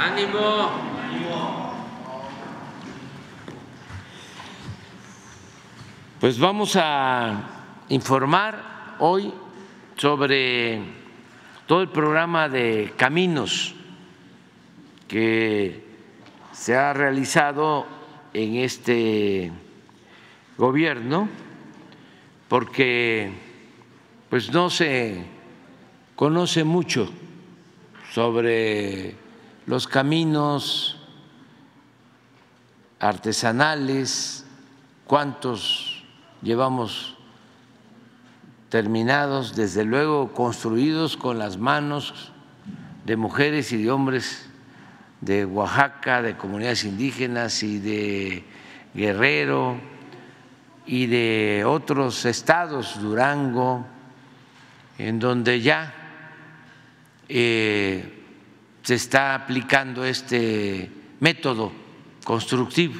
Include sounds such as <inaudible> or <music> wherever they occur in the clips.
Ánimo. Pues vamos a informar hoy sobre todo el programa de caminos que se ha realizado en este gobierno, porque pues no se conoce mucho sobre los caminos artesanales, cuántos llevamos terminados, desde luego construidos con las manos de mujeres y de hombres de Oaxaca, de comunidades indígenas y de Guerrero y de otros estados, Durango, en donde ya eh, se está aplicando este método constructivo.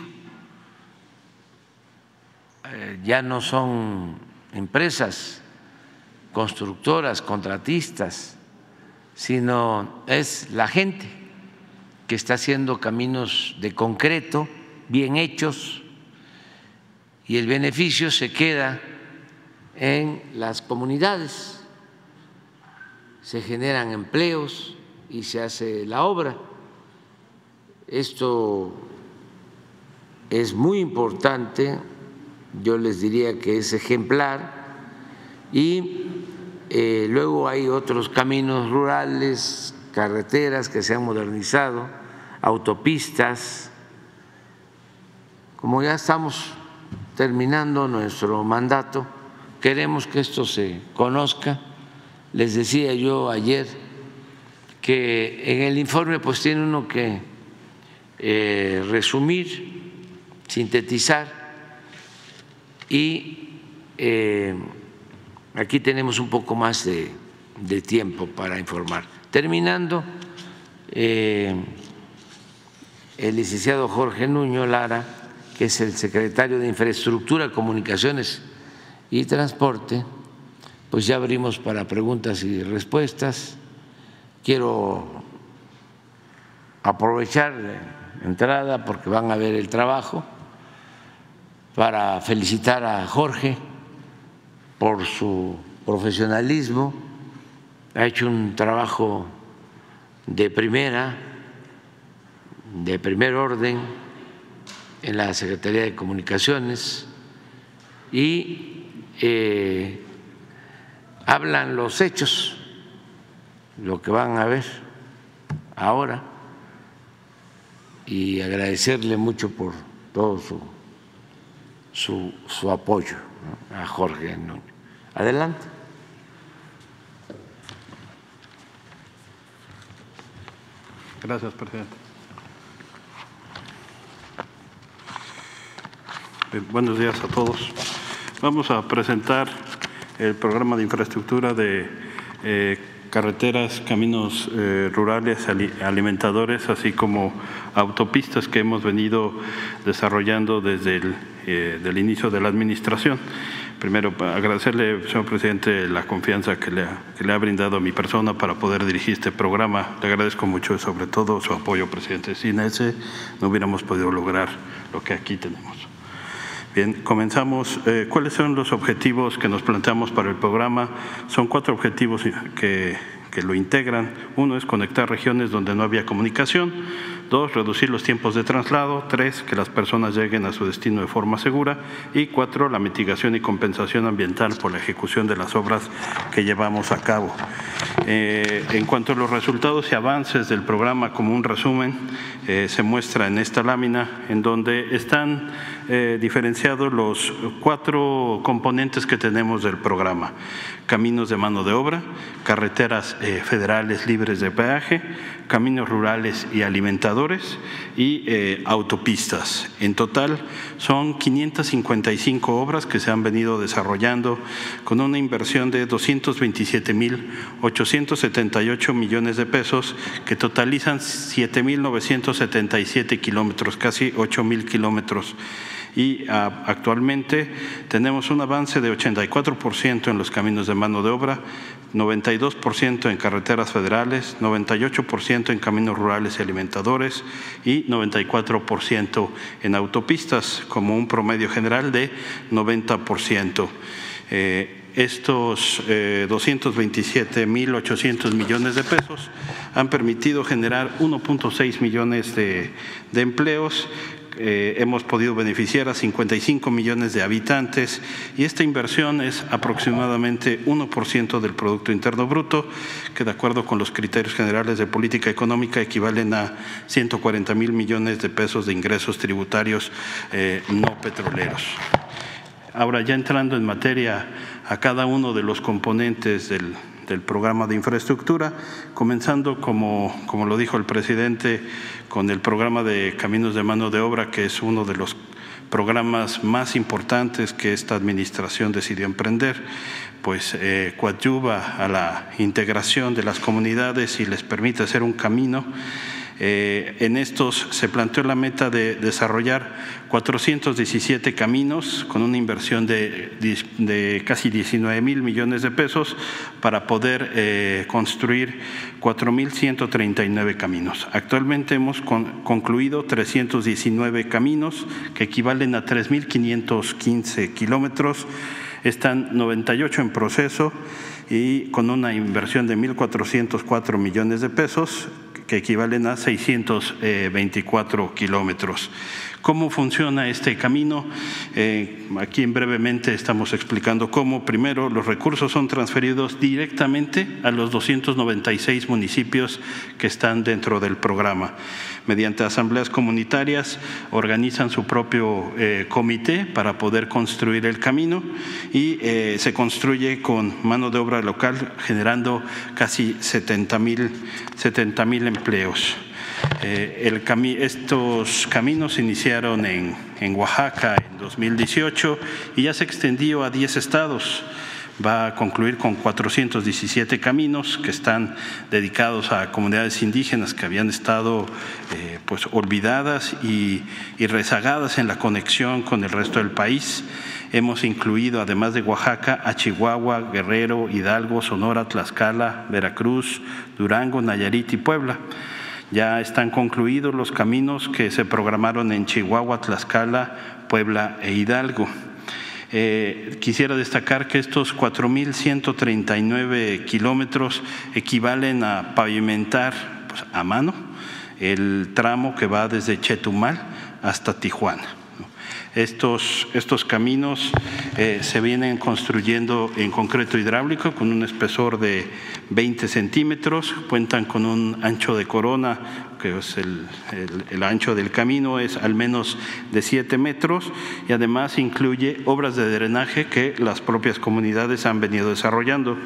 Eh, ya no son empresas constructoras, contratistas, sino es la gente que está haciendo caminos de concreto, bien hechos, y el beneficio se queda en las comunidades, se generan empleos y se hace la obra. Esto es muy importante, yo les diría que es ejemplar y eh, luego hay otros caminos rurales, carreteras que se han modernizado, autopistas. Como ya estamos terminando nuestro mandato, queremos que esto se conozca. Les decía yo ayer en el informe pues tiene uno que eh, resumir, sintetizar y eh, aquí tenemos un poco más de, tiempo para informar. Terminando, eh, el licenciado Jorge Nuño Lara que es el secretario de Infraestructura, Comunicaciones y Transporte, pues ya abrimos para preguntas y respuestas. Quiero aprovechar la entrada porque van a ver el trabajo para felicitar a Jorge por su profesionalismo. Ha hecho un trabajo de primera, de primer orden en la Secretaría de Comunicaciones y eh, hablan los hechos, lo que van a ver ahora, y agradecerle mucho por todo su, su, apoyo a Jorge Núñez. Adelante. Gracias, presidente. Eh, buenos días a todos. Vamos a presentar el programa de infraestructura de eh, carreteras, caminos eh, rurales, alimentadores, así como autopistas que hemos venido desarrollando desde el inicio de la administración. Primero, agradecerle, señor presidente, la confianza que le, ha, que le ha brindado a mi persona para poder dirigir este programa. Le agradezco mucho, sobre todo, su apoyo, presidente. Sin ese no hubiéramos podido lograr lo que aquí tenemos. Bien, comenzamos. Eh, ¿Cuáles son los objetivos que nos planteamos para el programa? Son cuatro objetivos que, que lo integran. Uno es conectar regiones donde no había comunicación. Dos, reducir los tiempos de traslado. Tres, que las personas lleguen a su destino de forma segura. Y cuatro, la mitigación y compensación ambiental por la ejecución de las obras que llevamos a cabo. Eh, en cuanto a los resultados y avances del programa, como un resumen, eh, se muestra en esta lámina, en donde están eh, diferenciados los cuatro componentes que tenemos del programa. Caminos de mano de obra, carreteras eh, federales libres de peaje, caminos rurales y alimentadores y eh, autopistas. En total son 555 obras que se han venido desarrollando con una inversión de 227.878 millones de pesos que totalizan 7.977 kilómetros, casi 8.000 kilómetros y ah, actualmente tenemos un avance de 84% en los caminos de mano de obra, 92% en carreteras federales, 98% en caminos rurales y alimentadores y 94% en autopistas, como un promedio general de 90%. Eh, estos 227.800 eh, millones de pesos han permitido generar 1.6 millones de, empleos eh, hemos podido beneficiar a 55 millones de habitantes y esta inversión es aproximadamente 1% del Producto Interno Bruto, que de acuerdo con los criterios generales de política económica equivalen a 140 mil millones de pesos de ingresos tributarios eh, no petroleros. Ahora ya entrando en materia a cada uno de los componentes del, programa de infraestructura, comenzando, como, como lo dijo el presidente, con el programa de caminos de mano de obra, que es uno de los programas más importantes que esta administración decidió emprender, pues eh, coadyuva a la integración de las comunidades y les permite hacer un camino eh, en estos se planteó la meta de desarrollar 417 caminos con una inversión de, casi 19 mil millones de pesos para poder eh, construir 4.139 caminos. Actualmente hemos concluido 319 caminos que equivalen a 3.515 kilómetros. Están 98 en proceso y con una inversión de 1.404 millones de pesos que equivalen a 624 kilómetros. ¿Cómo funciona este camino? Eh, aquí en brevemente estamos explicando cómo. Primero, los recursos son transferidos directamente a los 296 municipios que están dentro del programa mediante asambleas comunitarias, organizan su propio eh, comité para poder construir el camino y eh, se construye con mano de obra local generando casi 70 mil 70, empleos. Eh, estos caminos iniciaron en, en Oaxaca en 2018 y ya se extendió a 10 estados va a concluir con 417 caminos que están dedicados a comunidades indígenas que habían estado eh, pues olvidadas y, rezagadas en la conexión con el resto del país. Hemos incluido, además de Oaxaca, a Chihuahua, Guerrero, Hidalgo, Sonora, Tlaxcala, Veracruz, Durango, Nayarit y Puebla. Ya están concluidos los caminos que se programaron en Chihuahua, Tlaxcala, Puebla e Hidalgo. Eh, quisiera destacar que estos 4.139 kilómetros equivalen a pavimentar pues, a mano el tramo que va desde Chetumal hasta Tijuana. Estos, estos caminos eh, se vienen construyendo en concreto hidráulico con un espesor de 20 centímetros, cuentan con un ancho de corona que es el, ancho del camino es al menos de 7 metros y además incluye obras de drenaje que las propias comunidades han venido desarrollando.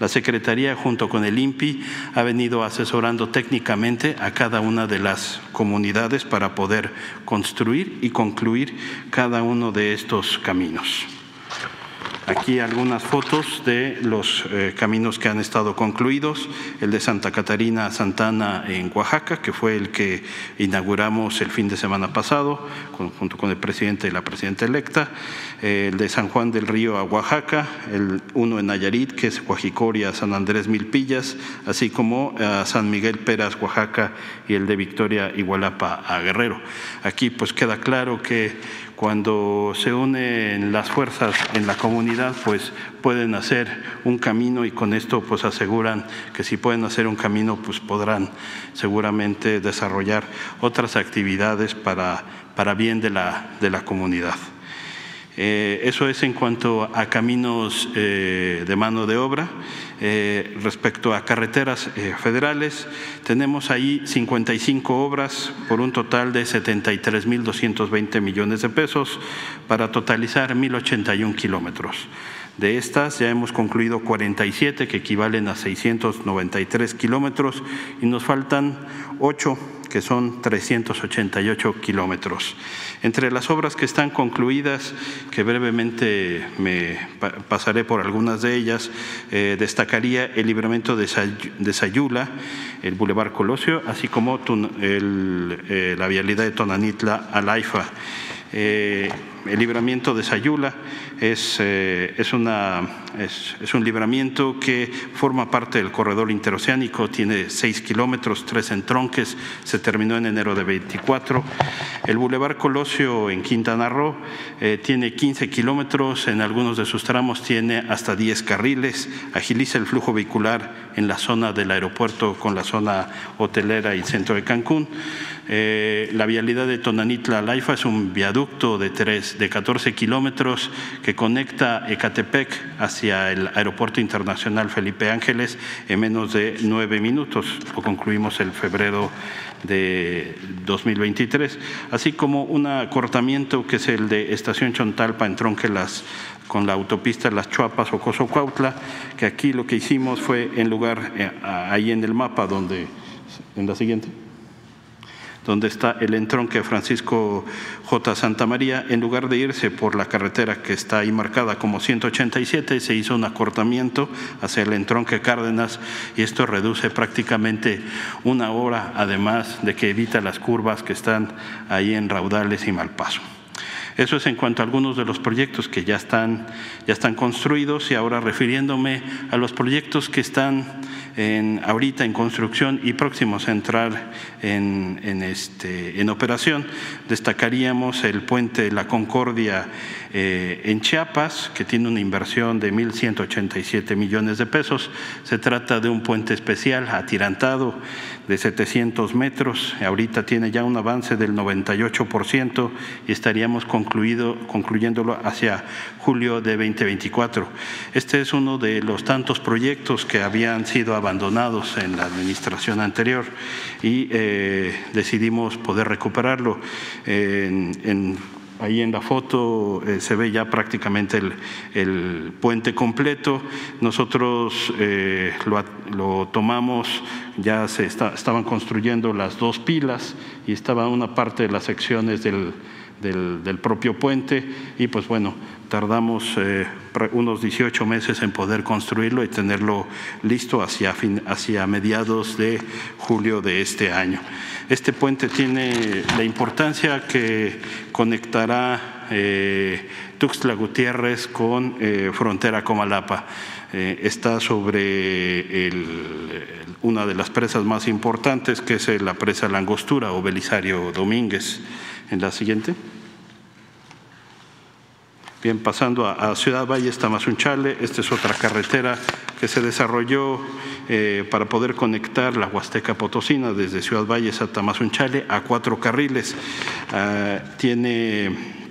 La Secretaría junto con el INPI ha venido asesorando técnicamente a cada una de las comunidades para poder construir y concluir cada uno de estos caminos. Aquí algunas fotos de los eh, caminos que han estado concluidos, el de Santa Catarina Santana en Oaxaca, que fue el que inauguramos el fin de semana pasado, junto con el presidente y la presidenta electa, eh, el de San Juan del Río a Oaxaca, el uno en Nayarit, que es Guajicoria, San Andrés Milpillas, así como a San Miguel Peras, Oaxaca, y el de Victoria Igualapa a Guerrero. Aquí pues queda claro que cuando se unen las fuerzas en la comunidad, pues pueden hacer un camino y con esto pues aseguran que si pueden hacer un camino, pues podrán seguramente desarrollar otras actividades para, para bien de la, de la comunidad. Eh, eso es en cuanto a caminos eh, de mano de obra. Eh, respecto a carreteras federales, tenemos ahí 55 obras por un total de 73.220 millones de pesos para totalizar 1.081 kilómetros. De estas ya hemos concluido 47 que equivalen a 693 kilómetros y nos faltan 8 que son 388 kilómetros. Entre las obras que están concluidas, que brevemente me pasaré por algunas de ellas, eh, destacaría el libramiento de, Sayula, el Boulevard Colosio, así como eh, la vialidad de Tonanitla a Laifa. Eh, el libramiento de Sayula es, eh, es, es, un libramiento que forma parte del corredor interoceánico, tiene seis kilómetros, tres entronques, se terminó en enero de 24. El Boulevard Colosio en Quintana Roo eh, tiene 15 kilómetros, en algunos de sus tramos tiene hasta 10 carriles, agiliza el flujo vehicular en la zona del aeropuerto con la zona hotelera y centro de Cancún. Eh, la vialidad de Tonanitla a Laifa es un viaducto de, tres, de 14 kilómetros que conecta Ecatepec hacia el Aeropuerto Internacional Felipe Ángeles en menos de nueve minutos. Lo concluimos el febrero de 2023, así como un acortamiento que es el de Estación Chontalpa en Tronquelas con la autopista Las Chuapas o Cozocuautla, que aquí lo que hicimos fue en lugar, eh, ahí en el mapa donde, en la siguiente donde está el entronque Francisco J. Santa María, en lugar de irse por la carretera que está ahí marcada como 187, se hizo un acortamiento hacia el entronque Cárdenas y esto reduce prácticamente una hora, además de que evita las curvas que están ahí en Raudales y Malpaso. Eso es en cuanto a algunos de los proyectos que ya están, ya están construidos y ahora refiriéndome a los proyectos que están en, ahorita en construcción y próximos a entrar en, en, este, en operación. Destacaríamos el puente La Concordia eh, en Chiapas, que tiene una inversión de 1.187 millones de pesos. Se trata de un puente especial atirantado de 700 metros. Ahorita tiene ya un avance del 98% y estaríamos concluido, concluyéndolo hacia julio de 2024. Este es uno de los tantos proyectos que habían sido abandonados en la administración anterior y eh, decidimos poder recuperarlo en Ahí en la foto eh, se ve ya prácticamente el, puente completo. Nosotros eh, lo, tomamos, ya se estaban construyendo las dos pilas y estaba una parte de las secciones del, del, propio puente y pues bueno, tardamos eh, unos 18 meses en poder construirlo y tenerlo listo hacia, hacia mediados de julio de este año. Este puente tiene la importancia que conectará eh, Tuxtla Gutiérrez con eh, frontera Comalapa. Está sobre una de las presas más importantes, que es la presa Langostura o Belisario Domínguez. En la siguiente. Bien, pasando a, Ciudad Valles, Tamazunchale, esta es otra carretera que se desarrolló eh, para poder conectar la Huasteca Potosina desde Ciudad Valles a Tamazunchale a cuatro carriles. Ah, tiene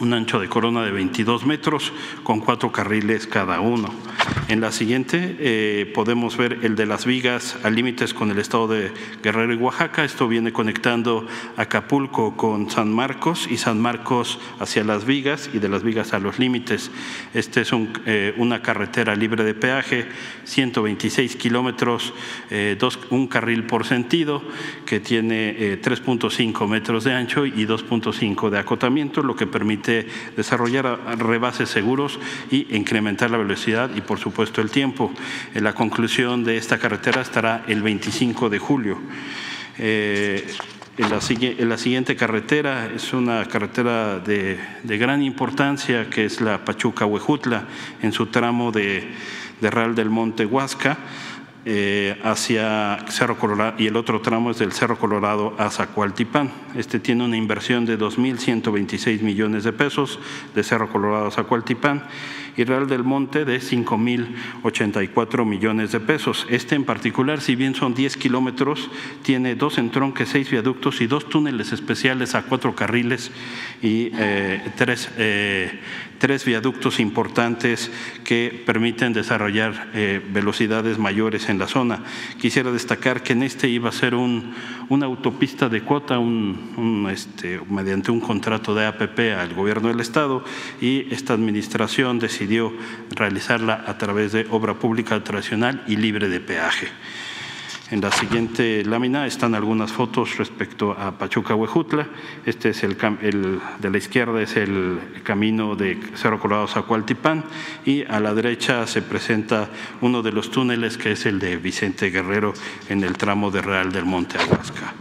un ancho de corona de 22 metros con cuatro carriles cada uno. En la siguiente eh, podemos ver el de las vigas a límites con el estado de Guerrero y Oaxaca. Esto viene conectando Acapulco con San Marcos y San Marcos hacia las vigas y de las vigas a los límites. Este es eh, una carretera libre de peaje, 126 kilómetros, eh, un carril por sentido que tiene 3.5 metros de ancho y 2.5 de acotamiento, lo que permite desarrollar rebases seguros y incrementar la velocidad y por supuesto el tiempo. La conclusión de esta carretera estará el 25 de julio. Eh, la, siguiente carretera es una carretera de, gran importancia que es la Pachuca-Huejutla en su tramo de Real del Monte Huasca. Eh, hacia Cerro Colorado y el otro tramo es del Cerro Colorado a Zacualtipán. Este tiene una inversión de 2.126 millones de pesos de Cerro Colorado a Zacualtipán y Real del Monte de 5.084 millones de pesos. Este en particular, si bien son 10 kilómetros, tiene dos entronques, seis viaductos y dos túneles especiales a cuatro carriles y eh, tres, eh, tres, viaductos importantes que permiten desarrollar eh, velocidades mayores en la zona. Quisiera destacar que en este iba a ser un, una autopista de cuota este, mediante un contrato de APP al gobierno del Estado y esta administración decidió realizarla a través de obra pública tradicional y libre de peaje. En la siguiente lámina están algunas fotos respecto a Pachuca Huejutla. Este es el, el, de la izquierda es el camino de Cerro Colorado Zacualtipán y a la derecha se presenta uno de los túneles que es el de Vicente Guerrero en el tramo de Real del Monte Aguasca.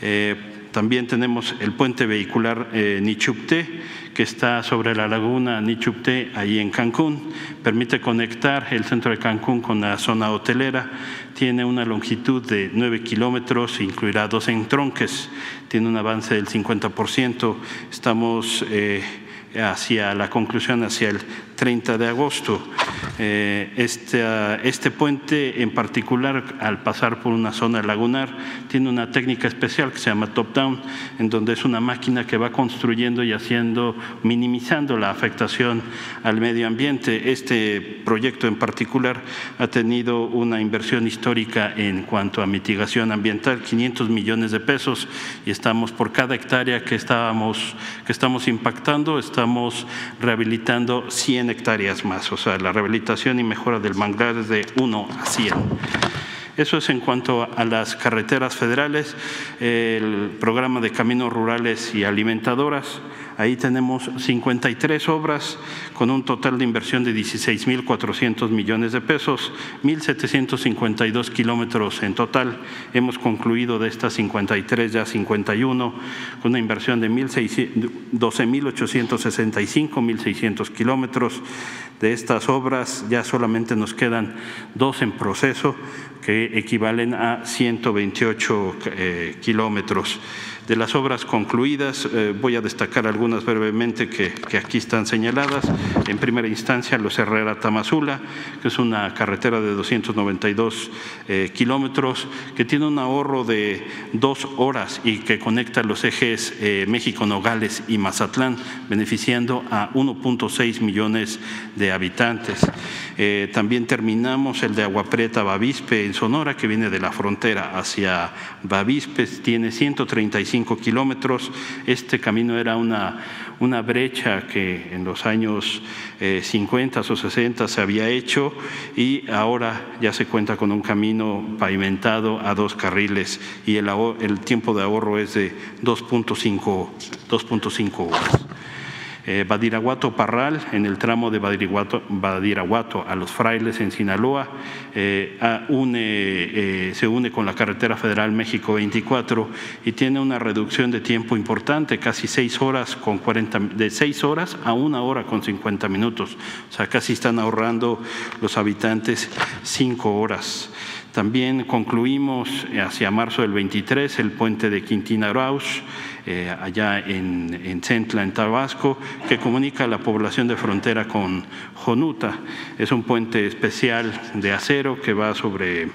Eh, También tenemos el puente vehicular eh, Nichupté, que está sobre la laguna Nichupté, ahí en Cancún. Permite conectar el centro de Cancún con la zona hotelera. Tiene una longitud de 9 kilómetros, incluirá dos entronques. Tiene un avance del 50%. Estamos eh, hacia la conclusión, hacia el 30 de agosto. Este, este, puente en particular, al pasar por una zona lagunar, tiene una técnica especial que se llama top-down, en donde es una máquina que va construyendo y haciendo, minimizando la afectación al medio ambiente. Este proyecto en particular ha tenido una inversión histórica en cuanto a mitigación ambiental, 500 millones de pesos, y estamos por cada hectárea que, estábamos, que estamos impactando, estamos rehabilitando 100 hectáreas más, o sea, la rehabilitación y mejora del manglar es de 1 a 100. Eso es en cuanto a las carreteras federales, el programa de caminos rurales y alimentadoras. Ahí tenemos 53 obras con un total de inversión de 16.400 millones de pesos, 1.752 kilómetros en total. Hemos concluido de estas 53 ya 51 con una inversión de 12.865, 1.600 kilómetros. De estas obras ya solamente nos quedan dos en proceso que equivalen a 128 eh, kilómetros. De las obras concluidas, eh, voy a destacar algunas brevemente que, aquí están señaladas. En primera instancia, los Herrera Tamazula, que es una carretera de 292 eh, kilómetros, que tiene un ahorro de dos horas y que conecta los ejes eh, México-Nogales y Mazatlán, beneficiando a 1.6 millones de habitantes. también terminamos el de Agua Prieta Bavispe en Sonora, que viene de la frontera hacia Bavispe, tiene 135 kilómetros. Este camino era una, una brecha que en los años 50 eh, o 60 se había hecho y ahora ya se cuenta con un camino pavimentado a dos carriles y el, el tiempo de ahorro es de 2.5 horas. Eh, Badiraguato Parral, en el tramo de Badiraguato, a los frailes en Sinaloa, eh, eh, se une con la carretera federal México 24 y tiene una reducción de tiempo importante, casi seis horas con 40, de seis horas a una hora con 50 minutos. O sea, casi están ahorrando los habitantes cinco horas. También concluimos hacia marzo del 23 el puente de Quintina Rausch, eh, allá en, en Centla, en Tabasco, que comunica la población de frontera con Jonuta. Es un puente especial de acero que va sobre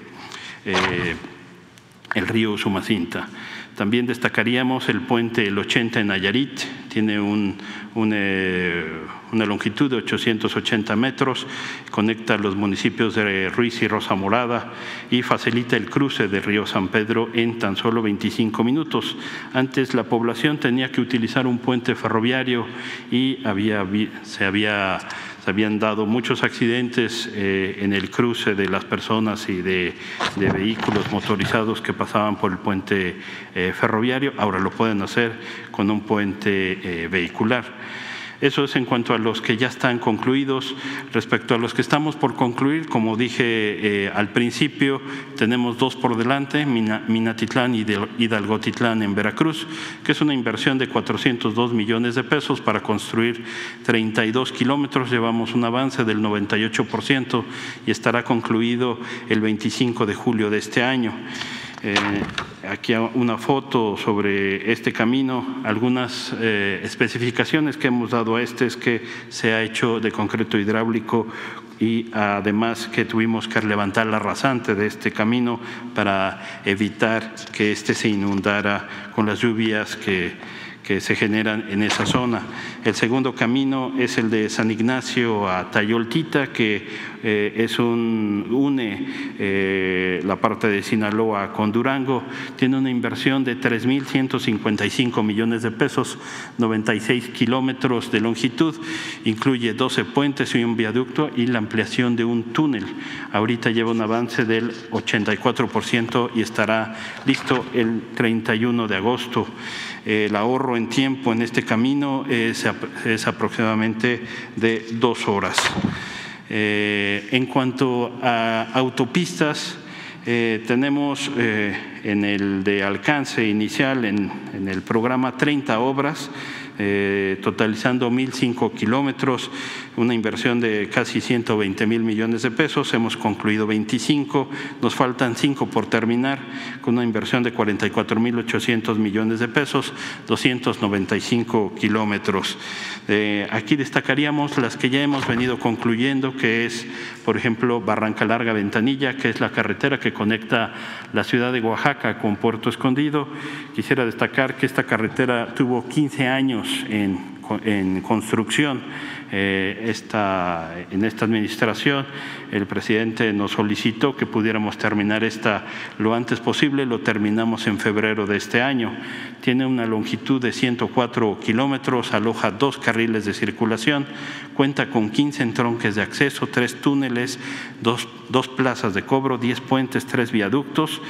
eh, el río Sumacinta. También destacaríamos el puente El 80 en Nayarit, tiene eh, una longitud de 880 metros, conecta los municipios de Ruiz y Rosa Morada y facilita el cruce del río San Pedro en tan solo 25 minutos. Antes la población tenía que utilizar un puente ferroviario y se había se habían dado muchos accidentes eh, en el cruce de las personas y de, vehículos motorizados que pasaban por el puente eh, ferroviario, ahora lo pueden hacer con un puente eh, vehicular. Eso es en cuanto a los que ya están concluidos. Respecto a los que estamos por concluir, como dije eh, al principio, tenemos dos por delante, Minatitlán y Hidalgotitlán en Veracruz, que es una inversión de 402 millones de pesos para construir 32 kilómetros. Llevamos un avance del 98% y estará concluido el 25 de julio de este año. Eh, aquí una foto sobre este camino. Algunas eh, especificaciones que hemos dado a este es que se ha hecho de concreto hidráulico y además que tuvimos que levantar la rasante de este camino para evitar que este se inundara con las lluvias que que se generan en esa zona. El segundo camino es el de San Ignacio a Tayoltita, que eh, es un, une eh, la parte de Sinaloa con Durango. Tiene una inversión de 3.155 millones de pesos, 96 kilómetros de longitud, incluye 12 puentes y un viaducto y la ampliación de un túnel. Ahorita lleva un avance del 84% y estará listo el 31 de agosto el ahorro en tiempo en este camino es, aproximadamente de dos horas. Eh, en cuanto a autopistas, Eh, tenemos eh, en el de alcance inicial en, en el programa 30 obras eh, totalizando 1.005 kilómetros, una inversión de casi 120 mil millones de pesos. Hemos concluido 25, nos faltan 5 por terminar, con una inversión de 44 mil 800 millones de pesos, 295 kilómetros. Eh, aquí destacaríamos las que ya hemos venido concluyendo, que es, por ejemplo, Barranca Larga Ventanilla, que es la carretera que conecta la ciudad de Oaxaca con Puerto Escondido. Quisiera destacar que esta carretera tuvo 15 años en, en construcción eh, en esta administración. El presidente nos solicitó que pudiéramos terminar esta lo antes posible, lo terminamos en febrero de este año. Tiene una longitud de 104 kilómetros, aloja dos carriles de circulación, cuenta con 15 entronques de acceso, tres túneles, dos, dos plazas de cobro, 10 puentes, tres viaductos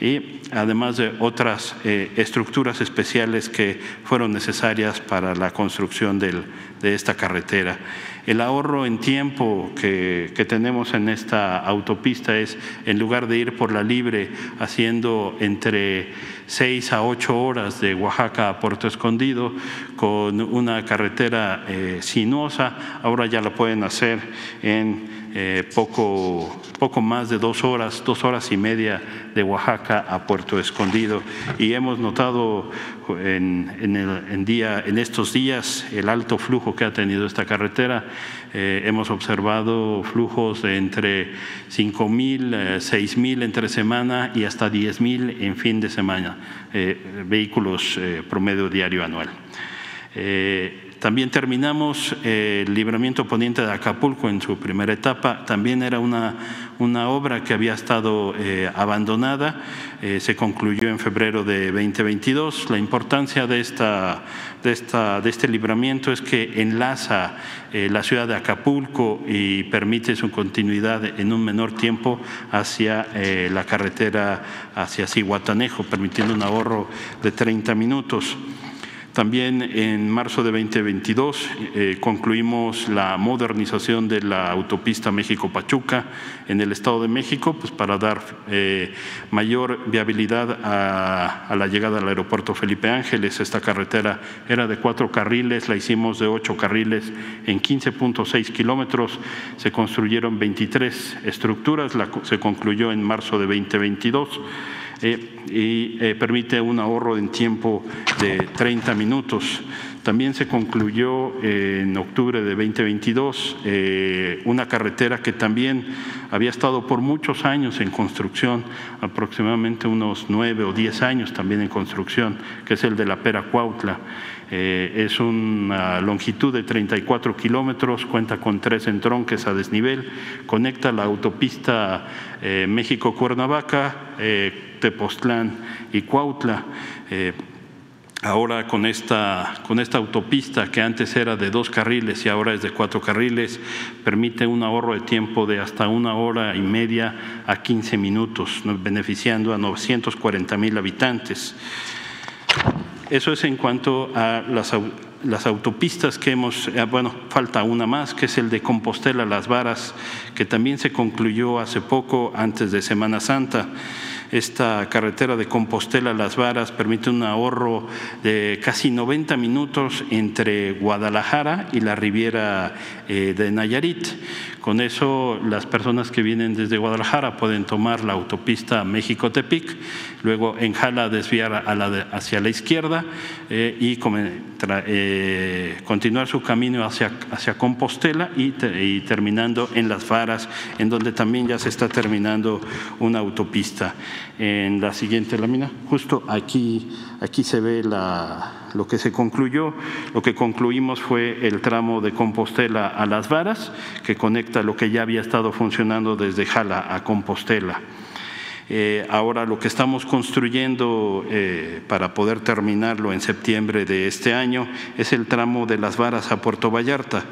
y además de otras eh, estructuras especiales que fueron necesarias para la construcción del, de esta carretera. El ahorro en tiempo que, que, tenemos en esta autopista es, en lugar de ir por la libre haciendo entre seis a ocho horas de Oaxaca a Puerto Escondido con una carretera eh, sinuosa, ahora ya la pueden hacer en eh, poco, poco más de dos horas, dos horas y media de Oaxaca a Puerto Escondido. Y hemos notado en, en, día, en estos días el alto flujo que ha tenido esta carretera. Eh, hemos observado flujos de entre 5 mil, eh, 6 mil entre semana y hasta 10 mil en fin de semana, eh, vehículos eh, promedio diario anual. Eh, también terminamos el libramiento poniente de Acapulco en su primera etapa. También era una, una obra que había estado eh, abandonada. Eh, se concluyó en febrero de 2022. La importancia de, esta, de, esta, de este libramiento es que enlaza eh, la ciudad de Acapulco y permite su continuidad en un menor tiempo hacia la carretera hacia Cihuatanejo, permitiendo un ahorro de 30 minutos. También en marzo de 2022 eh, concluimos la modernización de la autopista México-Pachuca en el Estado de México, pues para dar eh, mayor viabilidad a, la llegada al aeropuerto Felipe Ángeles. Esta carretera era de cuatro carriles, la hicimos de ocho carriles en 15.6 kilómetros. Se construyeron 23 estructuras, la, se concluyó en marzo de 2022 eh, y eh, permite un ahorro en tiempo de 30 minutos. También se concluyó eh, en octubre de 2022 eh, una carretera que también había estado por muchos años en construcción, aproximadamente unos nueve o diez años también en construcción, que es el de la Pera Cuautla. Eh, es una longitud de 34 kilómetros, cuenta con tres entronques a desnivel, conecta la autopista eh, México-Cuernavaca, eh, Tepoztlán y Cuautla. Ahora con esta, con esta autopista que antes era de dos carriles y ahora es de cuatro carriles, permite un ahorro de tiempo de hasta una hora y media a 15 minutos, beneficiando a 940 mil habitantes. Eso es en cuanto a las, las autopistas que hemos, eh, bueno, falta una más, que es el de Compostela Las Varas, que también se concluyó hace poco, antes de Semana Santa. Esta carretera de Compostela Las Varas permite un ahorro de casi 90 minutos entre Guadalajara y la Riviera eh, de Nayarit. Con eso, las personas que vienen desde Guadalajara pueden tomar la autopista México-Tepic, luego en Jala desviar a hacia la izquierda eh, y eh, continuar su camino hacia, hacia Compostela y, te, y, terminando en Las Varas, en donde también ya se está terminando una autopista. En la siguiente lámina, justo aquí, aquí se ve lo que se concluyó. Lo que concluimos fue el tramo de Compostela a Las Varas, que conecta lo que ya había estado funcionando desde Jala a Compostela. Eh, ahora lo que estamos construyendo eh, para poder terminarlo en septiembre de este año es el tramo de Las Varas a Puerto Vallarta.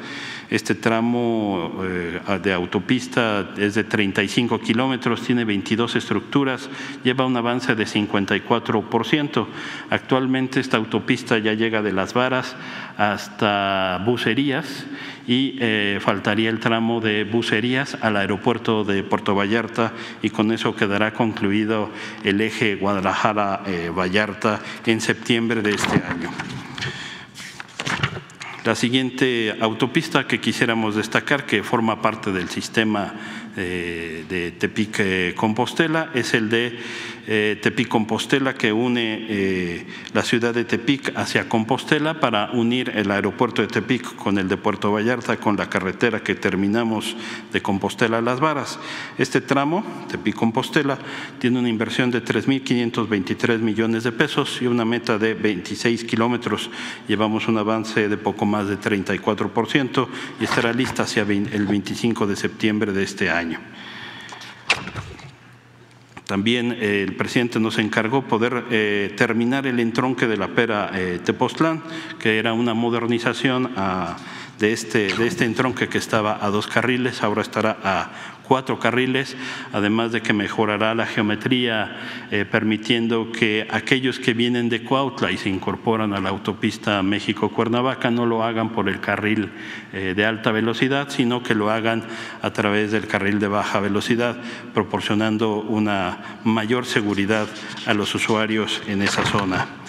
Este tramo eh, de autopista es de 35 kilómetros, tiene 22 estructuras, lleva un avance de 54%. Actualmente esta autopista ya llega de Las Varas hasta Bucerías y eh, faltaría el tramo de Bucerías al aeropuerto de Puerto Vallarta y con eso quedará concluido el eje Guadalajara-Vallarta en septiembre de este año. La siguiente autopista que quisiéramos destacar, que forma parte del sistema eh, de Tepic-Compostela, es el de eh, Tepic-Compostela que une eh, la ciudad de Tepic hacia Compostela para unir el aeropuerto de Tepic con el de Puerto Vallarta con la carretera que terminamos de Compostela a Las Varas. Este tramo, Tepic-Compostela, tiene una inversión de 3.523 millones de pesos y una meta de 26 kilómetros. Llevamos un avance de poco más de 34% y estará lista hacia el 25 de septiembre de este año. También eh, el presidente nos encargó poder eh, terminar el entronque de la pera eh, Tepoztlán, que era una modernización ah, este, de este entronque que estaba a dos carriles, ahora estará a cuatro carriles, además de que mejorará la geometría, eh, permitiendo que aquellos que vienen de Cuautla y se incorporan a la autopista México-Cuernavaca no lo hagan por el carril eh, de alta velocidad, sino que lo hagan a través del carril de baja velocidad, proporcionando una mayor seguridad a los usuarios en esa zona.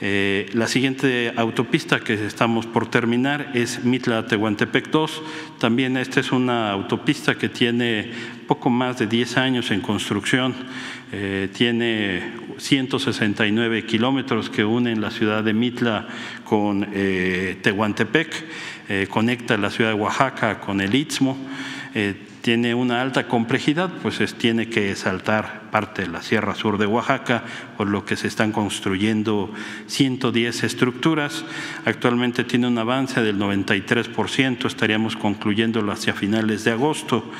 Eh, la siguiente autopista que estamos por terminar es Mitla-Tehuantepec 2. También esta es una autopista que tiene poco más de 10 años en construcción. Eh, tiene 169 kilómetros que unen la ciudad de Mitla con eh, Tehuantepec, conecta la ciudad de Oaxaca con el Istmo tiene una alta complejidad, pues tiene que saltar parte de la Sierra Sur de Oaxaca, por lo que se están construyendo 110 estructuras. Actualmente tiene un avance del 93%, estaríamos concluyéndolo hacia finales de agosto.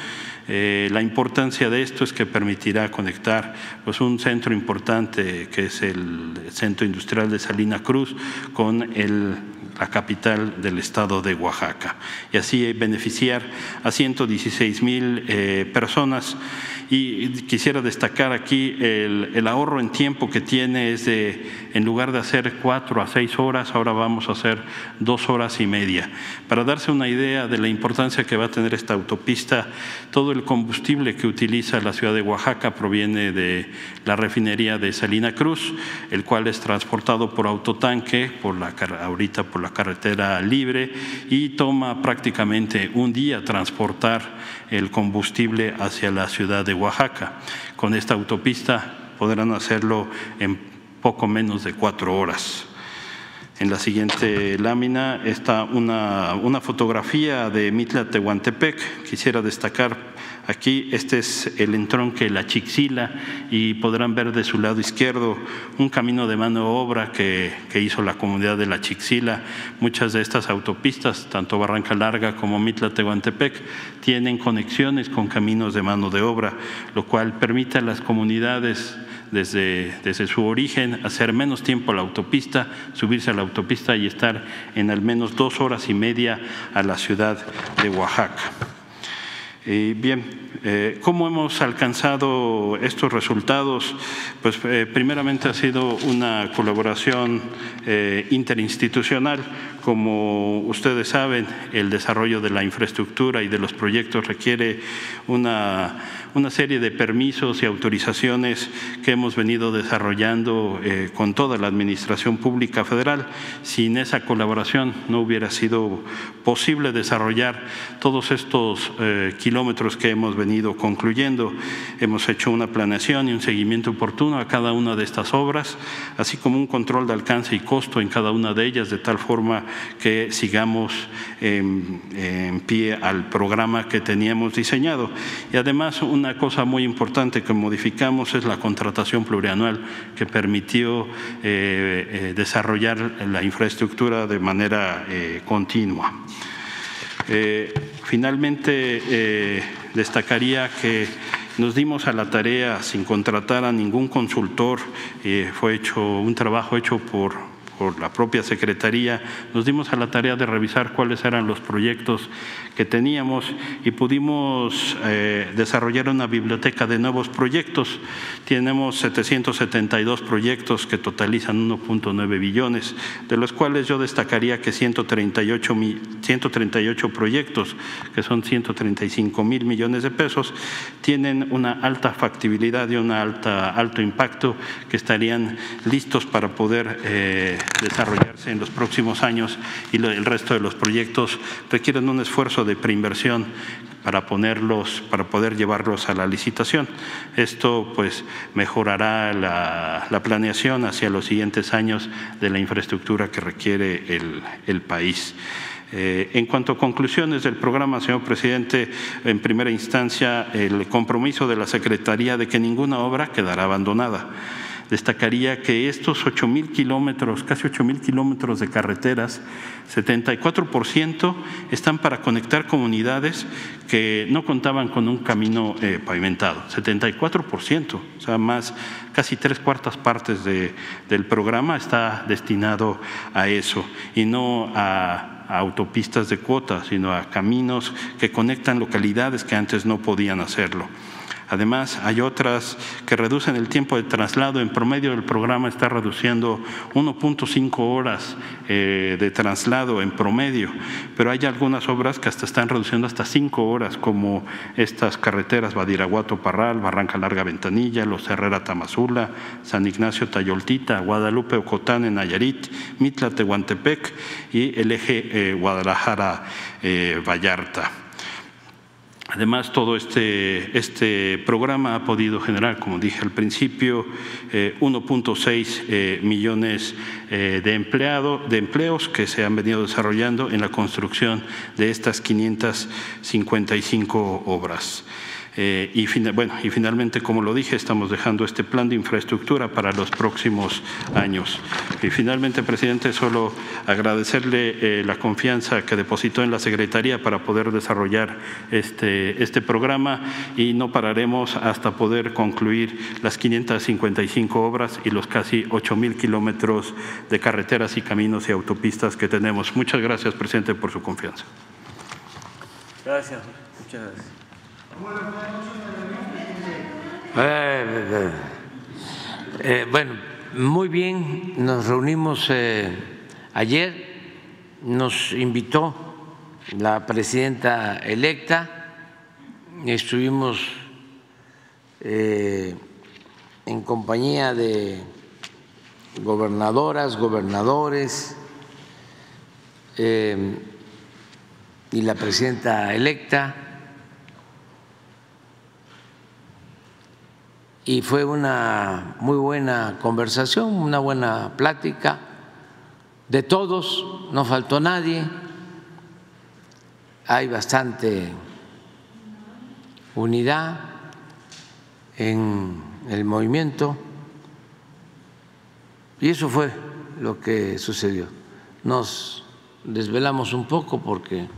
Eh, la importancia de esto es que permitirá conectar pues, un centro importante que es el Centro Industrial de Salina Cruz con el la capital del estado de Oaxaca, y así beneficiar a 116 mil eh, personas y quisiera destacar aquí el, ahorro en tiempo que tiene es de, en lugar de hacer cuatro a seis horas, ahora vamos a hacer dos horas y media. Para darse una idea de la importancia que va a tener esta autopista, todo el combustible que utiliza la ciudad de Oaxaca proviene de la refinería de Salina Cruz, el cual es transportado por autotanque, por la, ahorita por la carretera libre, y toma prácticamente un día transportar el combustible hacia la ciudad de Oaxaca. Con esta autopista podrán hacerlo en poco menos de cuatro horas. En la siguiente lámina está una, una fotografía de Mitla Tehuantepec. Quisiera destacar Aquí este es el entronque La Chixila y podrán ver de su lado izquierdo un camino de mano de obra que, hizo la comunidad de La Chixila. Muchas de estas autopistas, tanto Barranca Larga como Mitla Tehuantepec, tienen conexiones con caminos de mano de obra, lo cual permite a las comunidades desde, desde, su origen, hacer menos tiempo a la autopista, subirse a la autopista y estar en al menos dos horas y media a la ciudad de Oaxaca. Y bien, eh, ¿cómo hemos alcanzado estos resultados? Pues eh, primeramente ha sido una colaboración eh, interinstitucional. Como ustedes saben, el desarrollo de la infraestructura y de los proyectos requiere una una serie de permisos y autorizaciones que hemos venido desarrollando eh, con toda la Administración Pública Federal. Sin esa colaboración no hubiera sido posible desarrollar todos estos eh, kilómetros que hemos venido concluyendo. Hemos hecho una planeación y un seguimiento oportuno a cada una de estas obras, así como un control de alcance y costo en cada una de ellas, de tal forma que sigamos en, pie al programa que teníamos diseñado. Y además una una cosa muy importante que modificamos es la contratación plurianual que permitió eh, eh, desarrollar la infraestructura de manera eh, continua. Finalmente, destacaría que nos dimos a la tarea sin contratar a ningún consultor, fue hecho un trabajo hecho por por la propia Secretaría, nos dimos a la tarea de revisar cuáles eran los proyectos que teníamos y pudimos eh, desarrollar una biblioteca de nuevos proyectos. Tenemos 772 proyectos que totalizan 1.9 billones, de los cuales yo destacaría que 138, 138 proyectos, que son 135 mil millones de pesos, tienen una alta factibilidad y un alto impacto que estarían listos para poder eh, desarrollarse en los próximos años y el resto de los proyectos requieren un esfuerzo de preinversión para ponerlos, para poder llevarlos a la licitación. Esto pues mejorará la, planeación hacia los siguientes años de la infraestructura que requiere el, país. Eh, en cuanto a conclusiones del programa, señor presidente, en primera instancia, el compromiso de la Secretaría de que ninguna obra quedará abandonada destacaría que estos 8 mil kilómetros, casi 8 mil kilómetros de carreteras, 74% están para conectar comunidades que no contaban con un camino eh, pavimentado, 74%, o sea, más casi tres cuartas partes del programa está destinado a eso y no a autopistas de cuota, sino a caminos que conectan localidades que antes no podían hacerlo. Además, hay otras que reducen el tiempo de traslado. En promedio, el programa está reduciendo 1.5 horas eh, de traslado en promedio, pero hay algunas obras que hasta están reduciendo hasta 5 horas, como estas carreteras Badiraguato Parral, Barranca Larga Ventanilla, Los Herrera Tamazula, San Ignacio Tayoltita, Guadalupe Ocotán en Nayarit, Mitla Tehuantepec y el eje eh, Guadalajara eh, Vallarta. Además, todo este, este, programa ha podido generar, como dije al principio, 1.6 eh, eh, millones eh, de, de empleos que se han venido desarrollando en la construcción de estas 555 obras. Eh, y, bueno, y finalmente, como lo dije, estamos dejando este plan de infraestructura para los próximos años. Y finalmente, presidente, solo agradecerle eh, la confianza que depositó en la Secretaría para poder desarrollar este, este programa y no pararemos hasta poder concluir las 555 obras y los casi 8 mil kilómetros de carreteras y caminos y autopistas que tenemos. Muchas gracias, presidente, por su confianza. Gracias. Muchas gracias. Eh, eh, bueno, muy bien, nos reunimos eh, ayer, nos invitó la presidenta electa, estuvimos en compañía de gobernadoras, gobernadores y la presidenta electa y fue una muy buena conversación, una buena plática. De todos, no faltó nadie, hay bastante unidad en el movimiento. Y eso fue lo que sucedió. Nos desvelamos un poco porque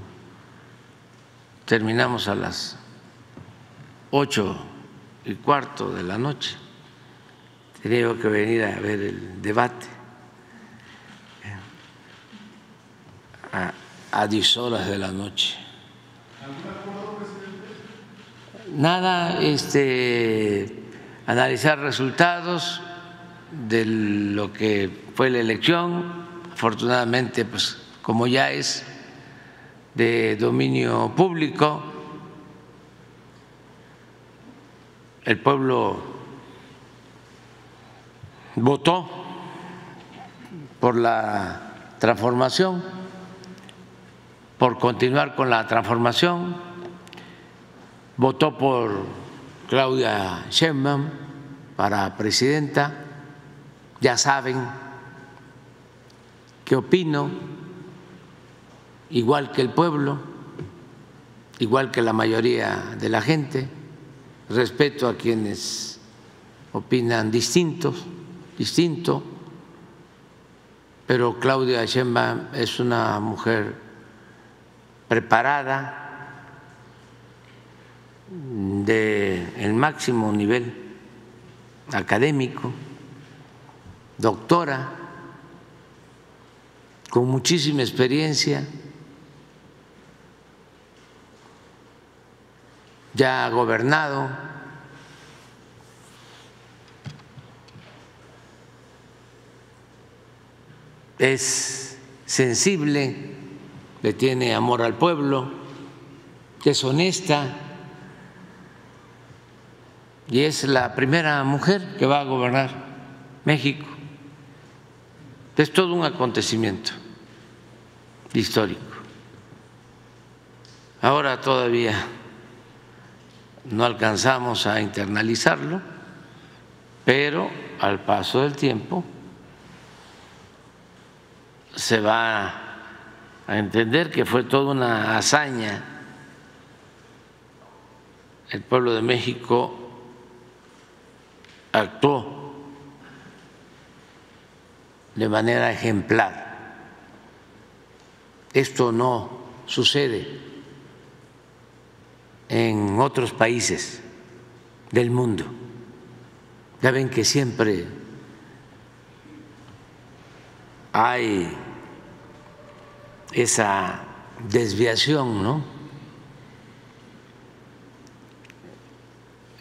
terminamos a las ocho y cuarto de la noche. Tenía que venir a ver el debate a, a 10 horas de la noche. Nada, este, analizar resultados de lo que fue la elección. Afortunadamente, pues como ya es de dominio público, el pueblo votó por la transformación, por continuar con la transformación, votó por Claudia Sheinbaum para presidenta, ya saben qué opino, igual que el pueblo, igual que la mayoría de la gente respeto a quienes opinan distintos, distinto, pero Claudia Sheinbaum es una mujer preparada de el máximo nivel académico, doctora con muchísima experiencia, ya ha gobernado, es sensible, le tiene amor al pueblo, es honesta y es la primera mujer que va a gobernar México. Es todo un acontecimiento histórico. Ahora todavía no alcanzamos a internalizarlo, pero al paso del tiempo se va a entender que fue toda una hazaña. El pueblo de México actuó de manera ejemplar. Esto no sucede en otros países del mundo. Ya ven que siempre hay esa desviación, ¿no?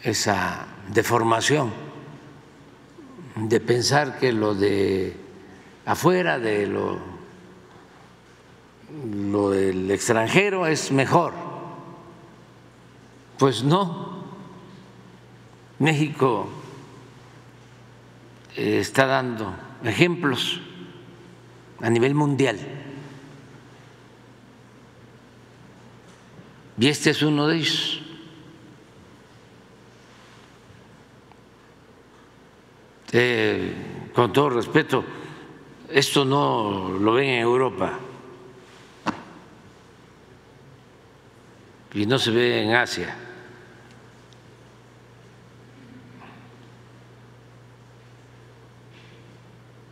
Esa deformación de pensar que lo de afuera, de lo, lo del extranjero es mejor. Pues no. México está dando ejemplos a nivel mundial. Y este es uno de ellos. Eh, con todo respeto, esto no lo ven en Europa y no se ve en Asia.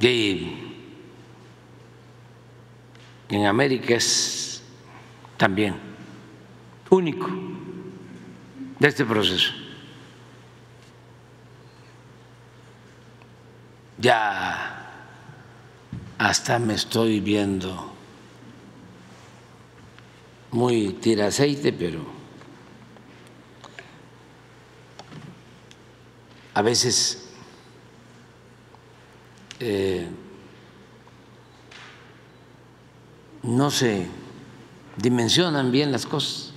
Y en América es también único de este proceso. Ya hasta me estoy viendo muy tira aceite, pero a veces eh, no se dimensionan bien las cosas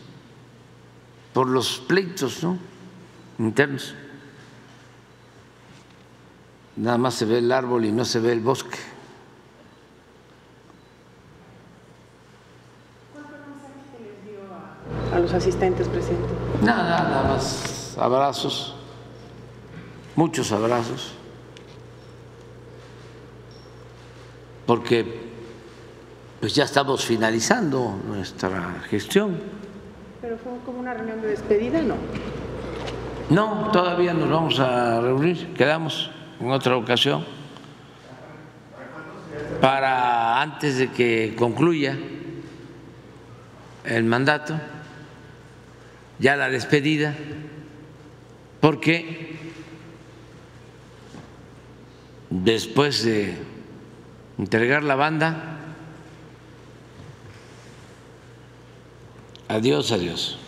por los pleitos ¿no? internos. Nada más se ve el árbol y no se ve el bosque. a los asistentes presentes? Nada, nada más abrazos, muchos abrazos, porque pues ya estamos finalizando nuestra gestión. ¿Pero fue como una reunión de despedida, no? No, todavía nos vamos a reunir, quedamos en otra ocasión para antes de que concluya el mandato, ya la despedida, porque después de entregar la banda, adiós, adiós.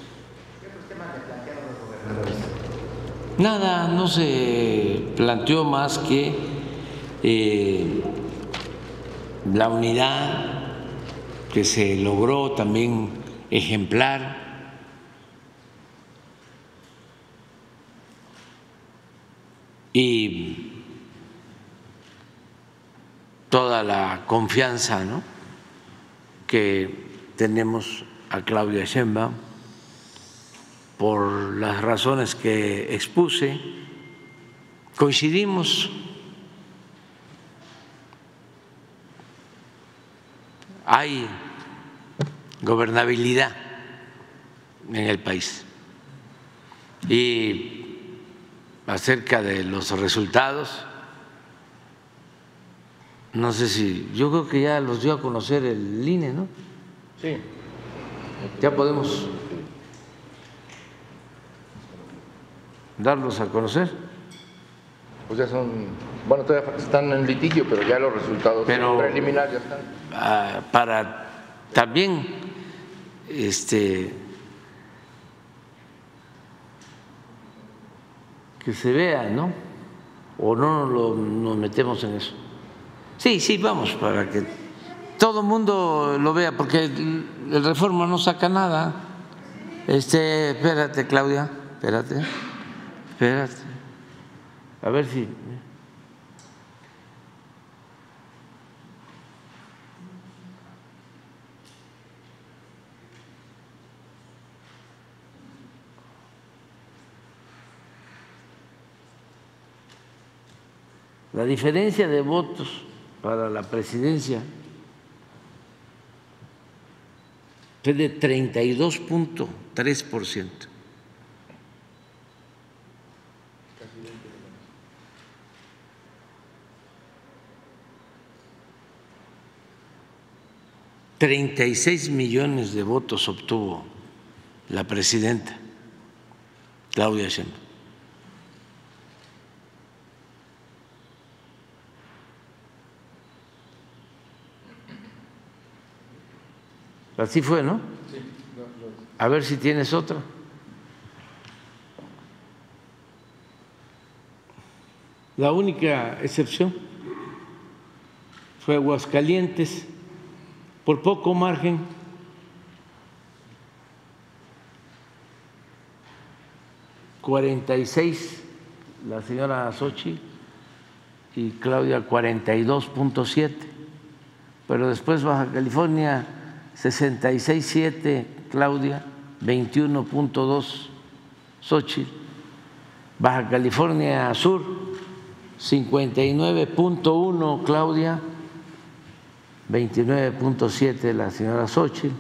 Nada, no se planteó más que eh, la unidad que se logró también ejemplar. Y toda la confianza ¿no? que tenemos a Claudia Sheinbaum por las razones que expuse, coincidimos. Hay gobernabilidad en el país. Y acerca de los resultados, no sé si, yo creo que ya los dio a conocer el INE, ¿no? Sí. Ya podemos darlos a conocer. pues ya son, bueno, todavía están en litigio, pero ya los resultados Pero- preliminares ya están. ah, para también este que se vea, ¿no? O no nos, lo- nos metemos en eso. Sí, sí, vamos, para que todo el mundo lo vea, porque el, reforma no saca nada. Este, espérate, Claudia, espérate, espérate. A ver si. La diferencia de votos para la presidencia fue de 32.3 ciento. Treinta y seis millones de votos obtuvo la presidenta Claudia Sheinbaum. Así fue, ¿no? A ver si tienes otra. La única excepción fue Aguascalientes, por poco margen. Cuarenta y seis la señora Sochi y Claudia 42.7, pero después Baja California 66.7 Claudia, 21.2 Xochitl, Baja California Sur 59.1 Claudia, 29.7 la señora Xochitl,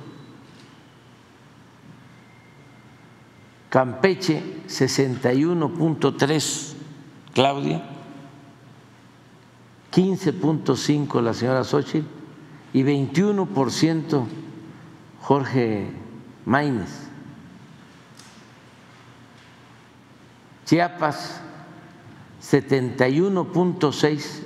Campeche 61.3 Claudia, 15.5 la señora Xochitl y 21% Jorge Maínez. Chiapas 71.6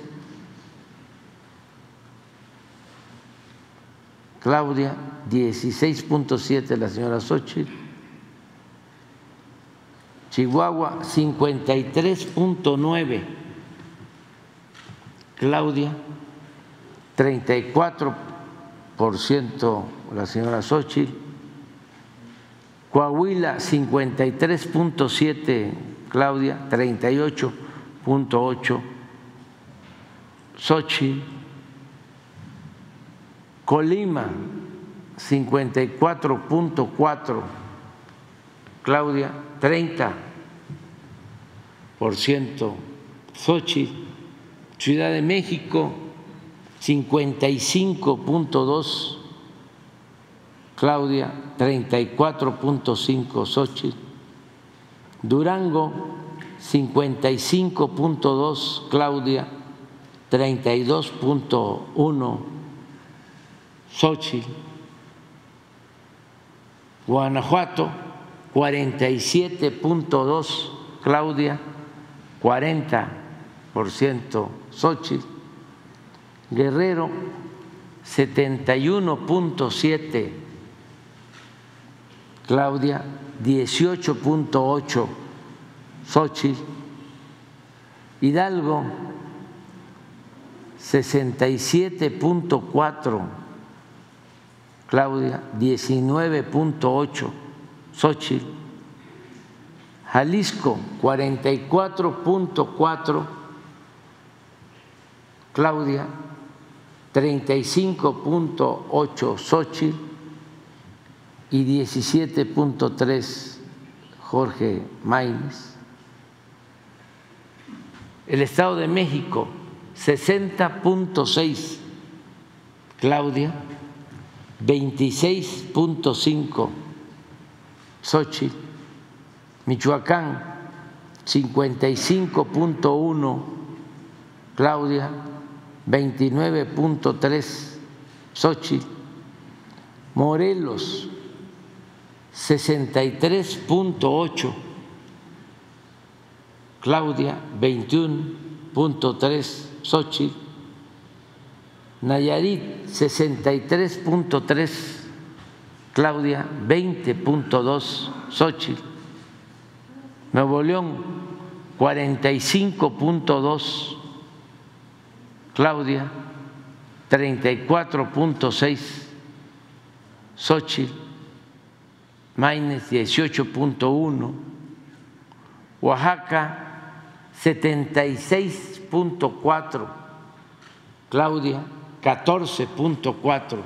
Claudia 16.7 la señora Xochitl. Chihuahua 53.9 Claudia 34% la señora Xochitl, Coahuila 53.7 Claudia, 38.8 Xochitl, Colima 54.4 Claudia, 30% Xochitl, Ciudad de México 55.2 Claudia, 34.5 Xochitl, Durango 55.2 Claudia, 32.1 Xochitl, Guanajuato 47.2 Claudia, 40% Xochitl, Guerrero 71.7 Claudia 18.8 Xochitl Hidalgo 67.4 Claudia 19.8 Xochitl Jalisco 44.4 Claudia 35.8 Xochitl y 17.3 Jorge Maínez. El Estado de México 60.6 Claudia, 26.5 Xochitl, Michoacán 55.1 Claudia, 29.3 Xochitl, Morelos 63.8 Claudia, 21 Xochitl, Nayarit 63.3, Claudia 20.2, Xochitl, Nuevo León 45.2, Claudia 34.6, Xochitl, Maines 18.1, Oaxaca 76.4, Claudia 14.4,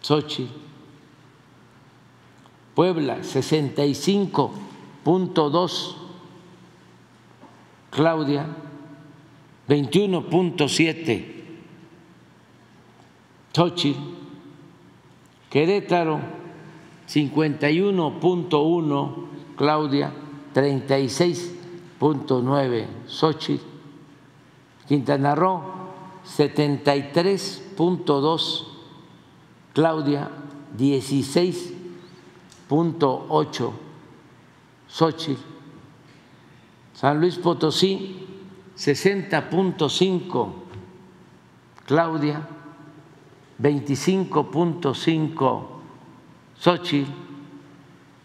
Xochitl, Puebla 65.2, Claudia 21.7, Xochitl, Querétaro 51.1, Claudia 36.9, Xochitl, Quintana Roo 73.2, Claudia 16.8, Xochitl, San Luis Potosí 60.5, Claudia 25.5, Xochitl,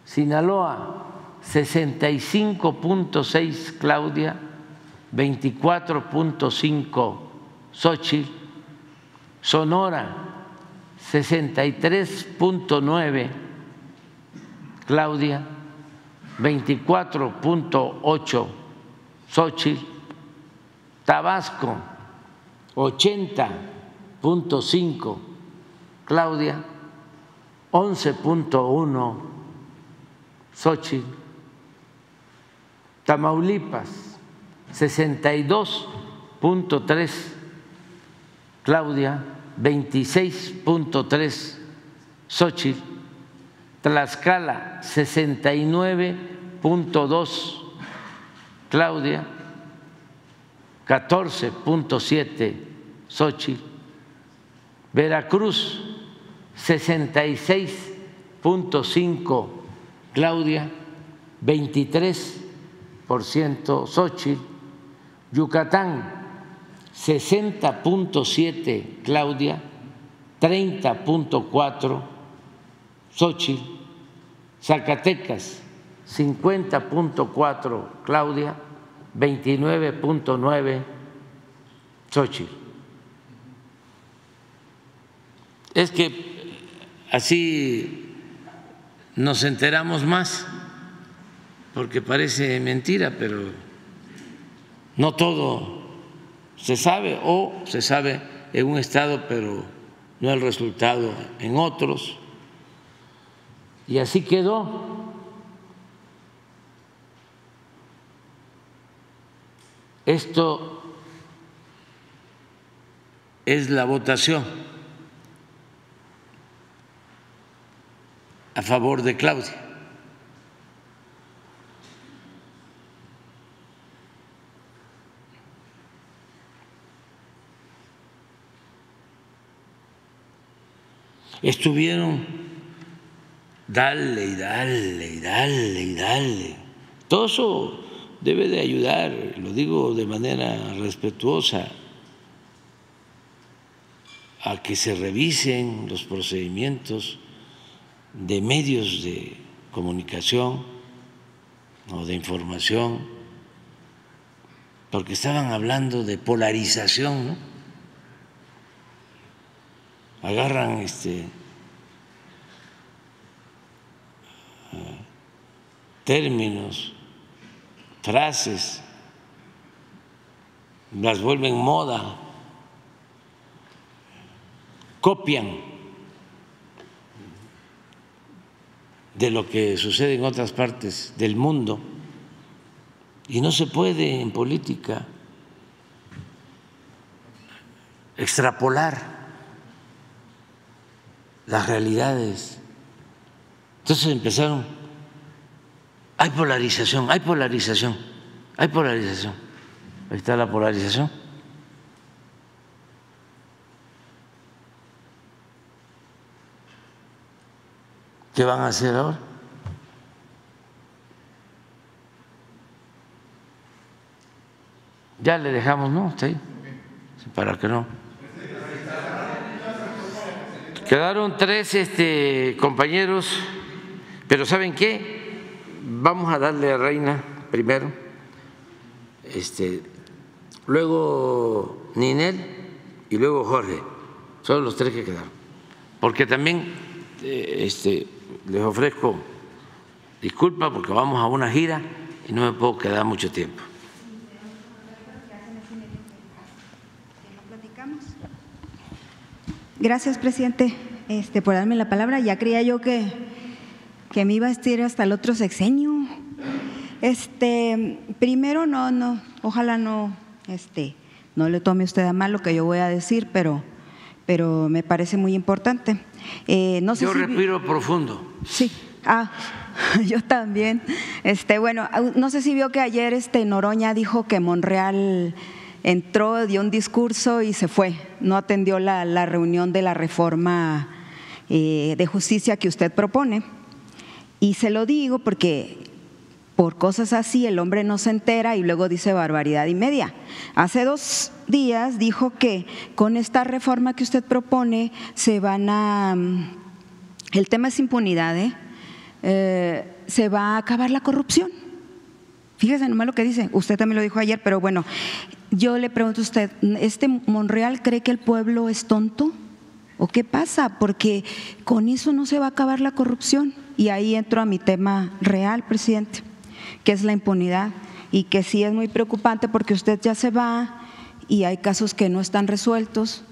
Sinaloa 65.6, Claudia 24.5, Xochitl, Sonora 63.9, Claudia 24.8, Xochitl, Tabasco 80.5, Claudia 11.1, Xochitl, Tamaulipas 62.3, Claudia 26.3, Xochitl, Tlaxcala 69.2, Claudia 14.7, Xochitl, Veracruz 66.5, Claudia 23%, Xochitl, Yucatán 60.7, Claudia 30.4, Xochitl, Zacatecas 50.4, Claudia 29.9, Xochitl. Es que así nos enteramos más, porque parece mentira, pero no todo se sabe o se sabe en un estado, pero no el resultado en otros. Y así quedó. Esto es la votación a favor de Claudia. Estuvieron dale y dale y dale y dale. Todo eso debe de ayudar, lo digo de manera respetuosa, a que se revisen los procedimientos de medios de comunicación o de información, porque estaban hablando de polarización, ¿no? Agarran este términos, frases, las vuelven moda, copian de lo que sucede en otras partes del mundo y no se puede en política extrapolar las realidades. Entonces empezaron, hay polarización, hay polarización, hay polarización. Ahí está la polarización. ¿Qué van a hacer ahora? Ya le dejamos, ¿no? Ahí. Para que no. Quedaron tres este, compañeros, pero ¿saben qué? Vamos a darle a Reina primero, este, luego Ninel y luego Jorge. Son los tres que quedaron. Porque también eh, este, les ofrezco disculpa porque vamos a una gira y no me puedo quedar mucho tiempo. Gracias, presidente, este, por darme la palabra. Ya creía yo que, que me iba a estir hasta el otro sexenio. Este, primero, no, no, ojalá no, este, no le tome usted a mal lo que yo voy a decir, pero, pero me parece muy importante. Eh, no sé yo respiro profundo. Sí. Ah, <laughs> yo también. Este, bueno, no sé si vio que ayer este Noroña dijo que Monreal entró, dio un discurso y se fue. No atendió la, reunión de la reforma eh, de justicia que usted propone. Y se lo digo porque por cosas así el hombre no se entera y luego dice barbaridad y media. Hace dos días dijo que con esta reforma que usted propone se van a... Mm, el tema es impunidad, ¿eh? Eh, se va a acabar la corrupción. Fíjese nomás lo que dice, usted también lo dijo ayer, pero bueno, yo le pregunto a usted, ¿este Monreal cree que el pueblo es tonto? ¿O qué pasa? Porque con eso no se va a acabar la corrupción. Y ahí entro a mi tema real, presidente, que es la impunidad y que sí es muy preocupante porque usted ya se va y hay casos que no están resueltos.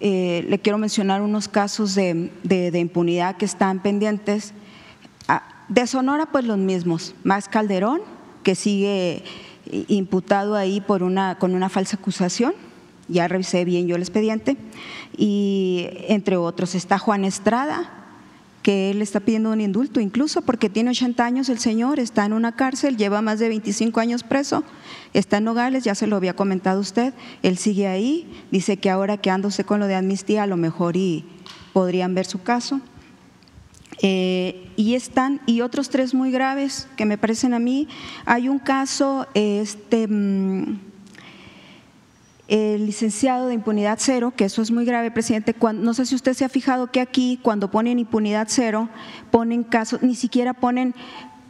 Eh, le quiero mencionar unos casos de, impunidad que están pendientes. Ah, de Sonora, pues los mismos. Más Calderón, que sigue imputado ahí por una, con una falsa acusación, ya revisé bien yo el expediente, y entre otros está Juan Estrada, que él está pidiendo un indulto incluso porque tiene 80 años el señor, está en una cárcel, lleva más de 25 años preso, está en Nogales, ya se lo había comentado usted, él sigue ahí, dice que ahora quedándose con lo de amnistía a lo mejor y podrían ver su caso. Eh, y están, y otros tres muy graves que me parecen a mí. Hay un caso, este, mm, el licenciado de impunidad cero, que eso es muy grave, presidente. no sé si usted se ha fijado que aquí, cuando ponen impunidad cero, ponen casos, ni siquiera ponen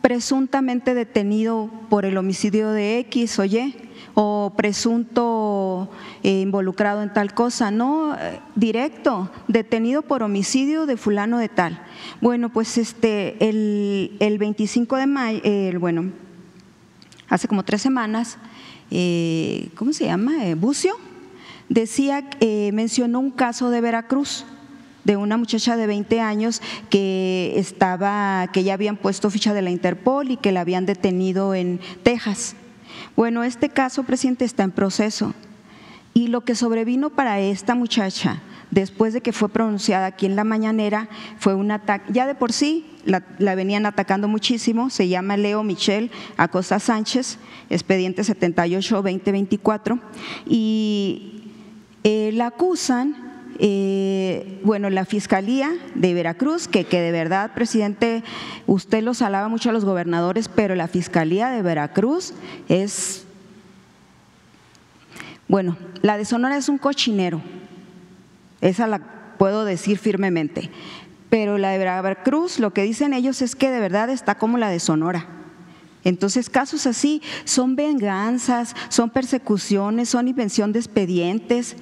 presuntamente detenido por el homicidio de X o Y o presunto eh, involucrado en tal cosa, no eh, directo, detenido por homicidio de fulano de tal. Bueno, pues este, el, el 25 de mayo, bueno, hace como tres semanas, eh, ¿cómo se llama? Bucio, decía, mencionó un caso de Veracruz de una muchacha de 20 años que estaba, que ya habían puesto ficha de la Interpol y que la habían detenido en Texas. Bueno, este caso, presidente, está en proceso. Y lo que sobrevino para esta muchacha, después de que fue pronunciada aquí en la mañanera, fue un ataque, ya de por sí la, venían atacando muchísimo, se llama Leo Michel Acosta Sánchez, expediente 78-2024, y eh, la acusan eh, bueno, la Fiscalía de Veracruz, que, que de verdad, presidente, usted los alaba mucho a los gobernadores, pero la Fiscalía de Veracruz es, bueno, la de Sonora es un cochinero, esa la puedo decir firmemente, pero la de Veracruz, lo que dicen ellos es que de verdad está como la de Sonora entonces, casos así son venganzas, son persecuciones, son invención de expedientes.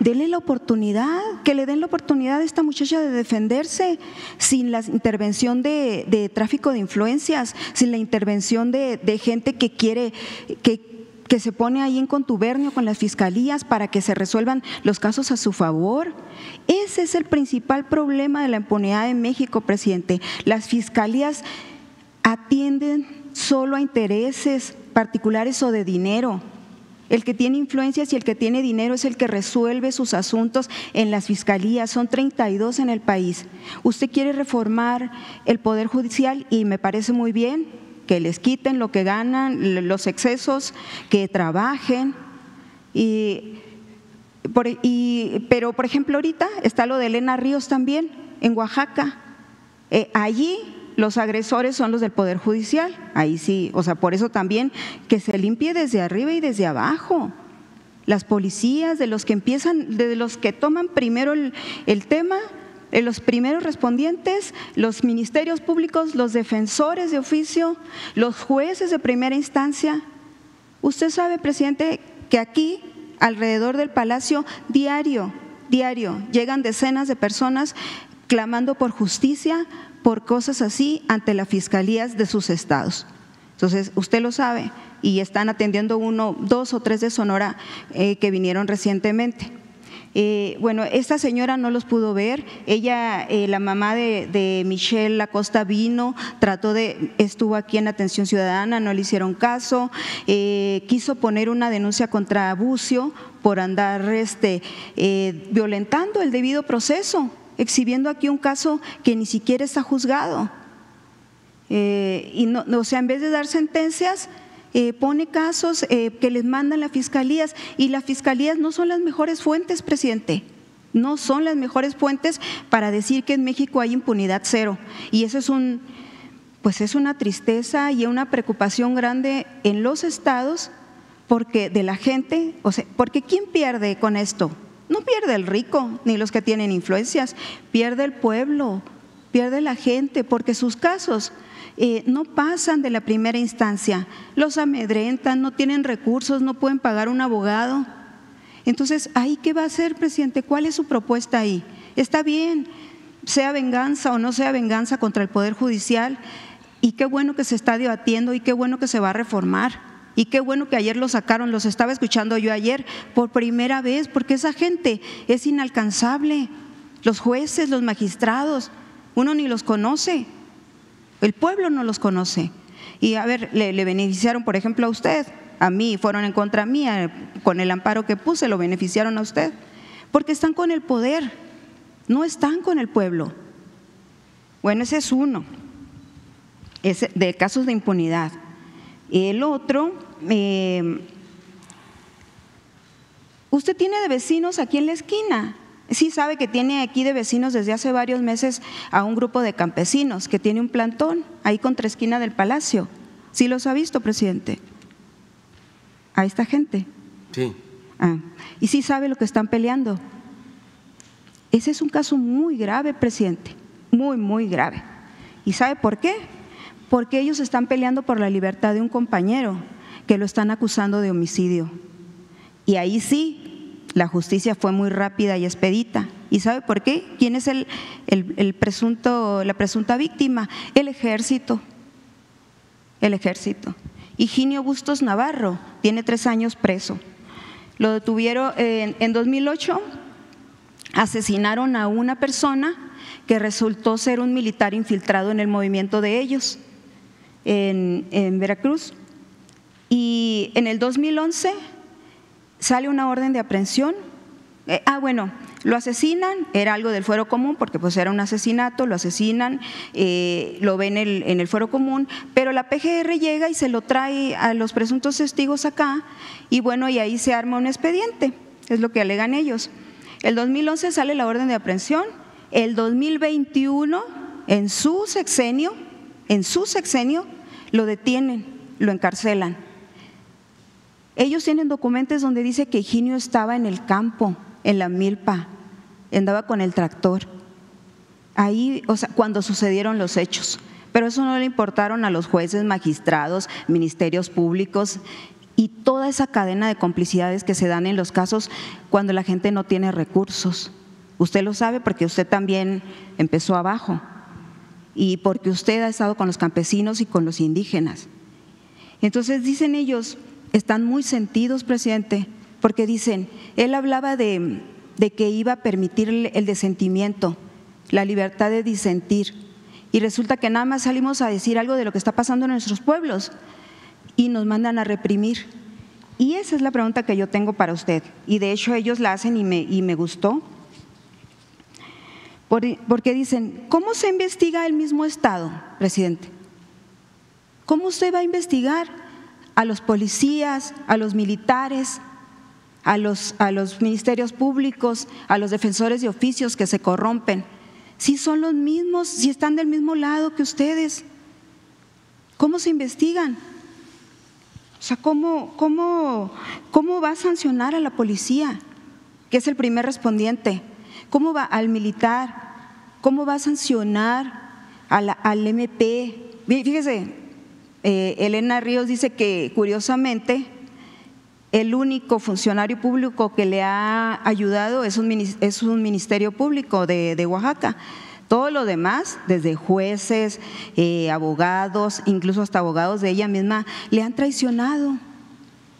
Dele la oportunidad, que le den la oportunidad a esta muchacha de defenderse sin la intervención de, tráfico de influencias, sin la intervención de, gente que quiere, que, que se pone ahí en contubernio con las fiscalías para que se resuelvan los casos a su favor. Ese es el principal problema de la impunidad en México, presidente. Las fiscalías atienden solo a intereses particulares o de dinero. El que tiene influencias y el que tiene dinero es el que resuelve sus asuntos en las fiscalías. Son 32 en el país. Usted quiere reformar el Poder Judicial y me parece muy bien que les quiten lo que ganan, los excesos, que trabajen. Y, pero, por ejemplo, ahorita está lo de Elena Ríos también, en Oaxaca. Eh, allí los agresores son los del Poder Judicial. Ahí sí, o sea, por eso también que se limpie desde arriba y desde abajo. Las policías, de los que empiezan, de los que toman primero el, tema, los primeros respondientes, los ministerios públicos, los defensores de oficio, los jueces de primera instancia. Usted sabe, presidente, que aquí, alrededor del palacio, diario, diario, llegan decenas de personas clamando por justicia, por cosas así, ante las fiscalías de sus estados. Entonces, usted lo sabe y están atendiendo uno, dos o tres de Sonora eh, que vinieron recientemente. Eh, bueno, esta señora no los pudo ver. Ella, eh, la mamá de, Michelle Acosta vino, trató de, estuvo aquí en Atención Ciudadana, no le hicieron caso. quiso poner una denuncia contra Bucio por andar este, violentando el debido proceso exhibiendo aquí un caso que ni siquiera está juzgado. Eh, y no, o sea, en vez de dar sentencias, eh, pone casos eh, que les mandan las fiscalías y las fiscalías no son las mejores fuentes, presidente. No son las mejores fuentes para decir que en México hay impunidad cero. Y eso es un, pues es una tristeza y una preocupación grande en los estados porque de la gente, o sea, porque ¿quién pierde con esto? No pierde el rico ni los que tienen influencias, pierde el pueblo, pierde la gente, porque sus casos eh, no pasan de la primera instancia, los amedrentan, no tienen recursos, no pueden pagar un abogado. Entonces, ¿ahí qué va a hacer, presidente? ¿Cuál es su propuesta ahí? Está bien, sea venganza o no sea venganza contra el Poder Judicial, y qué bueno que se está debatiendo y qué bueno que se va a reformar. Y qué bueno que ayer lo sacaron, los estaba escuchando yo ayer por primera vez, porque esa gente es inalcanzable. Los jueces, los magistrados, uno ni los conoce, el pueblo no los conoce. Y a ver, le, beneficiaron, por ejemplo, a usted, a mí, fueron en contra mía, con el amparo que puse, lo beneficiaron a usted, porque están con el poder, no están con el pueblo. Bueno, ese es uno, ese de casos de impunidad. El otro, eh, usted tiene de vecinos aquí en la esquina. Sí sabe que tiene aquí de vecinos desde hace varios meses a un grupo de campesinos que tiene un plantón ahí contra esquina del palacio. ¿Sí los ha visto, presidente? A esta gente. Sí. Ah, y sí sabe lo que están peleando. Ese es un caso muy grave, presidente, muy, muy grave. ¿Y sabe por qué? porque ellos están peleando por la libertad de un compañero que lo están acusando de homicidio. Y ahí sí, la justicia fue muy rápida y expedita. ¿Y sabe por qué? ¿Quién es el, presunto, la presunta víctima? El ejército. El ejército. Higinio Bustos Navarro tiene tres años preso. Lo detuvieron en, en 2008, asesinaron a una persona que resultó ser un militar infiltrado en el movimiento de ellos en, Veracruz. Y en el 2011 sale una orden de aprehensión. Eh, ah, bueno, lo asesinan, era algo del fuero común, porque pues era un asesinato, lo asesinan, eh, lo ven en el, en el fuero común, pero la PGR llega y se lo trae a los presuntos testigos acá, y bueno, y ahí se arma un expediente, es lo que alegan ellos. El 2011 sale la orden de aprehensión, el 2021, en su sexenio, en su sexenio, lo detienen, lo encarcelan. Ellos tienen documentos donde dice que Higinio estaba en el campo, en la milpa, andaba con el tractor. Ahí, o sea, cuando sucedieron los hechos. Pero eso no le importaron a los jueces, magistrados, ministerios públicos y toda esa cadena de complicidades que se dan en los casos cuando la gente no tiene recursos. Usted lo sabe porque usted también empezó abajo y porque usted ha estado con los campesinos y con los indígenas. Entonces dicen ellos, están muy sentidos, presidente, porque dicen, él hablaba de, que iba a permitir el desentimiento, la libertad de disentir, y resulta que nada más salimos a decir algo de lo que está pasando en nuestros pueblos y nos mandan a reprimir. Y esa es la pregunta que yo tengo para usted, y de hecho ellos la hacen y me, y me gustó. Porque dicen, ¿cómo se investiga el mismo Estado, presidente? ¿Cómo usted va a investigar a los policías, a los militares, a los, a los ministerios públicos, a los defensores de oficios que se corrompen? Si son los mismos, si están del mismo lado que ustedes, ¿cómo se investigan? O sea, ¿cómo, cómo, cómo va a sancionar a la policía, que es el primer respondiente? ¿Cómo va al militar? ¿Cómo va a sancionar al MP? Fíjese, eh, Elena Ríos dice que curiosamente el único funcionario público que le ha ayudado es un, ministerio público de, Oaxaca. Todo lo demás, desde jueces, eh, abogados, incluso hasta abogados de ella misma, le han traicionado,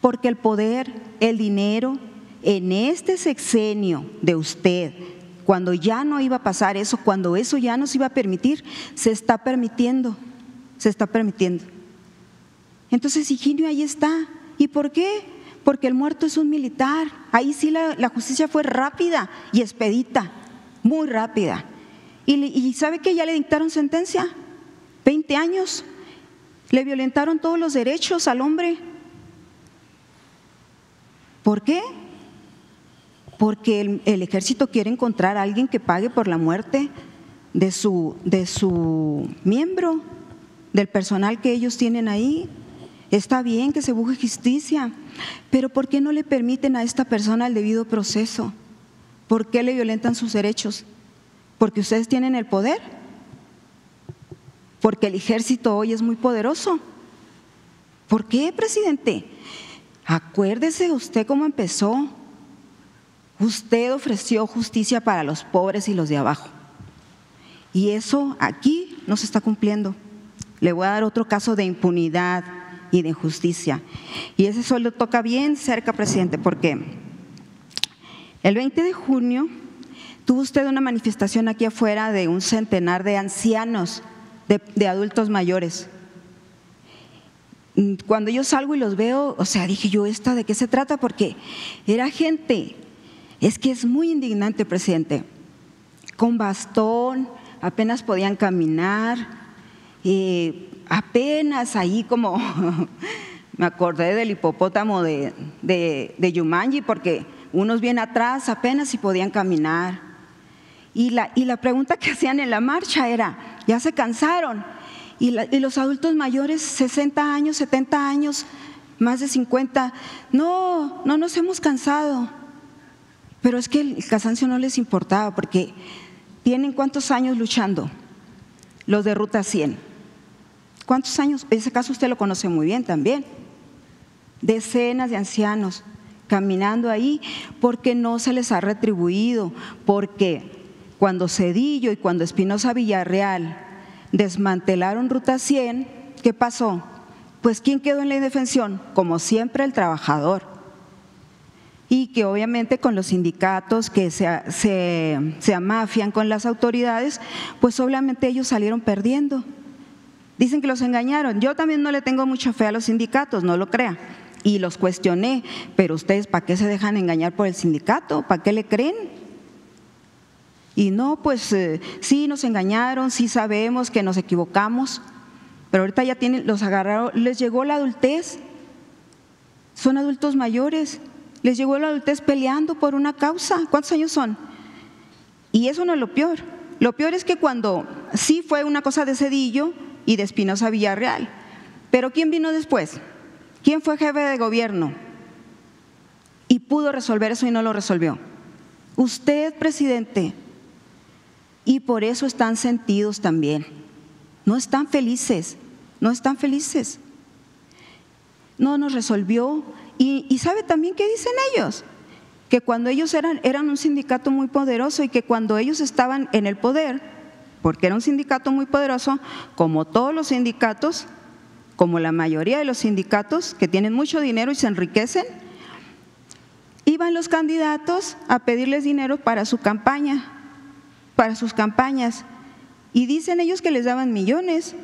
porque el poder, el dinero, en este sexenio de usted, cuando ya no iba a pasar eso, cuando eso ya no se iba a permitir, se está permitiendo, se está permitiendo. Entonces, Higinio ahí está. ¿Y por qué? porque el muerto es un militar. Ahí sí la, justicia fue rápida y expedita, muy rápida. Y, sabe que ya le dictaron sentencia, 20 años. Le violentaron todos los derechos al hombre. ¿Por qué? Porque el, el, ejército quiere encontrar a alguien que pague por la muerte de su, de su miembro, del personal que ellos tienen ahí. Está bien que se busque justicia, pero ¿por qué no le permiten a esta persona el debido proceso? ¿Por qué le violentan sus derechos? ¿Porque ustedes tienen el poder? ¿Porque el ejército hoy es muy poderoso? ¿Por qué, presidente? Acuérdese usted cómo empezó. Usted ofreció justicia para los pobres y los de abajo. Y eso aquí no se está cumpliendo. Le voy a dar otro caso de impunidad y de injusticia. Y ese solo toca bien cerca, presidente, porque el 20 de junio tuvo usted una manifestación aquí afuera de un centenar de ancianos, de, adultos mayores. Cuando yo salgo y los veo, o sea, dije yo, ¿esta de qué se trata? Porque era gente, es que es muy indignante, presidente, con bastón, apenas podían caminar, eh, apenas ahí como <laughs> me acordé del hipopótamo de, de, Yumanji porque unos bien atrás apenas si podían caminar. Y la, y la pregunta que hacían en la marcha era, ¿ya se cansaron? Y, los adultos mayores, 60 años, 70 años, más de 50, no, no nos hemos cansado. Pero es que el cansancio no les importaba porque tienen cuántos años luchando los de Ruta 100 ¿Cuántos años? Ese caso usted lo conoce muy bien también. Decenas de ancianos caminando ahí porque no se les ha retribuido, porque cuando Cedillo y cuando Espinosa Villarreal desmantelaron Ruta 100, ¿qué pasó? Pues ¿quién quedó en la indefensión? Como siempre el trabajador. Y que obviamente con los sindicatos que se, se, se amafian con las autoridades, pues obviamente ellos salieron perdiendo. Dicen que los engañaron. Yo también no le tengo mucha fe a los sindicatos, no lo crea. Y los cuestioné, pero ustedes, ¿para qué se dejan engañar por el sindicato? ¿Para qué le creen? Y no, pues eh, sí nos engañaron, sí sabemos que nos equivocamos, pero ahorita ya tienen, los agarraron, les llegó la adultez. Son adultos mayores, les llegó la adultez peleando por una causa. ¿Cuántos años son? Y eso no es lo peor. Lo peor es que cuando sí fue una cosa de cedillo, y de Espinosa Villarreal. Pero ¿quién vino después? ¿Quién fue jefe de gobierno? Y pudo resolver eso y no lo resolvió. Usted, presidente. Y por eso están sentidos también. No están felices, no están felices. No nos resolvió. Y, sabe también qué dicen ellos que cuando ellos eran, eran un sindicato muy poderoso y que cuando ellos estaban en el poder, porque era un sindicato muy poderoso, como todos los sindicatos, como la mayoría de los sindicatos que tienen mucho dinero y se enriquecen, iban los candidatos a pedirles dinero para su campaña, para sus campañas. Y dicen ellos que les daban millones.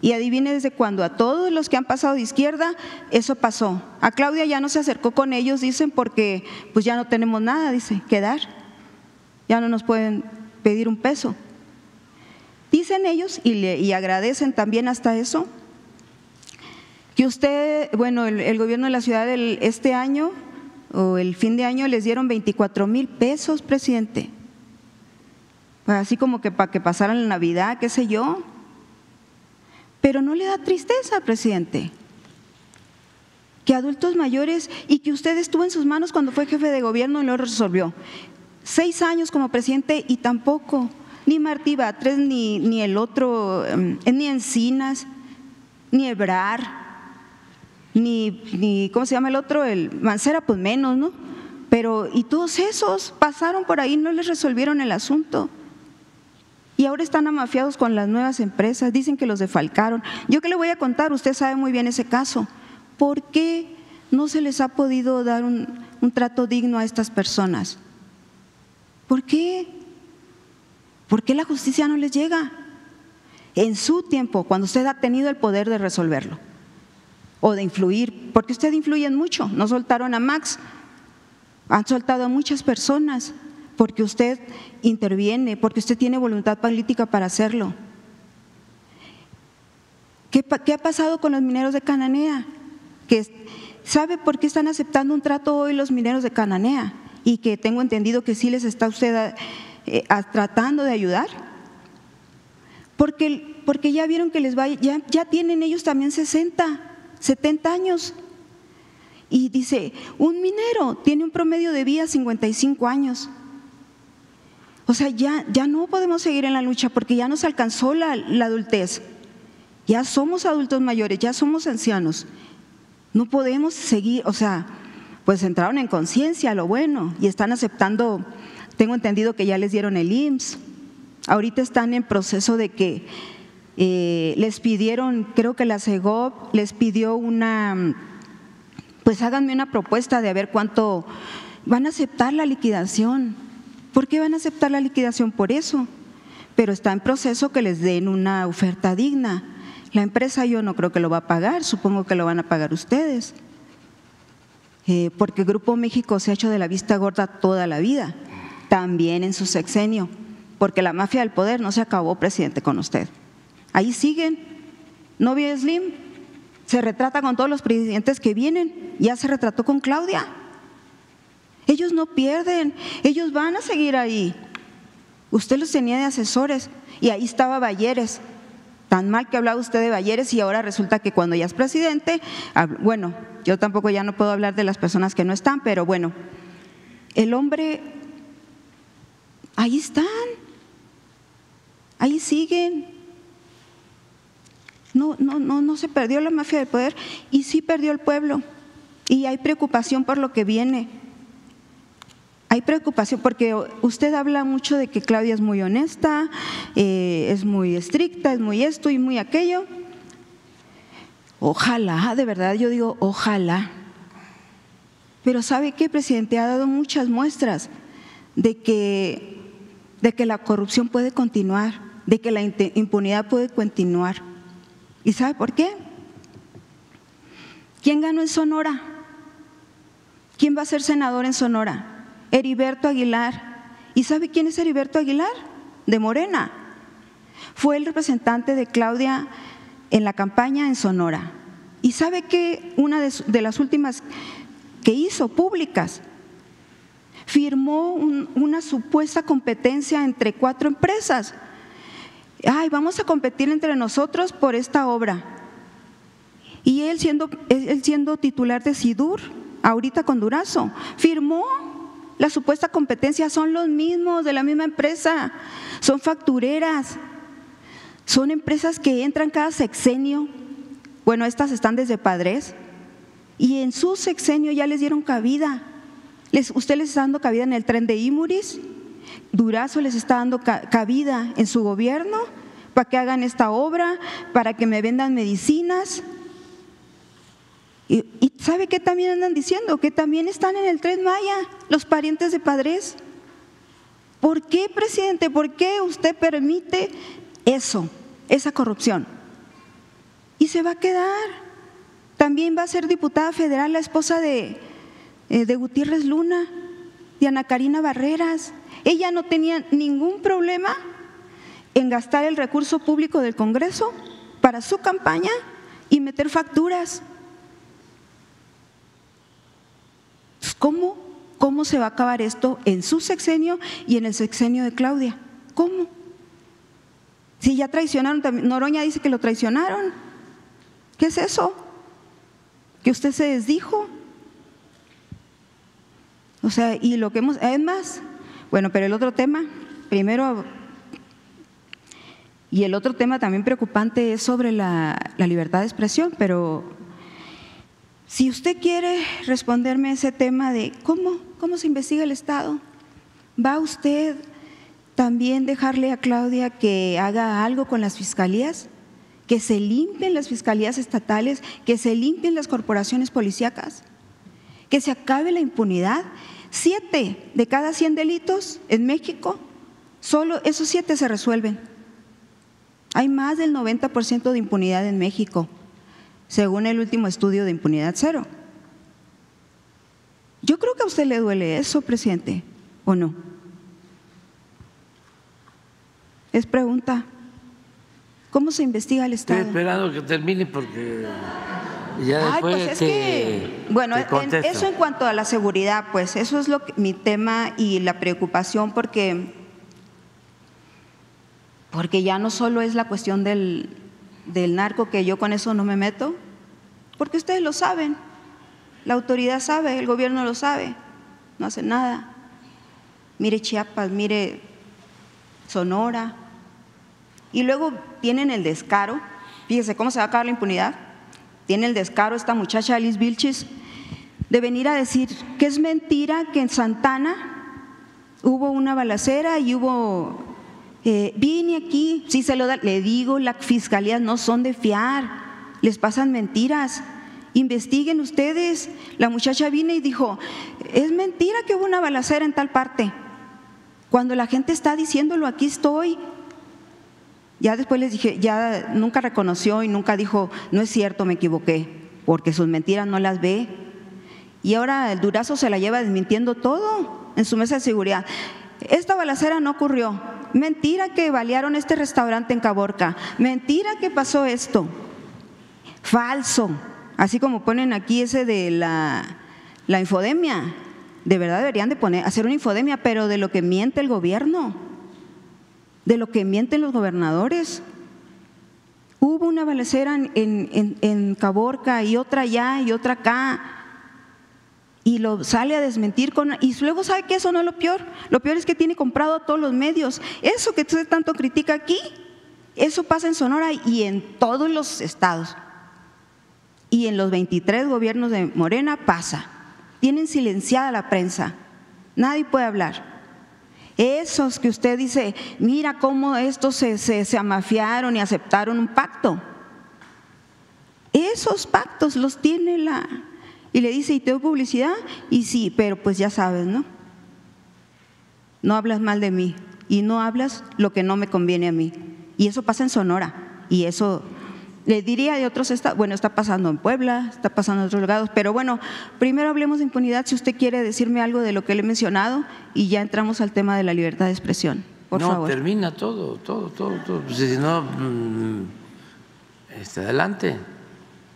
Y adivine desde cuándo, a todos los que han pasado de izquierda, eso pasó. A Claudia ya no se acercó con ellos, dicen, porque pues ya no tenemos nada, dice, que dar. Ya no nos pueden pedir un peso. Dicen ellos y, agradecen también hasta eso que usted, bueno, el, gobierno de la ciudad este año o el fin de año les dieron 24 mil pesos, presidente, así como que para que pasaran la Navidad, qué sé yo. Pero no le da tristeza, presidente, que adultos mayores y que usted estuvo en sus manos cuando fue jefe de gobierno y lo resolvió. Seis años como presidente y tampoco, ni Martí Batres, ni, ni el otro, em, ni Encinas, ni Ebrar, ni, ni, ¿cómo se llama el otro? El Mancera, pues menos, ¿no? Pero, y todos esos pasaron por ahí, no les resolvieron el asunto. Y ahora están amafiados con las nuevas empresas, dicen que los defalcaron. Yo qué le voy a contar, usted sabe muy bien ese caso. ¿Por qué no se les ha podido dar un, un trato digno a estas personas? ¿Por qué? ¿Por qué la justicia no les llega? En su tiempo, cuando usted ha tenido el poder de resolverlo o de influir, porque usted influye mucho. No soltaron a Max, han soltado a muchas personas porque usted interviene, porque usted tiene voluntad política para hacerlo. ¿Qué, qué ha pasado con los mineros de Cananea? Que, ¿Sabe por qué están aceptando un trato hoy los mineros de Cananea? Y que tengo entendido que sí les está usted eh, tratando de ayudar. Porque, porque ya vieron que les va, ya, ya tienen ellos también 60, 70 años. Y dice, un minero tiene un promedio de vida 55 años. O sea, ya, ya no podemos seguir en la lucha porque ya nos alcanzó la, la adultez. Ya somos adultos mayores, ya somos ancianos. No podemos seguir, o sea, pues entraron en conciencia, lo bueno, y están aceptando, tengo entendido que ya les dieron el IMSS. Ahorita están en proceso de que eh, les pidieron, creo que la CEGOP les pidió una pues háganme una propuesta de a ver cuánto van a aceptar la liquidación. ¿Por qué van a aceptar la liquidación? Por eso. Pero está en proceso que les den una oferta digna. La empresa yo no creo que lo va a pagar, supongo que lo van a pagar ustedes. Eh, porque Grupo México se ha hecho de la vista gorda toda la vida, también en su sexenio, porque la mafia del poder no se acabó, presidente, con usted. Ahí siguen. Novia Slim, se retrata con todos los presidentes que vienen, ya se retrató con Claudia. Ellos no pierden, ellos van a seguir ahí. Usted los tenía de asesores y ahí estaba Balleres. Tan mal que hablaba usted de Balleres y ahora resulta que cuando ya es presidente, bueno, yo tampoco ya no puedo hablar de las personas que no están, pero bueno, el hombre, ahí están, ahí siguen. No, no, no, no se perdió la mafia del poder y sí perdió el pueblo. Y hay preocupación por lo que viene. Hay preocupación porque usted habla mucho de que Claudia es muy honesta, eh, es muy estricta, es muy esto y muy aquello. Ojalá, de verdad yo digo, ojalá. Pero ¿sabe qué, presidente? Ha dado muchas muestras de que, de que la corrupción puede continuar, de que la impunidad puede continuar. ¿Y sabe por qué? ¿Quién ganó en Sonora? ¿Quién va a ser senador en Sonora? Heriberto Aguilar. ¿Y sabe quién es Heriberto Aguilar? De Morena. Fue el representante de Claudia en la campaña en Sonora. ¿Y sabe qué? Una de, las últimas que hizo públicas, firmó una supuesta competencia entre cuatro empresas. Ay, vamos a competir entre nosotros por esta obra. Y él siendo, él siendo titular de SIDUR, ahorita con Durazo, firmó la supuesta competencia, son los mismos de la misma empresa, son factureras, son empresas que entran cada sexenio, bueno, estas están desde padres, y en su sexenio ya les dieron cabida. Les, usted les está dando cabida en el tren de Imuris, Durazo les está dando cabida en su gobierno para que hagan esta obra, para que me vendan medicinas. Y, ¿sabe qué también andan diciendo? Que también están en el tren Maya, los parientes de padres. ¿Por qué, presidente? ¿Por qué usted permite eso, esa corrupción? Y se va a quedar. También va a ser diputada federal la esposa de, de Gutiérrez Luna, de Ana Karina Barreras. Ella no tenía ningún problema en gastar el recurso público del Congreso para su campaña y meter facturas. Pues, ¿Cómo, ¿Cómo se va a acabar esto en su sexenio y en el sexenio de Claudia? ¿Cómo? Si ya traicionaron, Noroña dice que lo traicionaron. ¿Qué es eso? Que usted se desdijo. O sea, y lo que hemos, es más, bueno, pero el otro tema, primero, y el otro tema también preocupante es sobre la, la libertad de expresión, pero si usted quiere responderme ese tema de cómo, cómo se investiga el Estado, ¿va usted también dejarle a Claudia que haga algo con las fiscalías? Que se limpien las fiscalías estatales, que se limpien las corporaciones policíacas, que se acabe la impunidad. Siete de cada cien delitos en México, solo esos siete se resuelven. Hay más del 90% de impunidad en México, según el último estudio de impunidad cero. Yo creo que a usted le duele eso, presidente, ¿o no? Es pregunta. ¿Cómo se investiga el Estoy Estado? esperando que termine porque ya Ay, pues es que, bueno, en- eso en cuanto a la seguridad, pues eso es lo que- mi tema y la preocupación porque, porque ya no solo es la cuestión del, del narco, que yo con eso no me meto, porque ustedes lo saben, la autoridad sabe, el gobierno lo sabe, no hace nada. Mire Chiapas, mire Sonora, y luego tienen el descaro, fíjese cómo se va a acabar la impunidad, tiene el descaro esta muchacha Alice Vilchis de venir a decir que es mentira que en Santana hubo una balacera y hubo, eh, aquí, si se lo da, le digo, las fiscalías no son de fiar, les pasan mentiras. Investiguen ustedes. La muchacha vino y dijo, es mentira que hubo una balacera en tal parte. Cuando la gente está diciéndolo, aquí estoy. Ya después les dije, ya nunca reconoció y nunca dijo, no es cierto, me equivoqué, porque sus mentiras no las ve. Y ahora el Durazo se la lleva desmintiendo todo en su mesa de seguridad. Esta balacera no ocurrió. Mentira que balearon este restaurante en Caborca. Mentira que pasó esto. Falso. Así como ponen aquí ese de la, la infodemia. De verdad deberían de poner, hacer una infodemia, pero de lo que miente el gobierno de lo que mienten los gobernadores. Hubo una balacera en, en, en, Caborca y otra allá y otra acá. Y lo sale a desmentir con. Y luego sabe que eso no es lo peor. Lo peor es que tiene comprado a todos los medios. Eso que usted tanto critica aquí, eso pasa en Sonora y en todos los estados. Y en los 23 gobiernos de Morena pasa. Tienen silenciada la prensa. Nadie puede hablar. Esos que usted dice, mira cómo estos se, se, se, amafiaron y aceptaron un pacto. Esos pactos los tiene la... Y le dice, ¿y te doy publicidad? Y sí, pero pues ya sabes, ¿no? No hablas mal de mí y no hablas lo que no me conviene a mí. Y eso pasa en Sonora. Y eso le diría de otros estados, bueno, está pasando en Puebla, está pasando en otros lugares, pero bueno, primero hablemos de impunidad si usted quiere decirme algo de lo que le he mencionado y ya entramos al tema de la libertad de expresión. Por no, favor. termina todo, todo, todo, todo. Pues, si no, mmm, está adelante.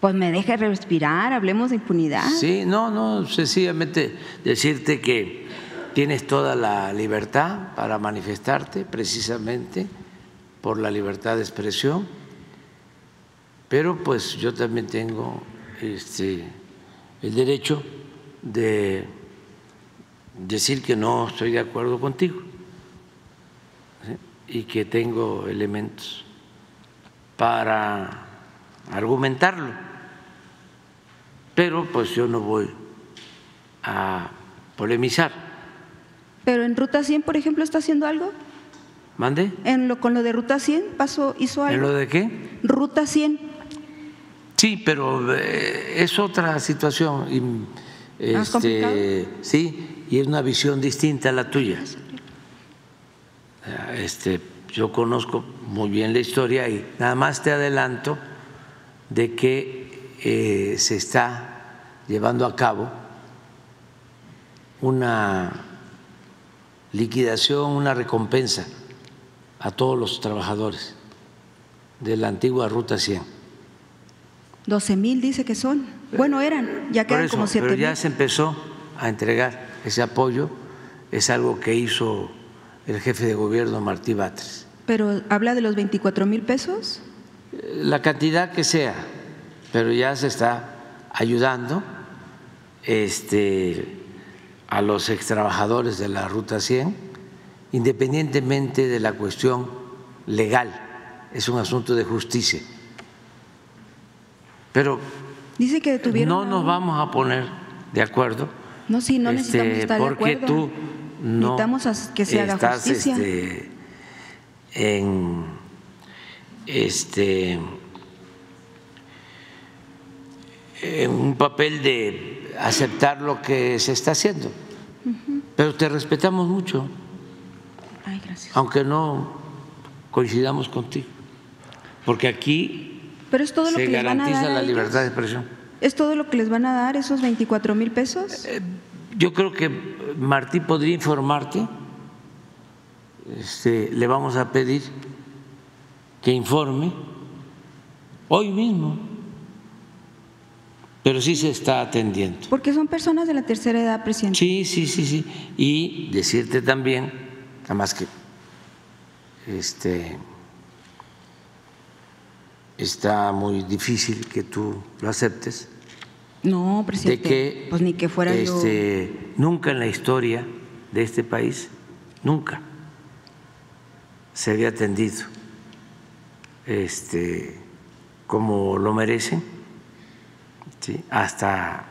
Pues me deje respirar, hablemos de impunidad. Sí, no, no, sencillamente decirte que tienes toda la libertad para manifestarte precisamente por la libertad de expresión pero pues yo también tengo este, el derecho de decir que no estoy de acuerdo contigo ¿sí? y que tengo elementos para argumentarlo, pero pues yo no voy a polemizar. Pero en Ruta 100, por ejemplo, está haciendo algo. ¿Mande? En lo, con lo de Ruta 100 pasó, hizo algo. ¿En lo de qué? Ruta 100. Sí, pero eh, es otra situación. Y, ¿Más complicado? sí, y es una visión distinta a la tuya. Este, yo conozco muy bien la historia y nada más te adelanto de que eh, se está llevando a cabo una liquidación, una recompensa a todos los trabajadores de la antigua Ruta 100. 12 mil dice que son. Bueno, eran, ya quedan eso, como 7 pero ya mil. se empezó a entregar ese apoyo, es algo que hizo el jefe de gobierno Martí Batres. Pero habla de los 24 mil pesos. La cantidad que sea, pero ya se está ayudando este, a los extrabajadores de la Ruta 100, independientemente de la cuestión legal, es un asunto de justicia. Pero Dice que detuvieron no nos vamos a poner de acuerdo. No, sí, no este, necesitamos estar de porque acuerdo. tú no Necesitamos que se haga estás, justicia. este, en este en un papel de aceptar lo que se está haciendo. Pero te respetamos mucho, Ay, gracias. aunque no coincidamos contigo. Porque aquí Pero es todo lo se que les van a garantiza dar. a la ellos. libertad de expresión. ¿Es todo lo que les van a dar, esos 24 mil pesos? Yo creo que Martí podría informarte. Este, le vamos a pedir que informe hoy mismo, pero sí se está atendiendo. Porque son personas de la tercera edad, presidente. Sí, sí, sí, sí. Y decirte también, nada más que este, está muy difícil que tú lo aceptes, No, de presidente. que pues ni que fuera yo. este, nunca en la historia de este país, nunca se había atendido este, como lo merecen, ¿sí? hasta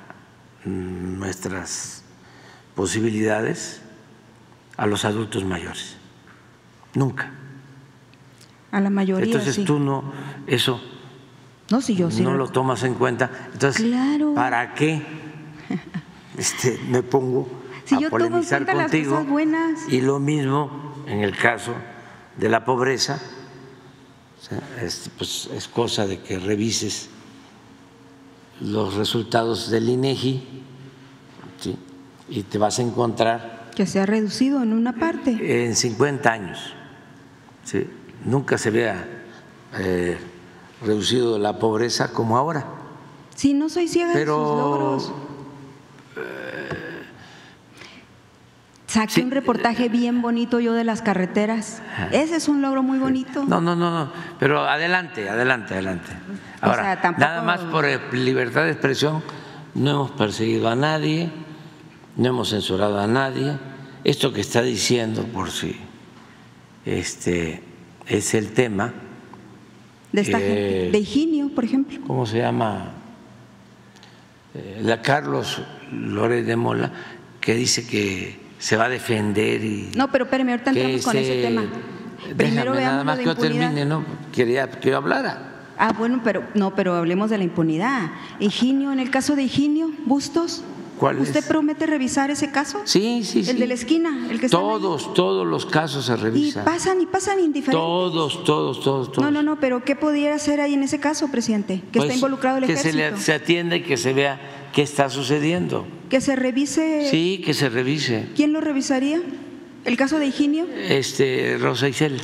mm, nuestras posibilidades a los adultos mayores. Nunca. A la mayoría. Entonces sí. tú no, eso No, sí, yo sí. no lo tomas en cuenta. Entonces, Claro. ¿para qué <laughs> este, me pongo Si a yo tomo en polemizar las contigo? cosas buenas. Y lo mismo en el caso de la pobreza, o sea, es, pues, es cosa de que revises los resultados del INEGI ¿sí? y te vas a encontrar Que se ha reducido en una parte. en 50 años. ¿sí? Nunca se había eh, reducido la pobreza como ahora. Sí, no soy ciega Pero, de sus logros. Saqué sí. un reportaje bien bonito yo de las carreteras. Ese es un logro muy bonito. No, no, no, no. Pero adelante, adelante, adelante. O Ahora, sea, tampoco- nada más por eh, libertad de expresión, no hemos perseguido a nadie, no hemos censurado a nadie. Esto que está diciendo, por si este es el tema, De esta eh, gente. De Higinio, por ejemplo. ¿cómo se llama? Eh, La Carlos Lórez de Mola, que dice que se va a defender y No, pero espérame, ahorita entramos con ese tema. Primero nada veamos más lo que yo termine, ¿no? Quería que yo hablara. Ah, bueno, pero no, pero hablemos de la impunidad. Higinio, en el caso de Higinio, Bustos. ¿Cuál ¿Usted es? promete revisar ese caso? Sí, sí, sí. El de la esquina, el que está Todos, todos los casos se Y revisan. pasan y pasan indiferentes. Todos, todos, todos, todos. No, no, no, pero ¿qué pudiera hacer ahí en ese caso, presidente? Que Pues, está involucrado el que ejército. se, le, se atienda y que se vea qué está sucediendo. Que se revise. Sí, que se revise. ¿Quién lo revisaría? ¿El caso de Higinio? Este, Rosa Isel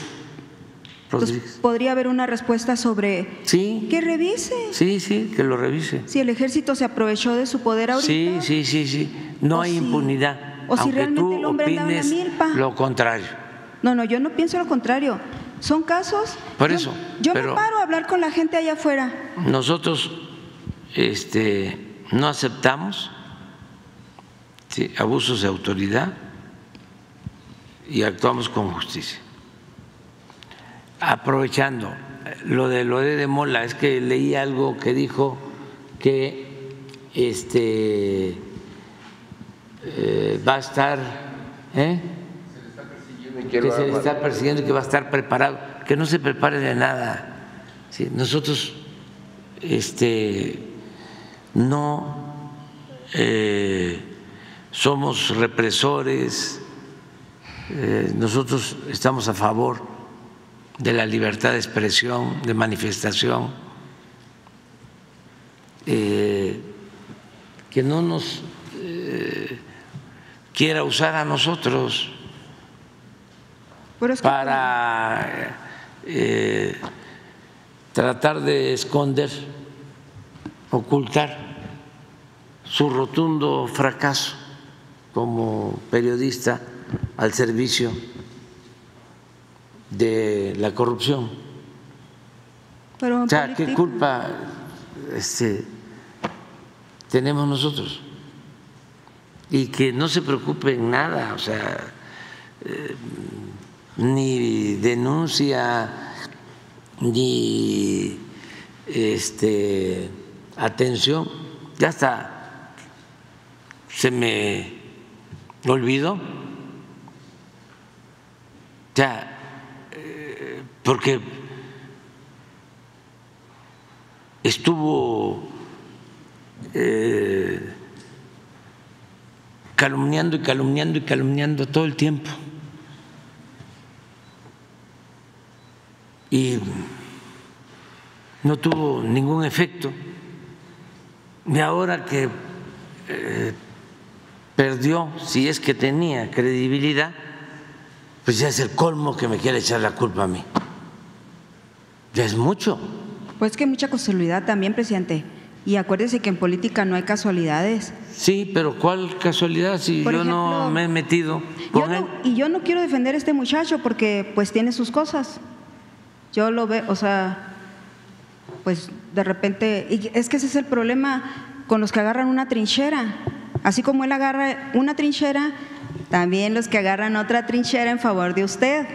Rodríguez. podría haber una respuesta sobre Sí, que revise. sí, sí, que lo revise. Si el ejército se aprovechó de su poder ahorita. Sí, sí, sí, sí. No hay si- impunidad. o si realmente tú el hombre andaba en la milpa. lo contrario. No, no, yo no pienso lo contrario. Son casos. Por yo- eso, Yo pero- me paro a hablar con la gente allá afuera. Nosotros este, no aceptamos sí, abusos de autoridad y actuamos con justicia. Aprovechando lo de lo de Mola, es que leí algo que dijo que este eh, va a estar, ¿eh? Que se le está persiguiendo y que va a estar preparado, que no se prepare de nada. Sí, nosotros este, no eh, somos represores, eh, nosotros estamos a favor de la libertad de expresión, de manifestación, eh, que no nos eh, quiera usar a nosotros Pero es que- para eh, tratar de esconder, ocultar su rotundo fracaso como periodista al servicio de la corrupción. Pero en O sea, ¿qué culpa este, tenemos nosotros? Y que no se preocupen nada, o sea, eh, ni denuncia, ni este, atención, ya está, se me olvidó. Ya, eh, porque estuvo eh, calumniando y calumniando y calumniando todo el tiempo. Y no tuvo ningún efecto. Y ahora que eh, perdió, si es que tenía credibilidad, pues ya es el colmo que me quiere echar la culpa a mí. Ya es mucho. Pues que mucha casualidad también, presidente. Y acuérdese que en política no hay casualidades. Sí, pero ¿cuál casualidad si Por yo no ejemplo, me he metido Yo con él? no- y yo no quiero defender a este muchacho porque pues tiene sus cosas. Yo lo veo, o sea, pues de repente, y es que ese es el problema con los que agarran una trinchera. Así como él agarra una trinchera, también los que agarran otra trinchera en favor de usted.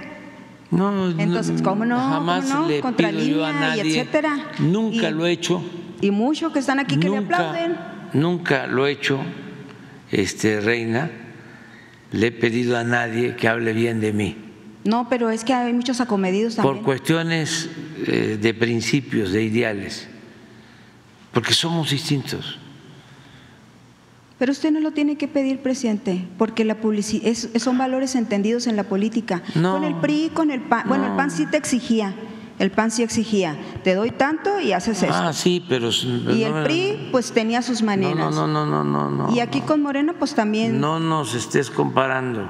No, Entonces, ¿cómo no? Jamás ¿Cómo no? le Contra pido yo a línea y nadie. etcétera. Nunca Y- lo he hecho. Y muchos que están aquí que le aplauden. nunca, nunca lo he hecho, este, Reina. Le he pedido a nadie que hable bien de mí. No, pero es que hay muchos acomedidos Por también. cuestiones eh, de principios, de ideales. Porque somos distintos. Pero usted no lo tiene que pedir, presidente, porque la es- son valores entendidos en la política. No. Con el PRI, con el PAN. Bueno, el No. PAN sí te exigía. El PAN sí exigía. Te doy tanto y haces eso. Ah, sí, pero. y el PRI, pues tenía sus No, maneras. no, no, no, no, no. y aquí con Morena, pues también. No nos estés comparando.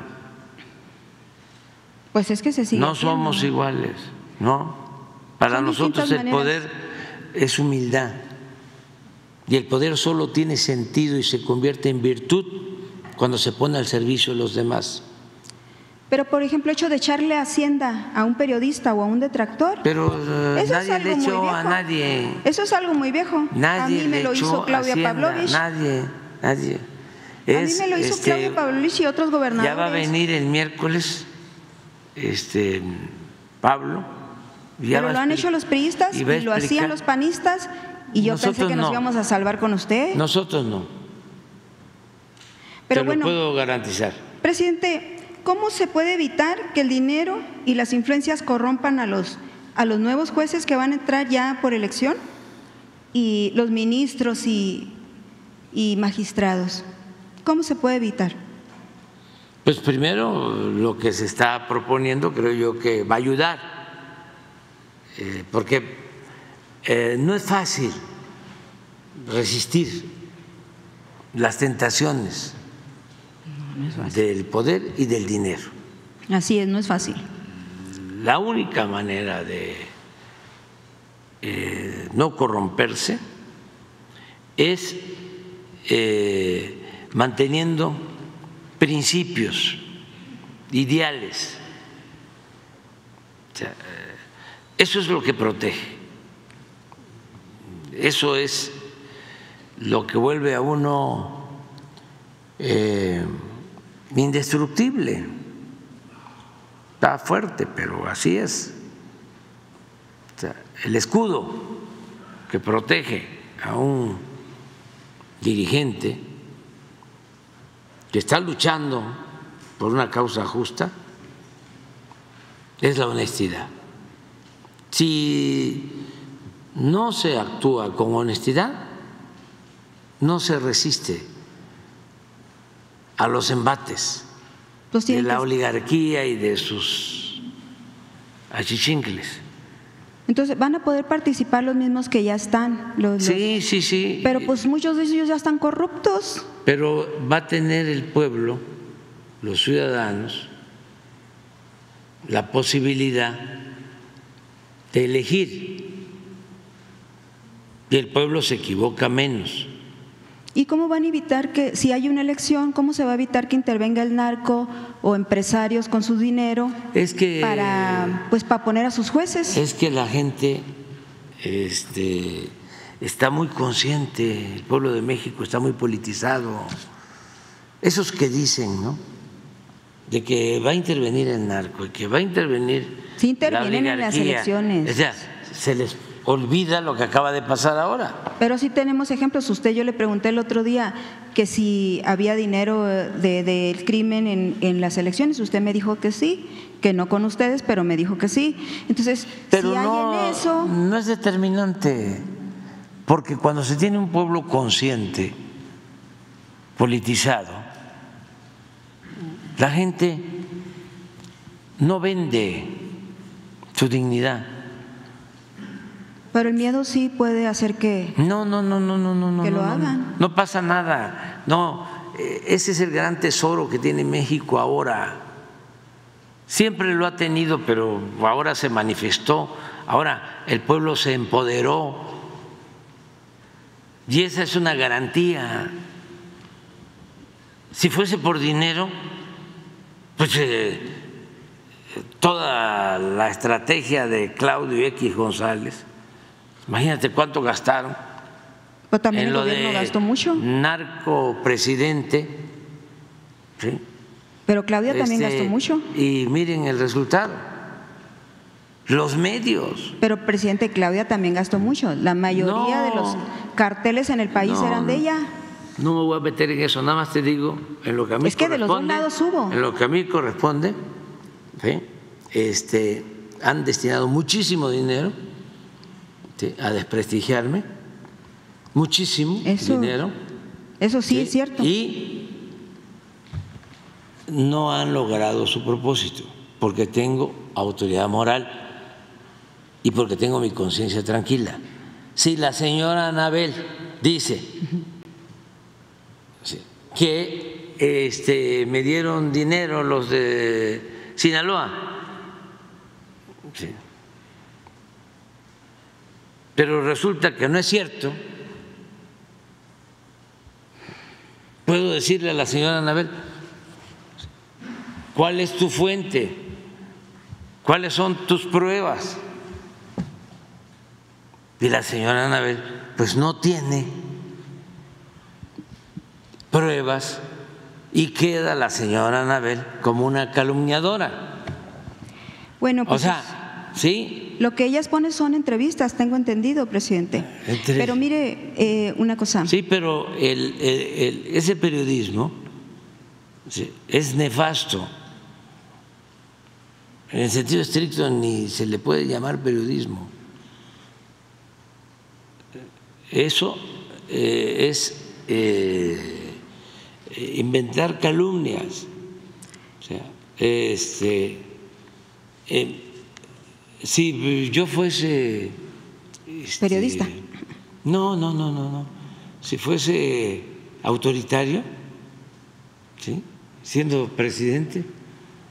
Pues es que se sigue. No haciendo. somos iguales, ¿no? Para Son nosotros el maneras. poder es humildad. Y el poder solo tiene sentido y se convierte en virtud cuando se pone al servicio de los demás. Pero, por ejemplo, hecho de echarle hacienda a un periodista o a un detractor. Pero eh, eso es nadie algo le muy echó viejo. a nadie. Eso es algo muy viejo. Nadie a mí me lo hizo Claudia Hacienda, Pavlovich. Nadie, nadie. a mí Es, me lo hizo este, Claudia Pavlovich y otros gobernadores. Ya va a venir el miércoles este Pablo. ya Pero lo han hecho los priistas y lo hacían los panistas y yo pensé que nos no. íbamos a salvar con usted. Nosotros no. Pero Te bueno, lo puedo garantizar. presidente, ¿cómo se puede evitar que el dinero y las influencias corrompan a los, a los nuevos jueces que van a entrar ya por elección y los ministros y, y magistrados? ¿Cómo se puede evitar? Pues primero lo que se está proponiendo creo yo que va a ayudar, eh, porque eh, no es fácil resistir las tentaciones del poder y del dinero. Así es, no es fácil. La única manera de eh, no corromperse es eh, manteniendo principios, ideales. O sea, eso es lo que protege. Eso es lo que vuelve a uno eh, indestructible. Está fuerte, pero así es. El escudo que protege a un dirigente que está luchando por una causa justa es la honestidad. Si no se actúa con honestidad, no se resiste a los embates Pues de la oligarquía y de sus achichincles. entonces, ¿van a poder participar los mismos que ya están? Los- los- Sí, sí, sí. Pero pues muchos de ellos ya están corruptos. Pero va a tener el pueblo, los ciudadanos, la posibilidad de elegir. Y el pueblo se equivoca menos. ¿Y cómo van a evitar que, si hay una elección, cómo se va a evitar que intervenga el narco o empresarios con su dinero Es que para, pues, para poner a sus jueces? es que la gente este, está muy consciente, el pueblo de México está muy politizado. Esos que dicen, ¿no? De que va a intervenir el narco y que va a intervenir. Sí la intervienen en las elecciones. O sea, se les olvida lo que acaba de pasar ahora. Pero sí tenemos ejemplos. Usted, yo le pregunté el otro día que si había dinero eh, de- del crimen en, en las elecciones. Usted me dijo que sí, que no con ustedes, pero me dijo que sí. Entonces, Pero si hay en eso, no es determinante, porque cuando se tiene un pueblo consciente, politizado, la gente no vende su dignidad. Pero el miedo sí puede hacer que... No, no, no, no, no, no, no. Que lo no, no. hagan. No pasa nada. No, eh, ese es el gran tesoro que tiene México ahora. Siempre lo ha tenido, pero ahora se manifestó. Ahora el pueblo se empoderó. Y esa es una garantía. Si fuese por dinero, pues eh, toda la estrategia de Claudio X González, imagínate cuánto gastaron Pero también en el lo gobierno de gastó mucho. narco presidente, ¿sí? Pero Claudia también Este, gastó mucho. Y miren el resultado. Los medios. Pero presidente Claudia también gastó mucho. La mayoría de los carteles en el país No, eran de ella. No me voy a meter en eso, nada más te digo en lo que a mí Es que de los dos corresponde. lados hubo. En lo que a mí corresponde, ¿sí? este, han destinado muchísimo dinero. A desprestigiarme, muchísimo Eso dinero. Eso sí, es cierto. Y no han logrado su propósito, porque tengo autoridad moral y porque tengo mi conciencia tranquila. Si la señora Anabel dice que este, me dieron dinero los de Sinaloa, sí, pero resulta que no es cierto, puedo decirle a la señora Anabel, ¿cuál es tu fuente? ¿Cuáles son tus pruebas? Y la señora Anabel, pues no tiene pruebas y queda la señora Anabel como una calumniadora. Bueno, O pues sea, ¿sí? lo que ellas ponen son entrevistas, tengo entendido, presidente. Entre- Pero mire, eh, una cosa. Sí, pero el- el- el- ese periodismo es nefasto. En el sentido estricto ni se le puede llamar periodismo. Eso eh, es eh, inventar calumnias. O sea, este, eh, si yo fuese este, Periodista. No, no, no, no, no. Si fuese autoritario, ¿sí? siendo presidente,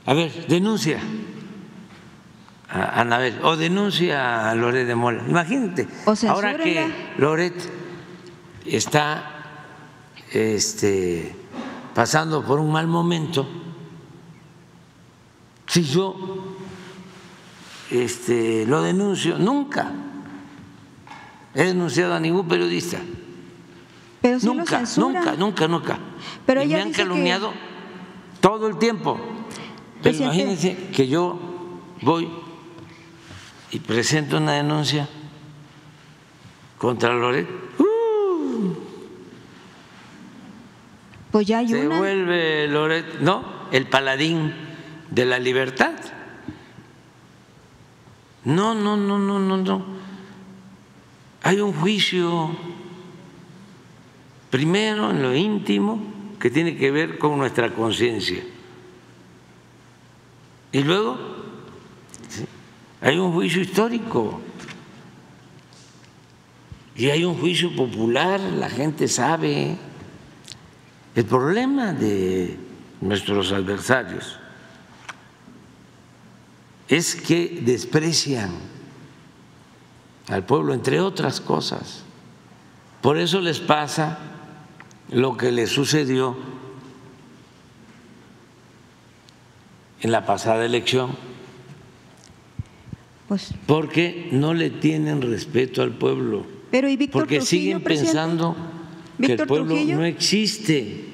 a ver, denuncia a Anabel o denuncia a Loret de Mola. Imagínate, O ahora que. Loret está este, pasando por un mal momento, si yo este, lo denuncio, nunca he denunciado a ningún periodista. Pero sí nunca, nunca, nunca, nunca. Pero y ella me han dice que- calumniado todo el tiempo. Pero Presidente. imagínense que yo voy y presento una denuncia contra Loret. ¡uh! Pues ya hay se una. vuelve Loret, no, el paladín de la libertad. No, no, no, no, no, no. Hay un juicio primero en lo íntimo que tiene que ver con nuestra conciencia. Y luego hay un juicio histórico. Y hay un juicio popular, la gente sabe. El problema de nuestros adversarios es que desprecian al pueblo, entre otras cosas. Por eso les pasa lo que le sucedió en la pasada elección, Pues, porque no le tienen respeto al pueblo, pero ¿y Víctor porque Trujillo, siguen pensando que el ¿Víctor pueblo Trujillo? no existe.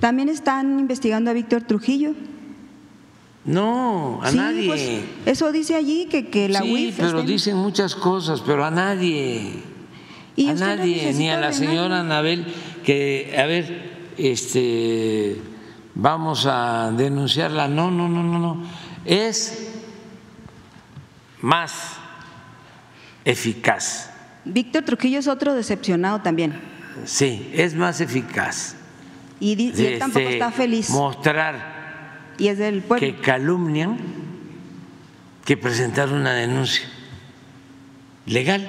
También están investigando a Víctor Trujillo. No, a Sí, nadie. pues, eso dice allí que, que la sí, UIF pero dicen muchas cosas, pero a nadie. Y a no nadie, ni a la señora. Anabel, que, a ver, este, vamos a denunciarla. No, no, no, no, no. Es más eficaz, Víctor Trujillo es otro decepcionado también. sí, es más eficaz. Y él tampoco este, está feliz. Mostrar Y es del pueblo. que calumnian que presentar una denuncia legal.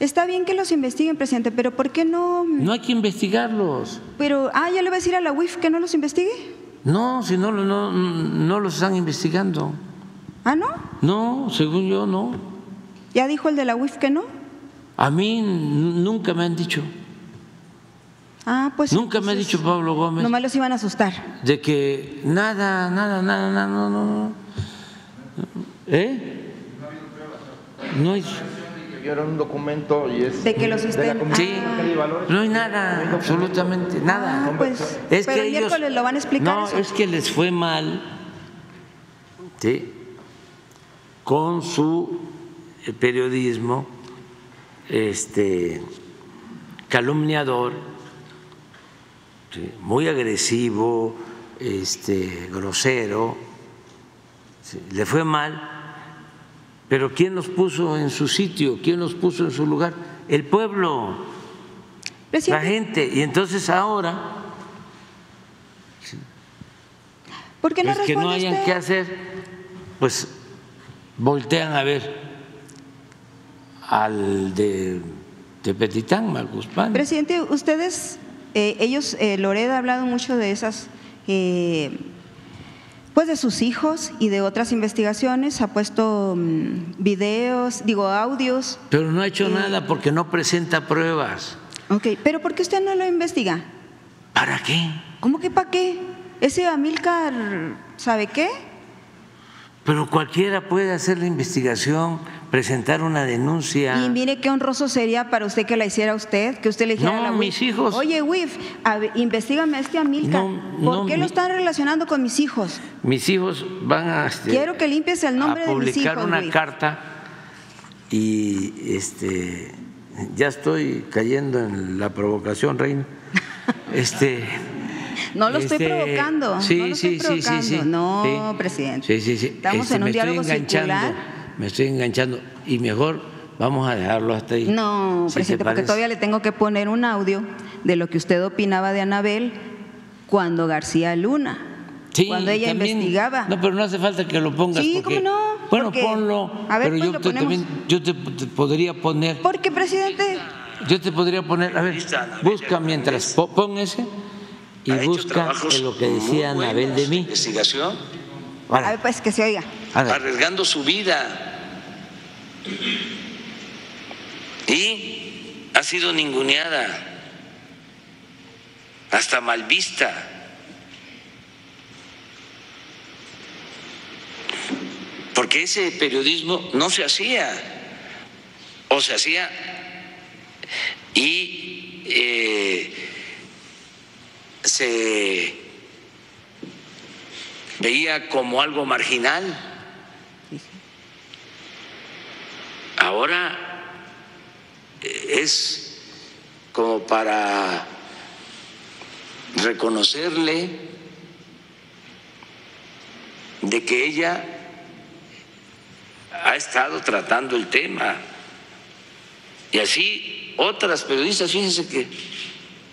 Está bien que los investiguen, presidente, pero ¿por qué no? No hay que investigarlos. Pero, ah, ya le va a decir a la UIF que no los investigue. No, si no, no, no los están investigando. Ah, ¿no? No, según yo, no. Ya dijo el de la UIF que no. A mí nunca me han dicho, Ah, pues. nunca me ha dicho Pablo Gómez Nomás los iban a asustar. de que nada, nada, nada, nada, no, no, no. ¿Eh? No hay, Vieron un documento y es De que los estén- sí, no hay nada, absolutamente nada. Ah, pues. Es pero que el ellos, miércoles lo van a explicar. No, eso. es que les fue mal ¿sí? con su eh, periodismo este, calumniador, ¿sí? muy agresivo, este, grosero. ¿sí? Le fue mal, pero ¿quién los puso en su sitio? ¿Quién los puso en su lugar? El pueblo la gente. Y entonces ahora, ¿por qué no pues que no hayan usted? qué hacer, pues voltean a ver al de Tepetitán, Marcuspan. Presidente, ustedes, eh, ellos, eh, Loreda ha hablado mucho de esas, eh, pues de sus hijos y de otras investigaciones, ha puesto mm, videos, digo, audios. Pero no ha hecho Eh, nada porque no presenta pruebas. Ok, pero ¿por qué usted no lo investiga? ¿Para qué? ¿Cómo que para qué? Ese Amílcar, ¿sabe qué? Pero cualquiera puede hacer la investigación, presentar una denuncia. Y mire qué honroso sería para usted que la hiciera usted, que usted le dijera No, a la UIF, mis hijos. Oye, WIF, investígame a este Amílcar. No, ¿Por no, qué lo están relacionando con mis hijos? Mis hijos van a, este, Quiero que limpies el nombre a de mis publicar hijos, una Luis. carta y este ya estoy cayendo en la provocación, Reina. <laughs> Este No lo estoy este, provocando. Sí, no lo sí, estoy sí, sí, provocando. sí. No, presidente. Sí, sí, sí. Estamos Este, en un me estoy diálogo circular. Me estoy enganchando y mejor vamos a dejarlo hasta ahí. No, si te presidente, porque todavía le tengo que poner un audio de lo que usted opinaba de Anabel cuando García Luna, Sí, cuando ella también- investigaba. No, pero no hace falta que lo pongas. Sí, porque- ¿cómo no? Bueno, Porque- ponlo. A ver, pero pues yo lo te, también, yo te, te podría poner. Porque, presidente, Yo te podría poner, a ver, busca mientras, po- pon ese y busca lo que decía Anabel de mí. investigación, a ver, pues que se oiga. arriesgando su vida. Y ha sido ninguneada, hasta mal vista. Porque ese periodismo no se hacía, o se hacía y eh, se veía como algo marginal. Ahora eh, es como para reconocerle de que ella ha estado tratando el tema. Y así otras periodistas, fíjense que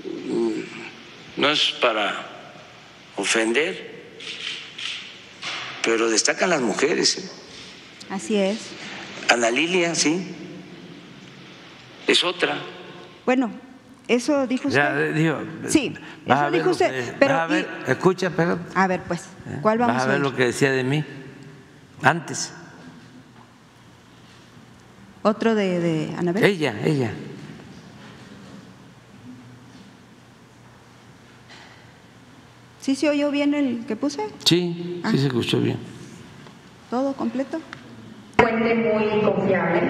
mm, no es para ofender, pero destacan las mujeres. ¿eh? Así es. Ana Lilia, sí, es otra. Bueno, eso dijo usted. ya, eh, digo, Sí, eso a ver dijo usted, que- pero a ver, y- escucha, pero A ver, pues, ¿cuál vamos vas a a ver ver? lo que decía de mí antes. Otro de, de Anabel. Ella, ella. ¿Sí se oyó bien el que puse? Sí, sí se escuchó bien. ¿Todo completo? Fuente muy confiable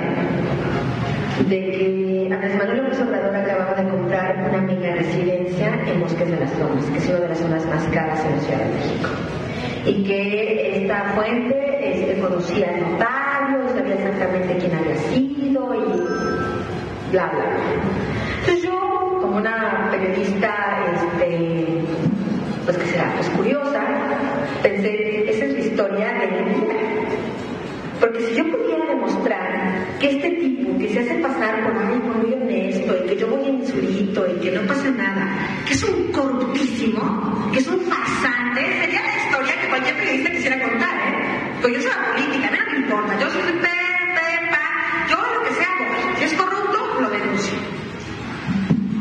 de que Andrés Manuel López Obrador acababa de comprar una mega residencia en Bosques de las Lomas, que es una de las zonas más caras en la Ciudad de México. Y que esta fuente este, conocía al notario, sabía exactamente quién había sido y bla, bla, bla. Entonces yo, como una periodista, Porque si yo pudiera demostrar que este tipo que se hace pasar por alguien muy honesto y que yo voy en surito y que no pasa nada, que es un corruptísimo, que es un farsante, sería la historia que cualquier periodista quisiera contar, ¿eh? Pues yo soy la política, a mí no me importa, yo soy pe, pe, pa, yo lo que sea voy. Si es corrupto, lo denuncio.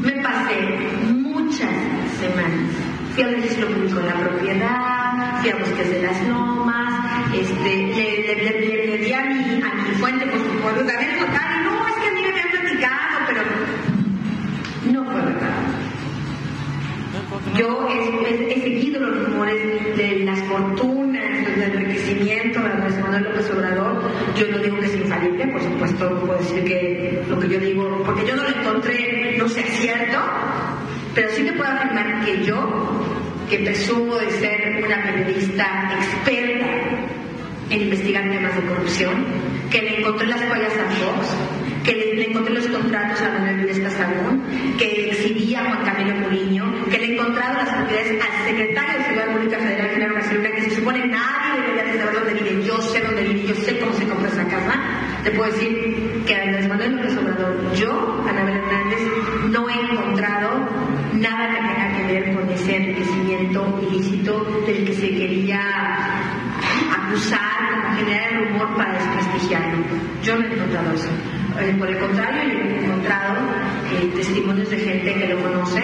Me pasé muchas semanas. Fui al registro público de la propiedad, fui a bosques de las lomas, este, le, le di a mi, a mi por supuesto, también el notario, no, es que a mí me habían platicado, pero no fue verdad. Yo he, seguido los rumores de las fortunas, del enriquecimiento de Andrés Manuel López Obrador. Yo no digo que es infalible, por supuesto, puedo decir que lo que yo digo, porque yo no lo encontré, no sea cierto, pero sí te puedo afirmar que yo, que presumo de ser una periodista experta en investigar temas de corrupción, que le encontré las fallas a Fox, que le, encontré los contratos a Manuel Luis Casabón, que exhibía a Juan Camilo Muriño, que le he encontrado las propiedades al secretario de Seguridad Pública Federal, Genaro García Luna, que se supone nadie debería de saber dónde vive, yo sé dónde vive, yo sé cómo se compra esa casa. Te puedo decir que Andrés Manuel López Obrador, yo, Anabel Hernández, no he encontrado nada que tenga que ver con ese enriquecimiento ilícito del que se quería acusar, generar el rumor para desprestigiarlo. Yo no he encontrado eso. Eh, por el contrario, yo he encontrado eh, testimonios de gente que lo conoce,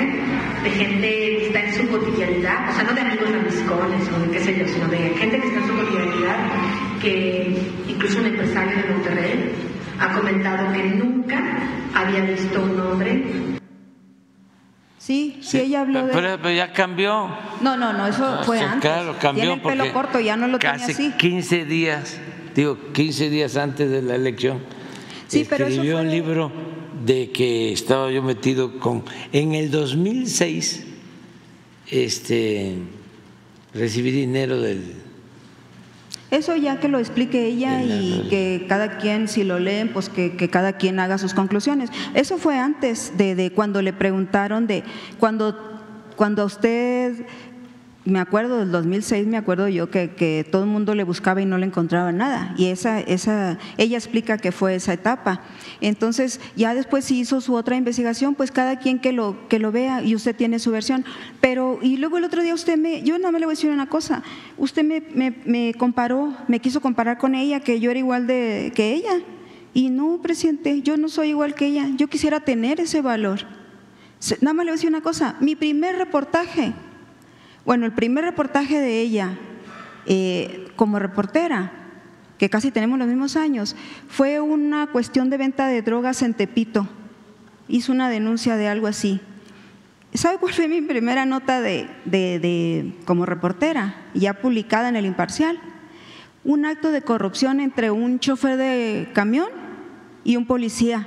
de gente que está en su cotidianidad, o sea, no de amigos lambiscones o de qué sé yo, sino de gente que está en su cotidianidad, que incluso un empresario de Monterrey ha comentado que nunca había visto un hombre Sí, sí, ella habló de... Pero, pero ya cambió. No, no, no, eso fue Sí, antes. Claro, cambió Tiene el pelo corto, ya no lo tenía así. 15 días, digo, 15 días antes de la elección, Sí, escribió un libro de que estaba yo metido con. En el 2006, este, recibí dinero del. Eso ya que lo explique ella la- y que cada quien, si lo leen, pues que, que cada quien haga sus conclusiones. Eso fue antes de, de cuando le preguntaron de cuando, cuando a usted, me acuerdo del 2006, me acuerdo yo que, todo el mundo le buscaba y no le encontraba nada. Y esa, esa, ella explica que fue esa etapa. Entonces, ya después si hizo su otra investigación, pues cada quien que lo, que lo vea y usted tiene su versión. Pero, y luego el otro día usted me, yo nada más le voy a decir una cosa, usted me, me, me comparó, me quiso comparar con ella, que yo era igual de, que ella. Y no, presidente, yo no soy igual que ella, yo quisiera tener ese valor. Nada más le voy a decir una cosa, mi primer reportaje, bueno, el primer reportaje de ella eh, como reportera, que casi tenemos los mismos años, fue una cuestión de venta de drogas en Tepito. Hizo una denuncia de algo así. ¿Sabe cuál fue mi primera nota de, de- de- como reportera, ya publicada en el Imparcial? Un acto de corrupción entre un chofer de camión y un policía.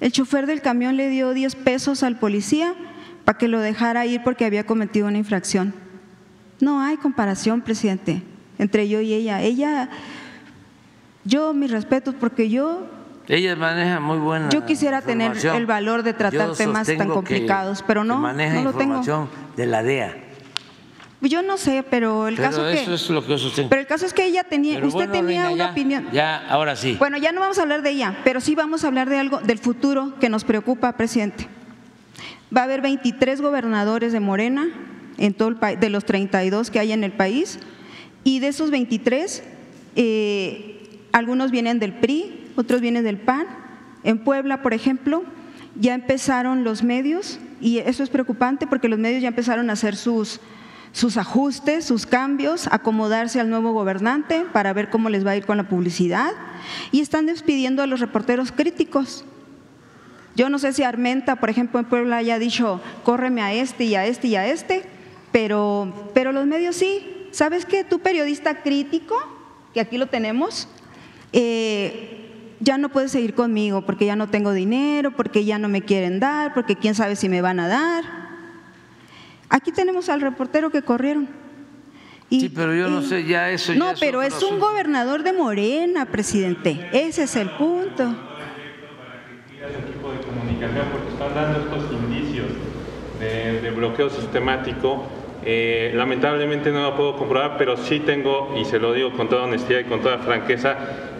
El chofer del camión le dio 10 pesos al policía para que lo dejara ir porque había cometido una infracción. No hay comparación, presidente, entre yo y ella. Ella, yo mis respetos porque yo Ella maneja muy buena. Yo quisiera tener el valor de tratar temas tan que- complicados, pero no, que maneja no lo tengo. información de la DEA. yo no sé, pero el Pero caso eso que es lo que yo sostengo. pero el caso es que ella tenía, Pero usted bueno, tenía Reina, una ya- opinión. Ya, ahora sí. Bueno, ya no vamos a hablar de ella, pero sí vamos a hablar de algo del futuro que nos preocupa, presidente. Va a haber 23 gobernadores de Morena en todo el país, de los 32 que hay en el país, y de esos 23, eh, algunos vienen del PRI, otros vienen del PAN. En Puebla, por ejemplo, ya empezaron los medios, y eso es preocupante porque los medios ya empezaron a hacer sus, sus ajustes, sus cambios, acomodarse al nuevo gobernante para ver cómo les va a ir con la publicidad, y están despidiendo a los reporteros críticos. Yo no sé si Armenta, por ejemplo, en Puebla haya dicho, córreme a este y a este y a este, pero, pero los medios sí. ¿Sabes qué? Tú periodista crítico, que aquí lo tenemos, eh, ya no puedes seguir conmigo porque ya no tengo dinero, porque ya no me quieren dar, porque quién sabe si me van a dar. Aquí tenemos al reportero que corrieron. Y- Sí, pero yo no y- sé, ya eso ya No, es pero es un gobernador de Morena, presidente. Ese es el punto. Al equipo de comunicación porque están dando estos indicios de, de bloqueo sistemático. Eh, lamentablemente no lo puedo comprobar, pero sí tengo, y se lo digo con toda honestidad y con toda franqueza,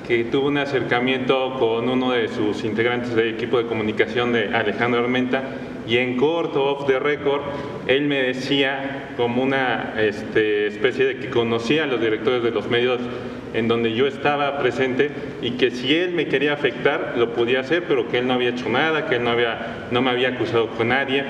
que tuve un acercamiento con uno de sus integrantes del equipo de comunicación de Alejandro Armenta y en corto, off the record, él me decía como una este, especie de que conocía a los directores de los medios en donde yo estaba presente y que si él me quería afectar lo podía hacer, pero que él no había hecho nada, que él no, había, no me había acusado con nadie.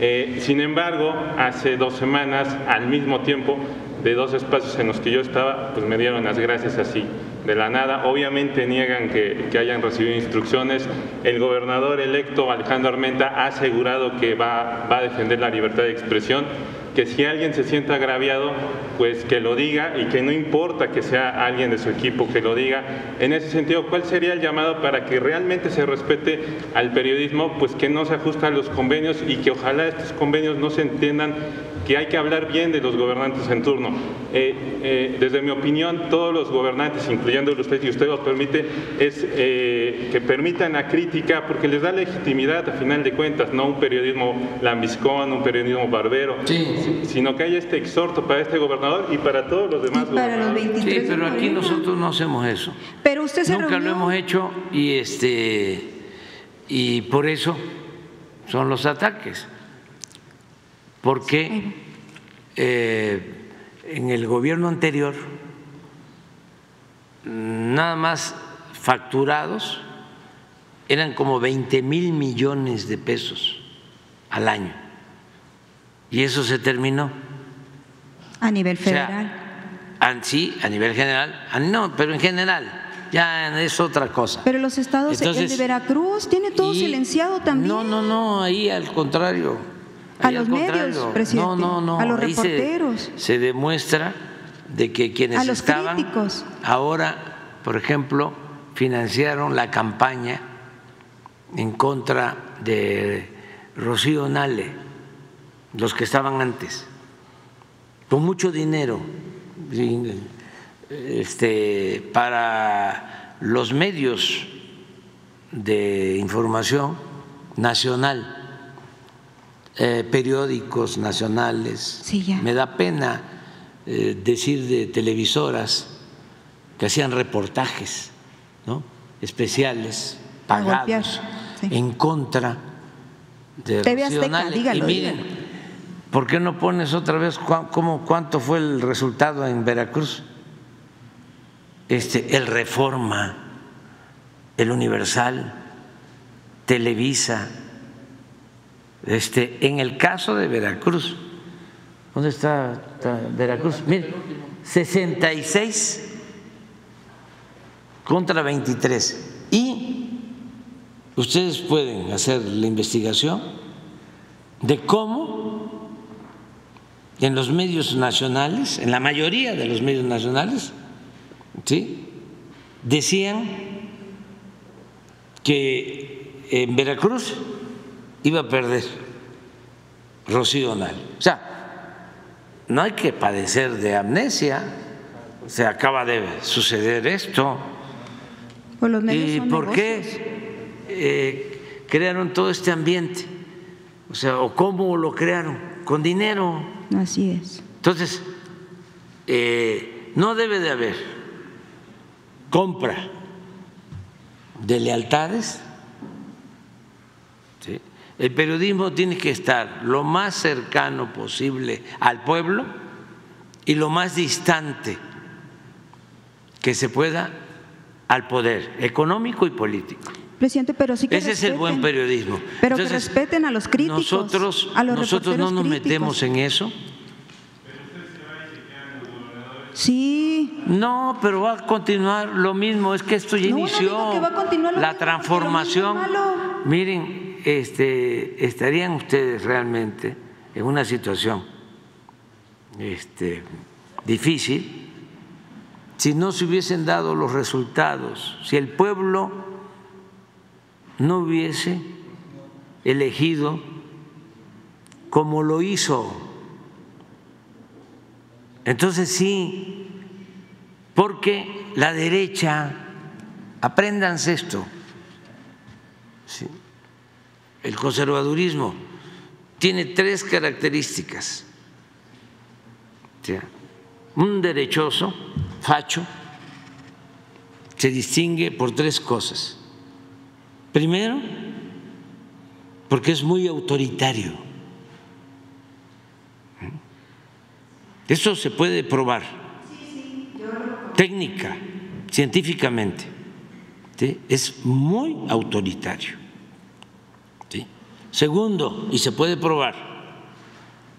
Eh, sin embargo, hace dos semanas, al mismo tiempo, de dos espacios en los que yo estaba, pues me dieron las gracias así, de la nada. Obviamente niegan que, que hayan recibido instrucciones. El gobernador electo, Alejandro Armenta, ha asegurado que va, va a defender la libertad de expresión que si alguien se siente agraviado, pues que lo diga y que no importa que sea alguien de su equipo que lo diga. En ese sentido, ¿cuál sería el llamado para que realmente se respete al periodismo? Pues que no se ajusta a los convenios y que ojalá estos convenios no se entiendan que hay que hablar bien de los gobernantes en turno. Eh, eh, desde mi opinión, todos los gobernantes, incluyendo usted, y usted lo permite, es eh, que permitan la crítica porque les da legitimidad a final de cuentas, no un periodismo lambiscón, un periodismo barbero, Sí. Sino que haya este exhorto para este gobernador y para todos los demás Y para los gobernadores. 23 Sí, pero aquí nosotros no hacemos eso. Pero usted se Nunca lo hemos hecho y este y por eso son los ataques. Porque eh, en el gobierno anterior nada más facturados eran como 20 mil millones de pesos al año y eso se terminó. a nivel O sea, federal. an- sí, a nivel general, ah, no, pero en general ya es otra cosa. Pero los estados, el de Veracruz tiene todo silenciado también. No, no, no, ahí al contrario. A los al medios, presidente, No, no, no. a los se- reporteros. Se, demuestra de que quienes A estaban críticos. ahora, por ejemplo, financiaron la campaña en contra de Rocío Nale, los que estaban antes, con mucho dinero este, para los medios de información nacional, eh, periódicos nacionales. Sí. Me da pena eh, decir de televisoras que hacían reportajes ¿no? especiales pagados sí. en contra de TV Azteca, dígalo, y miren, dígalo. ¿Por qué no pones otra vez cómo, cuánto fue el resultado en Veracruz? Este, el Reforma, el Universal, Televisa. Este, en el caso de Veracruz, ¿dónde está, está Veracruz? Mire, 66 contra 23. Y ustedes pueden hacer la investigación de cómo en los medios nacionales, en la mayoría de los medios nacionales, ¿sí? decían que en Veracruz iba a perder Rocío Nal. O sea, no hay que padecer de amnesia. Se acaba de suceder esto. Los medios ¿Y por negocios. qué eh, crearon todo este ambiente? O sea, ¿o cómo lo crearon? Con dinero. Así es. Entonces, eh, no debe de haber compra de lealtades. El periodismo tiene que estar lo más cercano posible al pueblo y lo más distante que se pueda al poder económico y político. Presidente, pero sí que Ese es el buen periodismo. Pero que respeten a los críticos, Nosotros, a los nosotros no nos críticos. metemos en eso. Sí, No, pero va a continuar lo mismo. Es que esto ya No, inició que va a la transformación. Miren, este, estarían ustedes realmente en una situación este, difícil si no se hubiesen dado los resultados, si el pueblo no hubiese elegido como lo hizo. Entonces sí, porque la derecha, apréndanse esto, el conservadurismo tiene tres características. Un derechoso, facho, se distingue por tres cosas. Primero, porque es muy autoritario. Eso se puede probar técnica, científicamente. Es muy autoritario. Segundo, y se puede probar,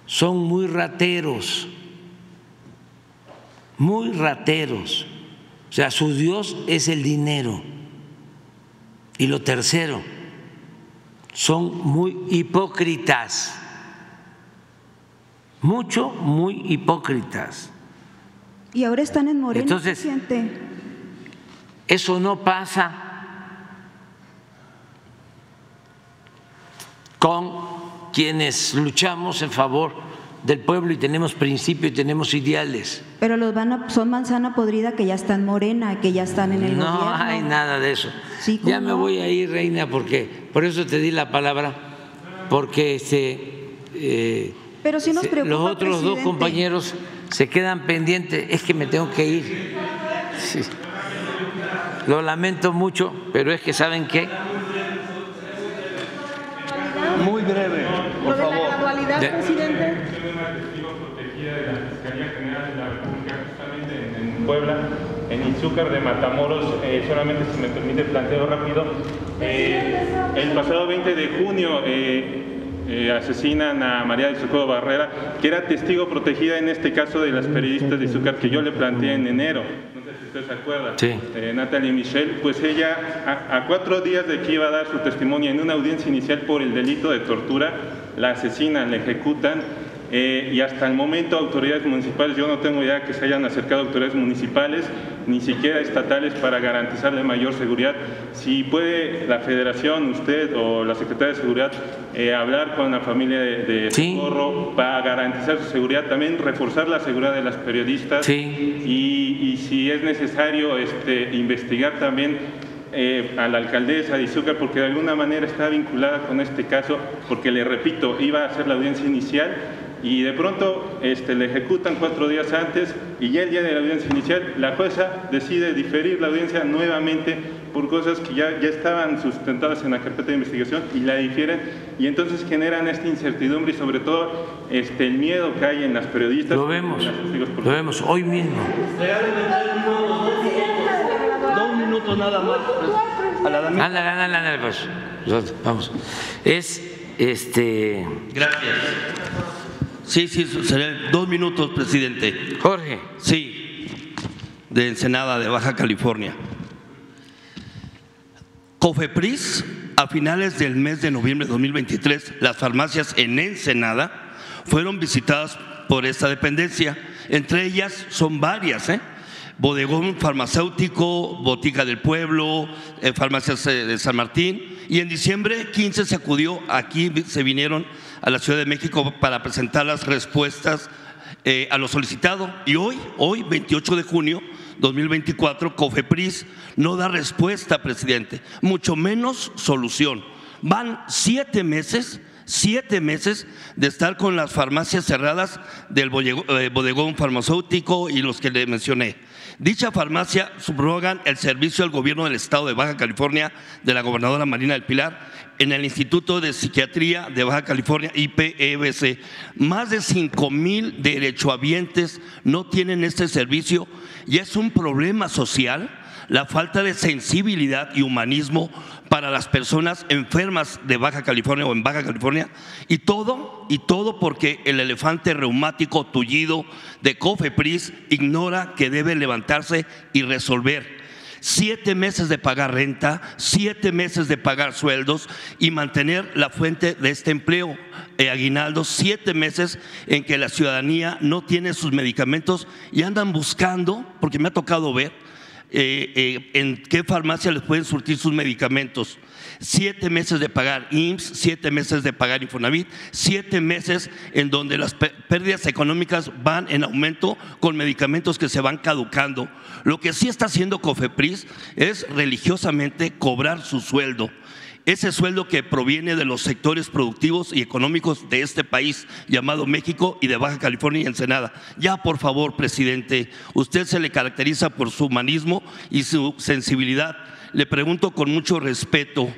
son muy rateros, muy rateros. O sea, su Dios es el dinero. Y lo tercero, son muy hipócritas, mucho, muy hipócritas. Y ahora están en Morena, Entonces, presidente. Eso no pasa con quienes luchamos en favor del pueblo y tenemos principios y tenemos ideales. Pero los van a- son manzana podrida que ya están Morena, que ya están en el No gobierno. hay nada de eso. Sí, ¿cómo ya me no? voy a ir, reina, porque por eso te di la palabra, porque este, eh, Pero sí nos se- preocupa, los otros dos compañeros se quedan pendientes. Es que me tengo que ir. Sí. Lo lamento mucho, pero es que saben qué. Muy breve, Lo por de la favor. gradualidad, De- presidente. una testigo protegida de la Fiscalía General de la República, justamente en, en Puebla, en Izúcar de Matamoros, eh, solamente si me permite planteo rápido. Eh, el pasado 20 de junio eh, eh, asesinan a María de Socorro Barrera, que era testigo protegida en este caso de las periodistas de Izúcar que yo le planteé en enero. No sé si usted se acuerda. Sí. Eh, Natalie Michelle, pues ella a, a cuatro días de que iba a dar su testimonio en una audiencia inicial por el delito de tortura, la asesinan, la ejecutan eh, y hasta el momento autoridades municipales, yo no tengo idea que se hayan acercado autoridades municipales ni siquiera estatales para garantizarle mayor seguridad. Si puede la federación, usted o la Secretaría de Seguridad eh, hablar con la familia de, de Sí. Socorro para garantizar su seguridad, también reforzar la seguridad de las periodistas Sí. y, y si es necesario este, investigar también eh, a la alcaldesa de Izúcar porque de alguna manera está vinculada con este caso, porque le repito, iba a hacer la audiencia inicial y de pronto este, le ejecutan cuatro días antes y ya el día de la audiencia inicial la jueza decide diferir la audiencia nuevamente por cosas que ya, ya estaban sustentadas en la carpeta de investigación y la difieren y entonces generan esta incertidumbre y sobre todo este, el miedo que hay en las periodistas. Lo vemos, en las testigos lo vemos hoy mismo. Dos minutos nada más. A la dama. Ándale, ándale, ándale, pues. Vamos. Es este Gracias. Sí, sí, seré dos minutos, presidente. Jorge. Sí, de Ensenada, de Baja California. Cofepris, a finales del mes de noviembre de 2023, las farmacias en Ensenada fueron visitadas por esta dependencia. Entre ellas son varias, ¿eh? Bodegón farmacéutico, Botica del Pueblo, eh, Farmacias eh, de San Martín. Y en diciembre 15 se acudió, aquí se vinieron a la Ciudad de México para presentar las respuestas eh, a lo solicitado. Y hoy, hoy, 28 de junio 2024, COFEPRIS no da respuesta, presidente, mucho menos solución. Van siete meses, siete meses de estar con las farmacias cerradas del eh, bodegón farmacéutico y los que le mencioné. Dicha farmacia subrogan el servicio del gobierno del estado de Baja California de la gobernadora Marina del Pilar en el Instituto de Psiquiatría de Baja California, IPEBC. Más de 5 mil derechohabientes no tienen este servicio y es un problema social la falta de sensibilidad y humanismo para las personas enfermas de Baja California o en Baja California y todo y todo porque el elefante reumático tullido de Cofepris ignora que debe levantarse y resolver. Siete meses de pagar renta, siete meses de pagar sueldos y mantener la fuente de este empleo. Eh, aguinaldo, siete meses en que la ciudadanía no tiene sus medicamentos y andan buscando, porque me ha tocado ver, eh, eh, en qué farmacia les pueden surtir sus medicamentos siete meses de pagar IMSS, siete meses de pagar Infonavit, siete meses en donde las pérdidas económicas van en aumento con medicamentos que se van caducando. Lo que sí está haciendo Cofepris es religiosamente cobrar su sueldo ese sueldo que proviene de los sectores productivos y económicos de este país llamado México y de Baja California y Ensenada. Ya, por favor, presidente, usted se le caracteriza por su humanismo y su sensibilidad. Le pregunto con mucho respeto,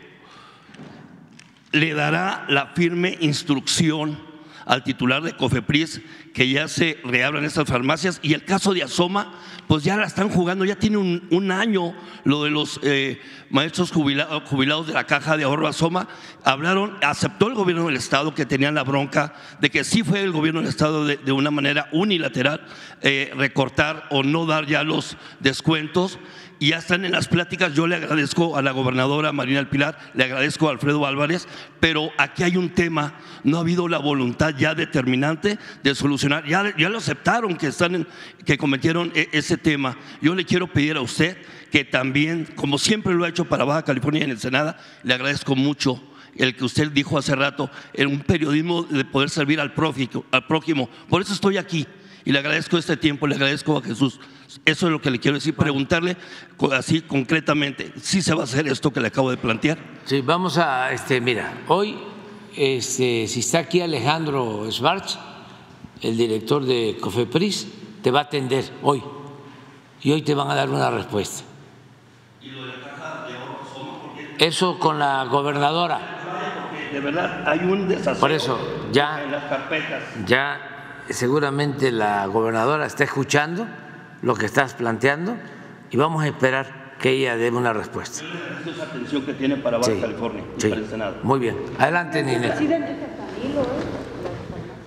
le dará la firme instrucción al titular de Cofepris que ya se reabran estas farmacias y el caso de Asoma, pues ya la están jugando, ya tiene un, año lo de los eh, maestros jubilados, de la caja de ahorro Asoma, hablaron, aceptó el gobierno del Estado que tenían la bronca de que sí fue el gobierno del Estado de, una manera unilateral eh, recortar o no dar ya los descuentos y ya están en las pláticas. Yo le agradezco a la gobernadora Marina del Pilar, le agradezco a Alfredo Álvarez, pero aquí hay un tema, no ha habido la voluntad ya determinante de solucionar. Ya, ya lo aceptaron que, están que cometieron e, ese tema. Yo le quiero pedir a usted que también, como siempre lo ha hecho para Baja California y en Ensenada, le agradezco mucho el que usted dijo hace rato, en un periodismo de poder servir al al prójimo. Por eso estoy aquí y le agradezco este tiempo, le agradezco a Jesús. Eso es lo que le quiero decir, preguntarle así concretamente, si se va a hacer esto que le acabo de plantear. Sí, vamos a, este, mira, hoy, este, si está aquí Alejandro Schwartz, el director de Cofepris, te va a atender hoy y hoy te van a dar una respuesta. ¿Y lo de la caja de Eso con la gobernadora. De verdad, hay un desastre. Por eso, ya, en las carpetas. ya seguramente la gobernadora está escuchando lo que estás planteando y vamos a esperar que ella dé una respuesta. Esa atención que tiene para Baja California y para el Senado. Muy bien. Adelante, Ninel.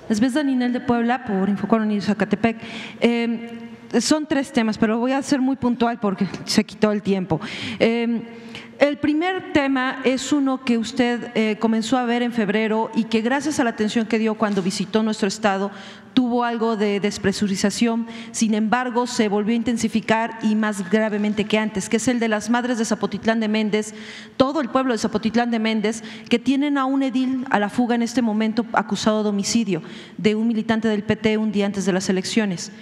Es Ninel de Puebla por Infocorn y Zacatepec. Eh, son tres temas, pero voy a ser muy puntual porque se quitó el tiempo. Eh, el primer tema es uno que usted eh, comenzó a ver en febrero y que gracias a la atención que dio cuando visitó nuestro estado tuvo algo de despresurización, sin embargo se volvió a intensificar y más gravemente que antes, que es el de las madres de Zapotitlán de Méndez, todo el pueblo de Zapotitlán de Méndez, que tienen a un edil a la fuga en este momento acusado de homicidio de un militante del PT un día antes de las elecciones.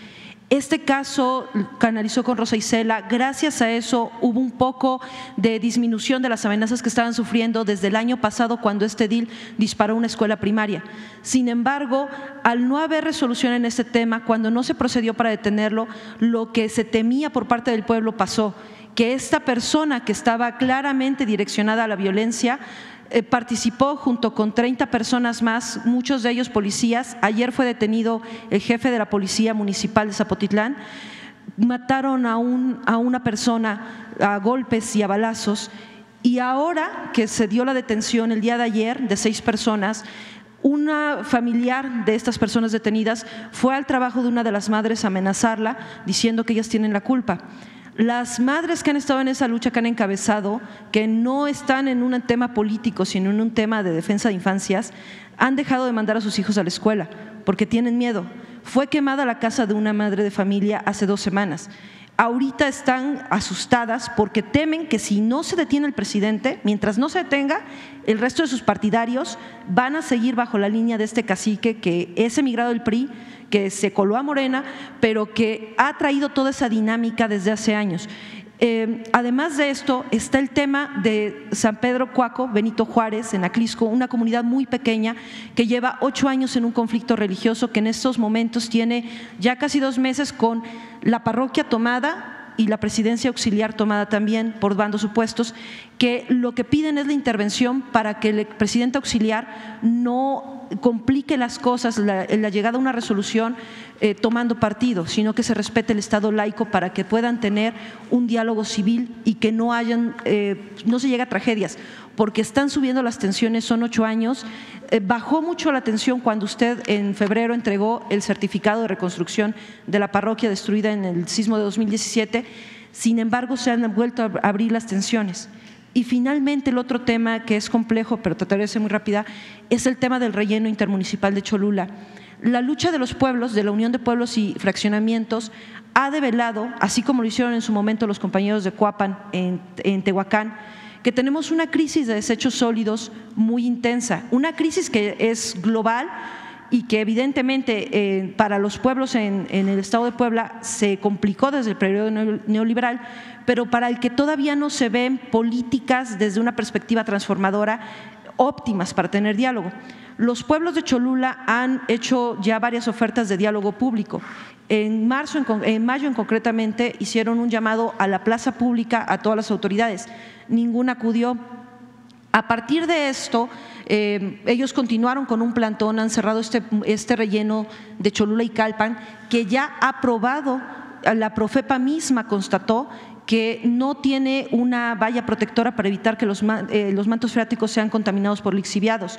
Este caso canalizó con Rosa Isela, gracias a eso hubo un poco de disminución de las amenazas que estaban sufriendo desde el año pasado cuando este DIL disparó una escuela primaria. Sin embargo, al no haber resolución en este tema, cuando no se procedió para detenerlo, lo que se temía por parte del pueblo pasó, que esta persona que estaba claramente direccionada a la violencia eh, participó junto con 30 personas más, muchos de ellos policías. Ayer fue detenido el jefe de la Policía Municipal de Zapotitlán. Mataron a, un, a una persona a golpes y a balazos. Y ahora que se dio la detención el día de ayer de seis personas, una familiar de estas personas detenidas fue al trabajo de una de las madres a amenazarla diciendo que ellas tienen la culpa. Las madres que han estado en esa lucha, que han encabezado, que no están en un tema político, sino en un tema de defensa de infancias, han dejado de mandar a sus hijos a la escuela porque tienen miedo. Fue quemada la casa de una madre de familia hace dos semanas. Ahorita están asustadas porque temen que si no se detiene el presidente, mientras no se detenga, el resto de sus partidarios van a seguir bajo la línea de este cacique que es emigrado del PRI que se coló a Morena, pero que ha traído toda esa dinámica desde hace años. Eh, además de esto, está el tema de San Pedro Cuaco, Benito Juárez, en Aclisco, una comunidad muy pequeña que lleva ocho años en un conflicto religioso que en estos momentos tiene ya casi dos meses con la parroquia tomada y la presidencia auxiliar tomada también por bandos supuestos, que lo que piden es la intervención para que el presidente auxiliar no complique las cosas, la, llegada a una resolución eh, tomando partido, sino que se respete el Estado laico para que puedan tener un diálogo civil y que no hayan, eh, no se llegue a tragedias, porque están subiendo las tensiones, son ocho años. Eh, bajó mucho la tensión cuando usted en febrero entregó el certificado de reconstrucción de la parroquia destruida en el sismo de 2017 Sin embargo, se han vuelto a abrir las tensiones. Y finalmente, el otro tema que es complejo, pero trataré de ser muy rápida, es el tema del relleno intermunicipal de Cholula. La lucha de los pueblos, de la Unión de Pueblos y Fraccionamientos, ha develado, así como lo hicieron en su momento los compañeros de Cuapan en, Tehuacán, que tenemos una crisis de desechos sólidos muy intensa, una crisis que es global y que evidentemente eh, para los pueblos en, en, el estado de Puebla se complicó desde el periodo neoliberal, pero para el que todavía no se ven políticas desde una perspectiva transformadora óptimas para tener diálogo. Los pueblos de Cholula han hecho ya varias ofertas de diálogo público. En, marzo, en, mayo en concretamente, hicieron un llamado a la plaza pública a todas las autoridades. Ninguna acudió. A partir de esto, eh, ellos continuaron con un plantón, han cerrado este, este relleno de Cholula y Calpan, que ya ha aprobado, la Profepa misma constató que no tiene una valla protectora para evitar que los, eh, los mantos freáticos sean contaminados por lixiviados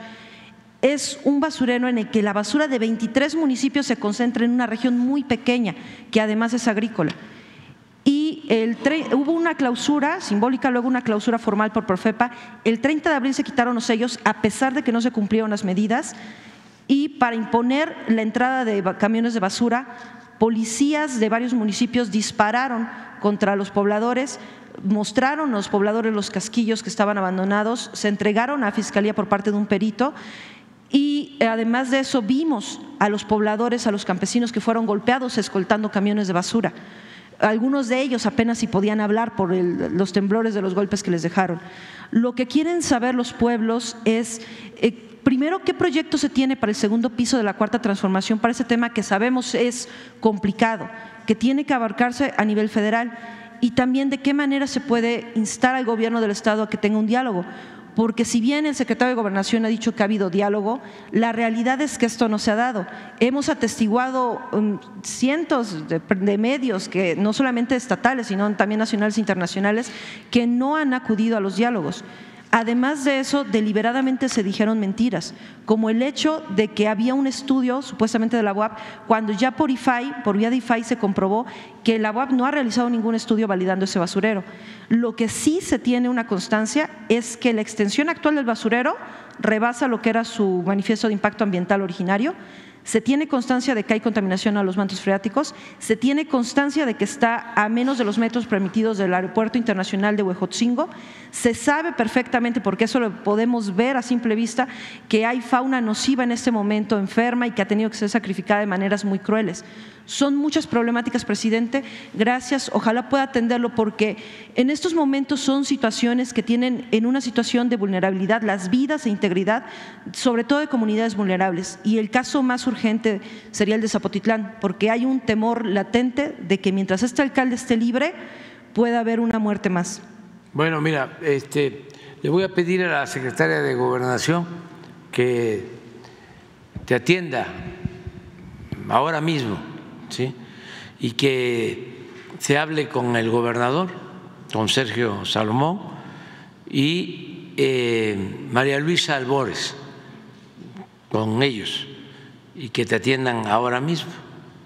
es un basurero en el que la basura de 23 municipios se concentra en una región muy pequeña, que además es agrícola. Y hubo una clausura simbólica, luego una clausura formal por Profepa. El 30 de abril se quitaron los sellos a pesar de que no se cumplieron las medidas. Y para imponer la entrada de camiones de basura, policías de varios municipios dispararon contra los pobladores, mostraron los pobladores los casquillos que estaban abandonados, se entregaron a Fiscalía por parte de un perito y además de eso vimos a los pobladores, a los campesinos que fueron golpeados escoltando camiones de basura. Algunos de ellos apenas si podían hablar por los temblores de los golpes que les dejaron. Lo que quieren saber los pueblos es, eh, primero, qué proyecto se tiene para el segundo piso de la cuarta transformación, para ese tema que sabemos es complicado, que tiene que abarcarse a nivel federal, y también de qué manera se puede instar al gobierno del Estado a que tenga un diálogo porque si bien el secretario de Gobernación ha dicho que ha habido diálogo, la realidad es que esto no se ha dado. Hemos atestiguado um, cientos de, medios, que no solamente estatales, sino también nacionales e internacionales, que no han acudido a los diálogos. Además de eso, deliberadamente se dijeron mentiras, como el hecho de que había un estudio supuestamente de la UAP, cuando ya por IFAI, por vía de IFAI se comprobó que la UAP no ha realizado ningún estudio validando ese basurero. Lo que sí se tiene una constancia es que la extensión actual del basurero rebasa lo que era su manifiesto de impacto ambiental originario, se tiene constancia de que hay contaminación a los mantos freáticos, se tiene constancia de que está a menos de los metros permitidos del Aeropuerto Internacional de Huejotzingo, se sabe perfectamente, porque eso lo podemos ver a simple vista, que hay fauna nociva en este momento enferma y que ha tenido que ser sacrificada de maneras muy crueles. Son muchas problemáticas, presidente. Gracias. Ojalá pueda atenderlo porque en estos momentos son situaciones que tienen en una situación de vulnerabilidad las vidas e integridad, sobre todo de comunidades vulnerables. Y el caso más sería el de Zapotitlán, porque hay un temor latente de que mientras este alcalde esté libre, pueda haber una muerte más. Bueno, mira, este, le voy a pedir a la secretaria de Gobernación que te atienda ahora mismo ¿sí? y que se hable con el gobernador, con Sergio Salomón y eh, María Luisa Albores, con ellos, y que te atiendan ahora mismo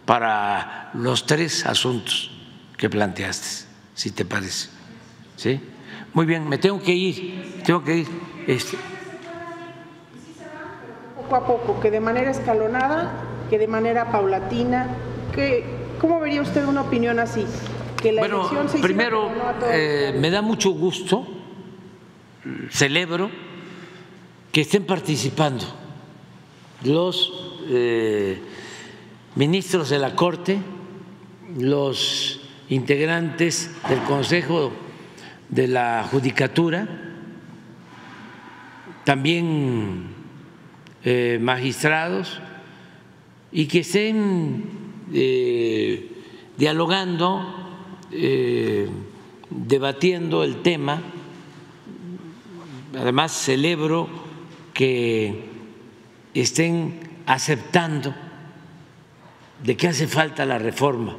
para los tres asuntos que planteaste, si te parece. ¿Sí? Muy bien, me tengo que ir, tengo que ir. Este. Poco a poco, que de manera escalonada, que de manera paulatina, ¿Cómo vería usted una opinión así? Que la bueno, se primero, eh, me da mucho gusto, celebro que estén participando los eh, ministros de la Corte, los integrantes del Consejo de la Judicatura, también eh, magistrados, y que estén eh, dialogando, debatiendo el tema. Además, celebro que estén aceptando de que hace falta la reforma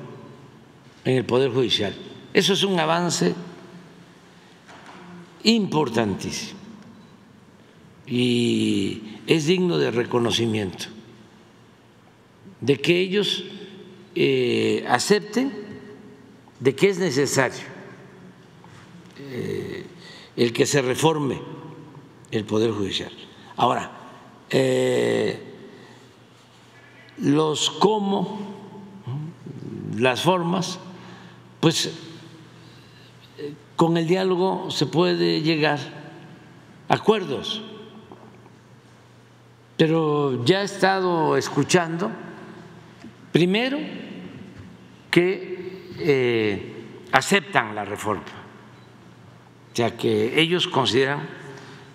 en el Poder Judicial. Eso es un avance importantísimo y es digno de reconocimiento, de que ellos eh, acepten de que es necesario eh, el que se reforme el Poder Judicial. Ahora, eh, los cómo, las formas, pues con el diálogo se puede llegar a acuerdos. Pero ya he estado escuchando, primero, que eh, aceptan la reforma, o sea, que ellos consideran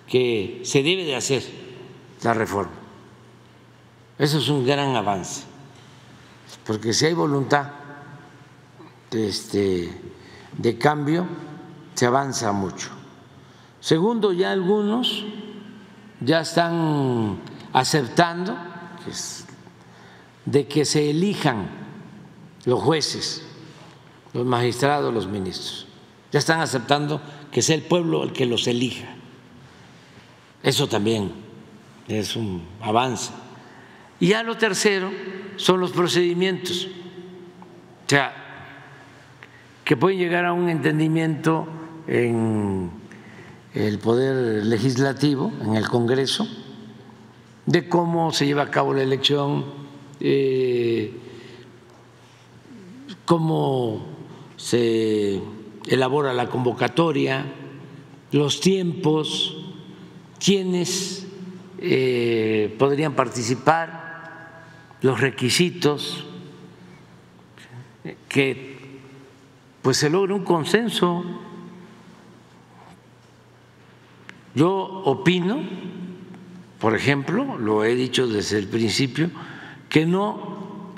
que se debe de hacer la reforma. Eso es un gran avance, porque si hay voluntad este, de cambio, se avanza mucho. Segundo, ya algunos ya están aceptando de que se elijan los jueces, los magistrados, los ministros. Ya están aceptando que sea el pueblo el que los elija. Eso también es un avance. Y ya lo tercero son los procedimientos. O sea, que pueden llegar a un entendimiento en el Poder Legislativo, en el Congreso, de cómo se lleva a cabo la elección, eh, cómo se elabora la convocatoria, los tiempos, quiénes eh, podrían participar, los requisitos, que pues se logre un consenso. Yo opino por ejemplo, lo he dicho desde el principio, que no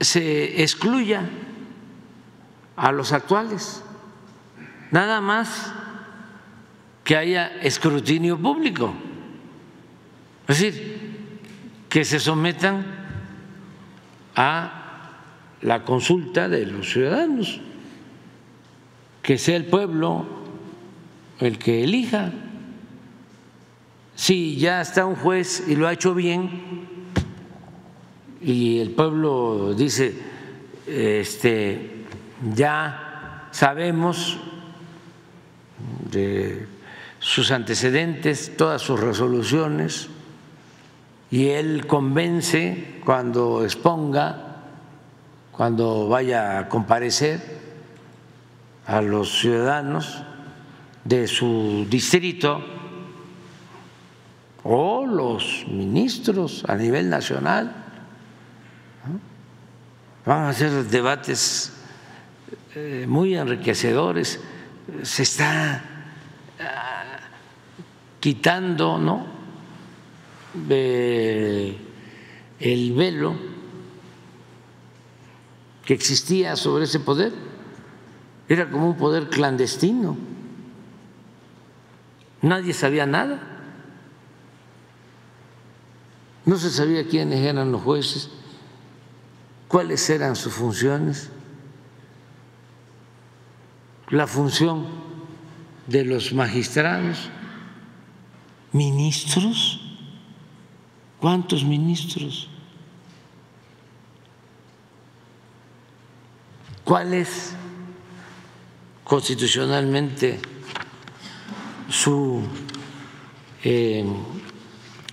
se excluya a los actuales, nada más que haya escrutinio público, es decir, que se sometan a la consulta de los ciudadanos, que sea el pueblo el que elija. Si ya está un juez y lo ha hecho bien y el pueblo dice, este, ya sabemos de sus antecedentes, todas sus resoluciones, y él convence cuando exponga, cuando vaya a comparecer a los ciudadanos de su distrito, o los ministros a nivel nacional. Van a ser debates eh, muy enriquecedores. Se está ah, quitando ¿no? El velo que existía sobre ese poder. Era como un poder clandestino. Nadie sabía nada. No se sabía quiénes eran los jueces, cuáles eran sus funciones, la función de los magistrados, ministros, ¿cuántos ministros? ¿Cuál es constitucionalmente su eh,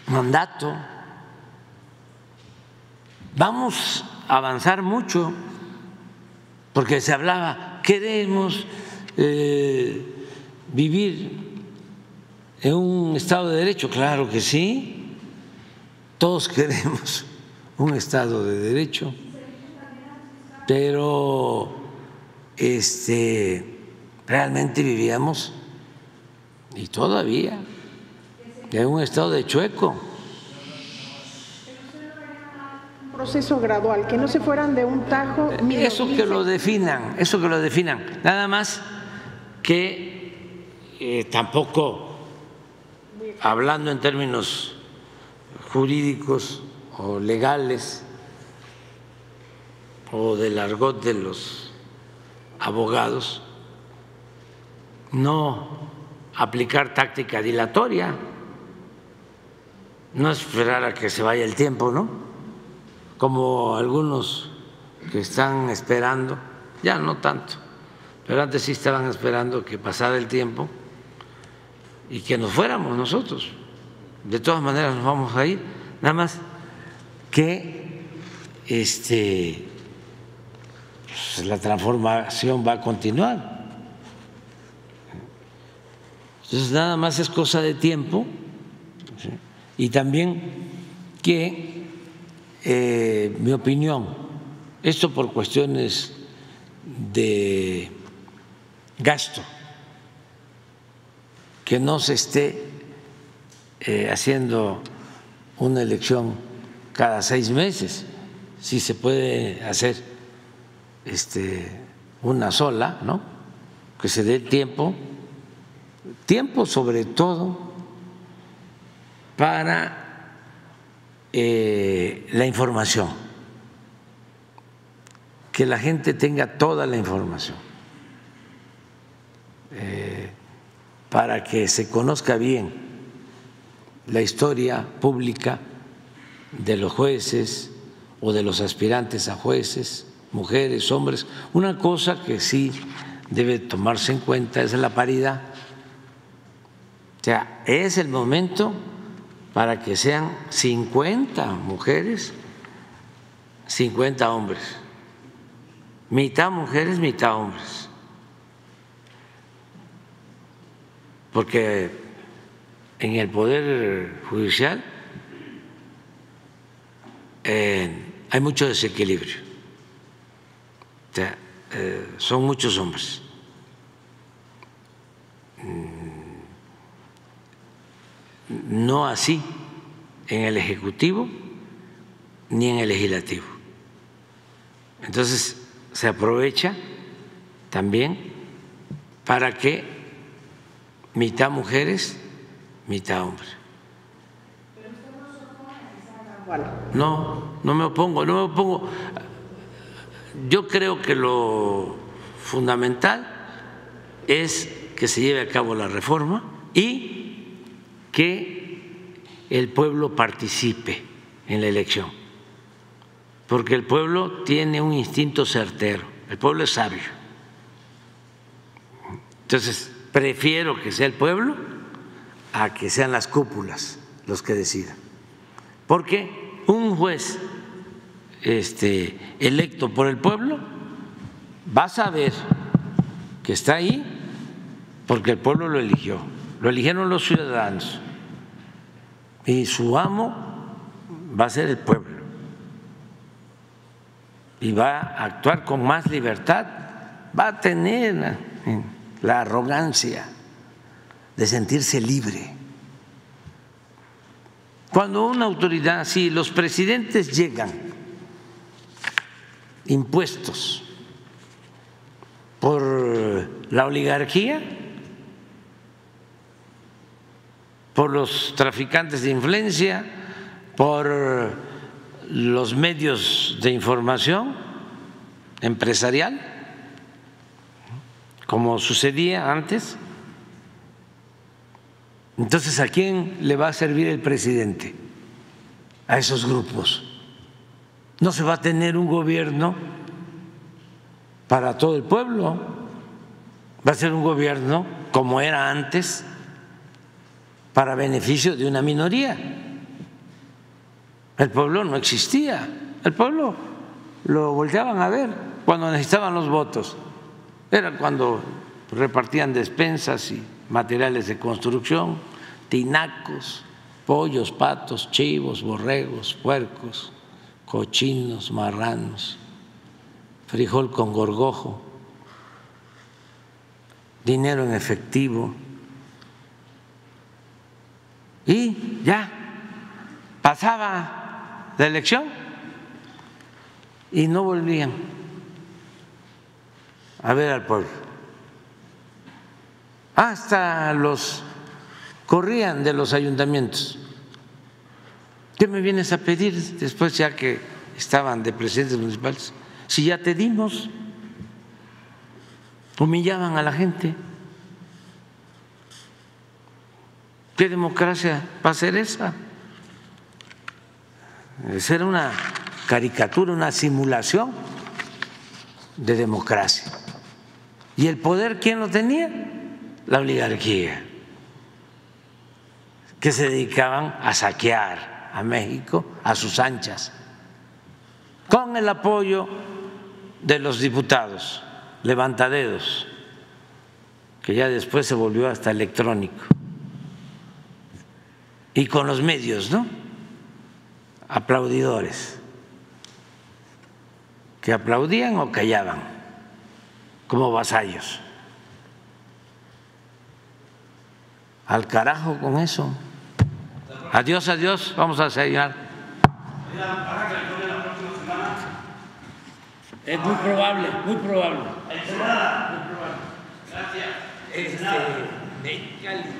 mandato? Vamos a avanzar mucho, porque se hablaba, queremos eh, vivir en un Estado de Derecho, claro que sí, todos <laughs> queremos un Estado de Derecho, pero este, realmente vivíamos y todavía en un estado de chueco. proceso gradual, que no se fueran de un tajo. eso que lo definan, eso que lo definan. Nada más que eh, tampoco, hablando en términos jurídicos o legales o del argot de los abogados, no aplicar táctica dilatoria, no esperar a que se vaya el tiempo, ¿no? como algunos que están esperando, ya no tanto, pero antes sí estaban esperando que pasara el tiempo y que nos fuéramos nosotros. De todas maneras nos vamos a ir, nada más que este, pues, la transformación va a continuar. Entonces nada más es cosa de tiempo. Y también que eh, mi opinión, esto por cuestiones de gasto, que no se esté eh, haciendo una elección cada seis meses, si se puede hacer este, una sola, ¿no? Que se dé tiempo, tiempo sobre todo para eh, la información, que la gente tenga toda la información, eh, para que se conozca bien la historia pública de los jueces o de los aspirantes a jueces, mujeres, hombres. Una cosa que sí debe tomarse en cuenta es la paridad. O sea, es el momento para que sean 50 mujeres, 50 hombres. Mitad mujeres, mitad hombres. Porque en el Poder Judicial hay mucho desequilibrio. O sea, eh, son muchos hombres. Mm, no así en el Ejecutivo ni en el Legislativo. Entonces se aprovecha también para que mitad mujeres, mitad hombres. No, no me opongo, no me opongo. Yo creo que lo fundamental es que se lleve a cabo la reforma y que el pueblo participe en la elección, porque el pueblo tiene un instinto certero, el pueblo es sabio. Entonces, prefiero que sea el pueblo a que sean las cúpulas los que decidan. Porque un juez este, electo por el pueblo va a saber que está ahí porque el pueblo lo eligió, lo eligieron los ciudadanos. Y su amo va a ser el pueblo. Y va a actuar con más libertad, va a tener la arrogancia de sentirse libre. Cuando una autoridad, si los presidentes llegan impuestos por la oligarquía, por los traficantes de influencia, por los medios de información empresarial, como sucedía antes, entonces, ¿a quién le va a servir el presidente? A esos grupos. No se va a tener un gobierno para todo el pueblo, va a ser un gobierno como era antes, para beneficio de una minoría. El pueblo no existía, el pueblo lo volteaban a ver cuando necesitaban los votos. Era cuando repartían despensas y materiales de construcción, tinacos, pollos, patos, chivos, borregos, puercos, cochinos, marranos, frijol con gorgojo, dinero en efectivo. Y ya, pasaba la elección y no volvían a ver al pueblo hasta los corrían de los ayuntamientos. ¿Qué me vienes a pedir después ya que estaban de presidentes municipales? Si ya te dimos, humillaban a la gente. ¿Qué democracia va a ser esa? Era una caricatura, una simulación de democracia. ¿Y el poder quién lo tenía? La oligarquía, que se dedicaban a saquear a México a sus anchas, con el apoyo de los diputados, levantadedos, que ya después se volvió hasta electrónico, y con los medios, ¿no? Aplaudidores, que aplaudían o callaban, como vasallos. Al carajo con eso. Adiós, adiós, vamos a seguir. Es muy probable, muy probable. Gracias. Este. Gracias.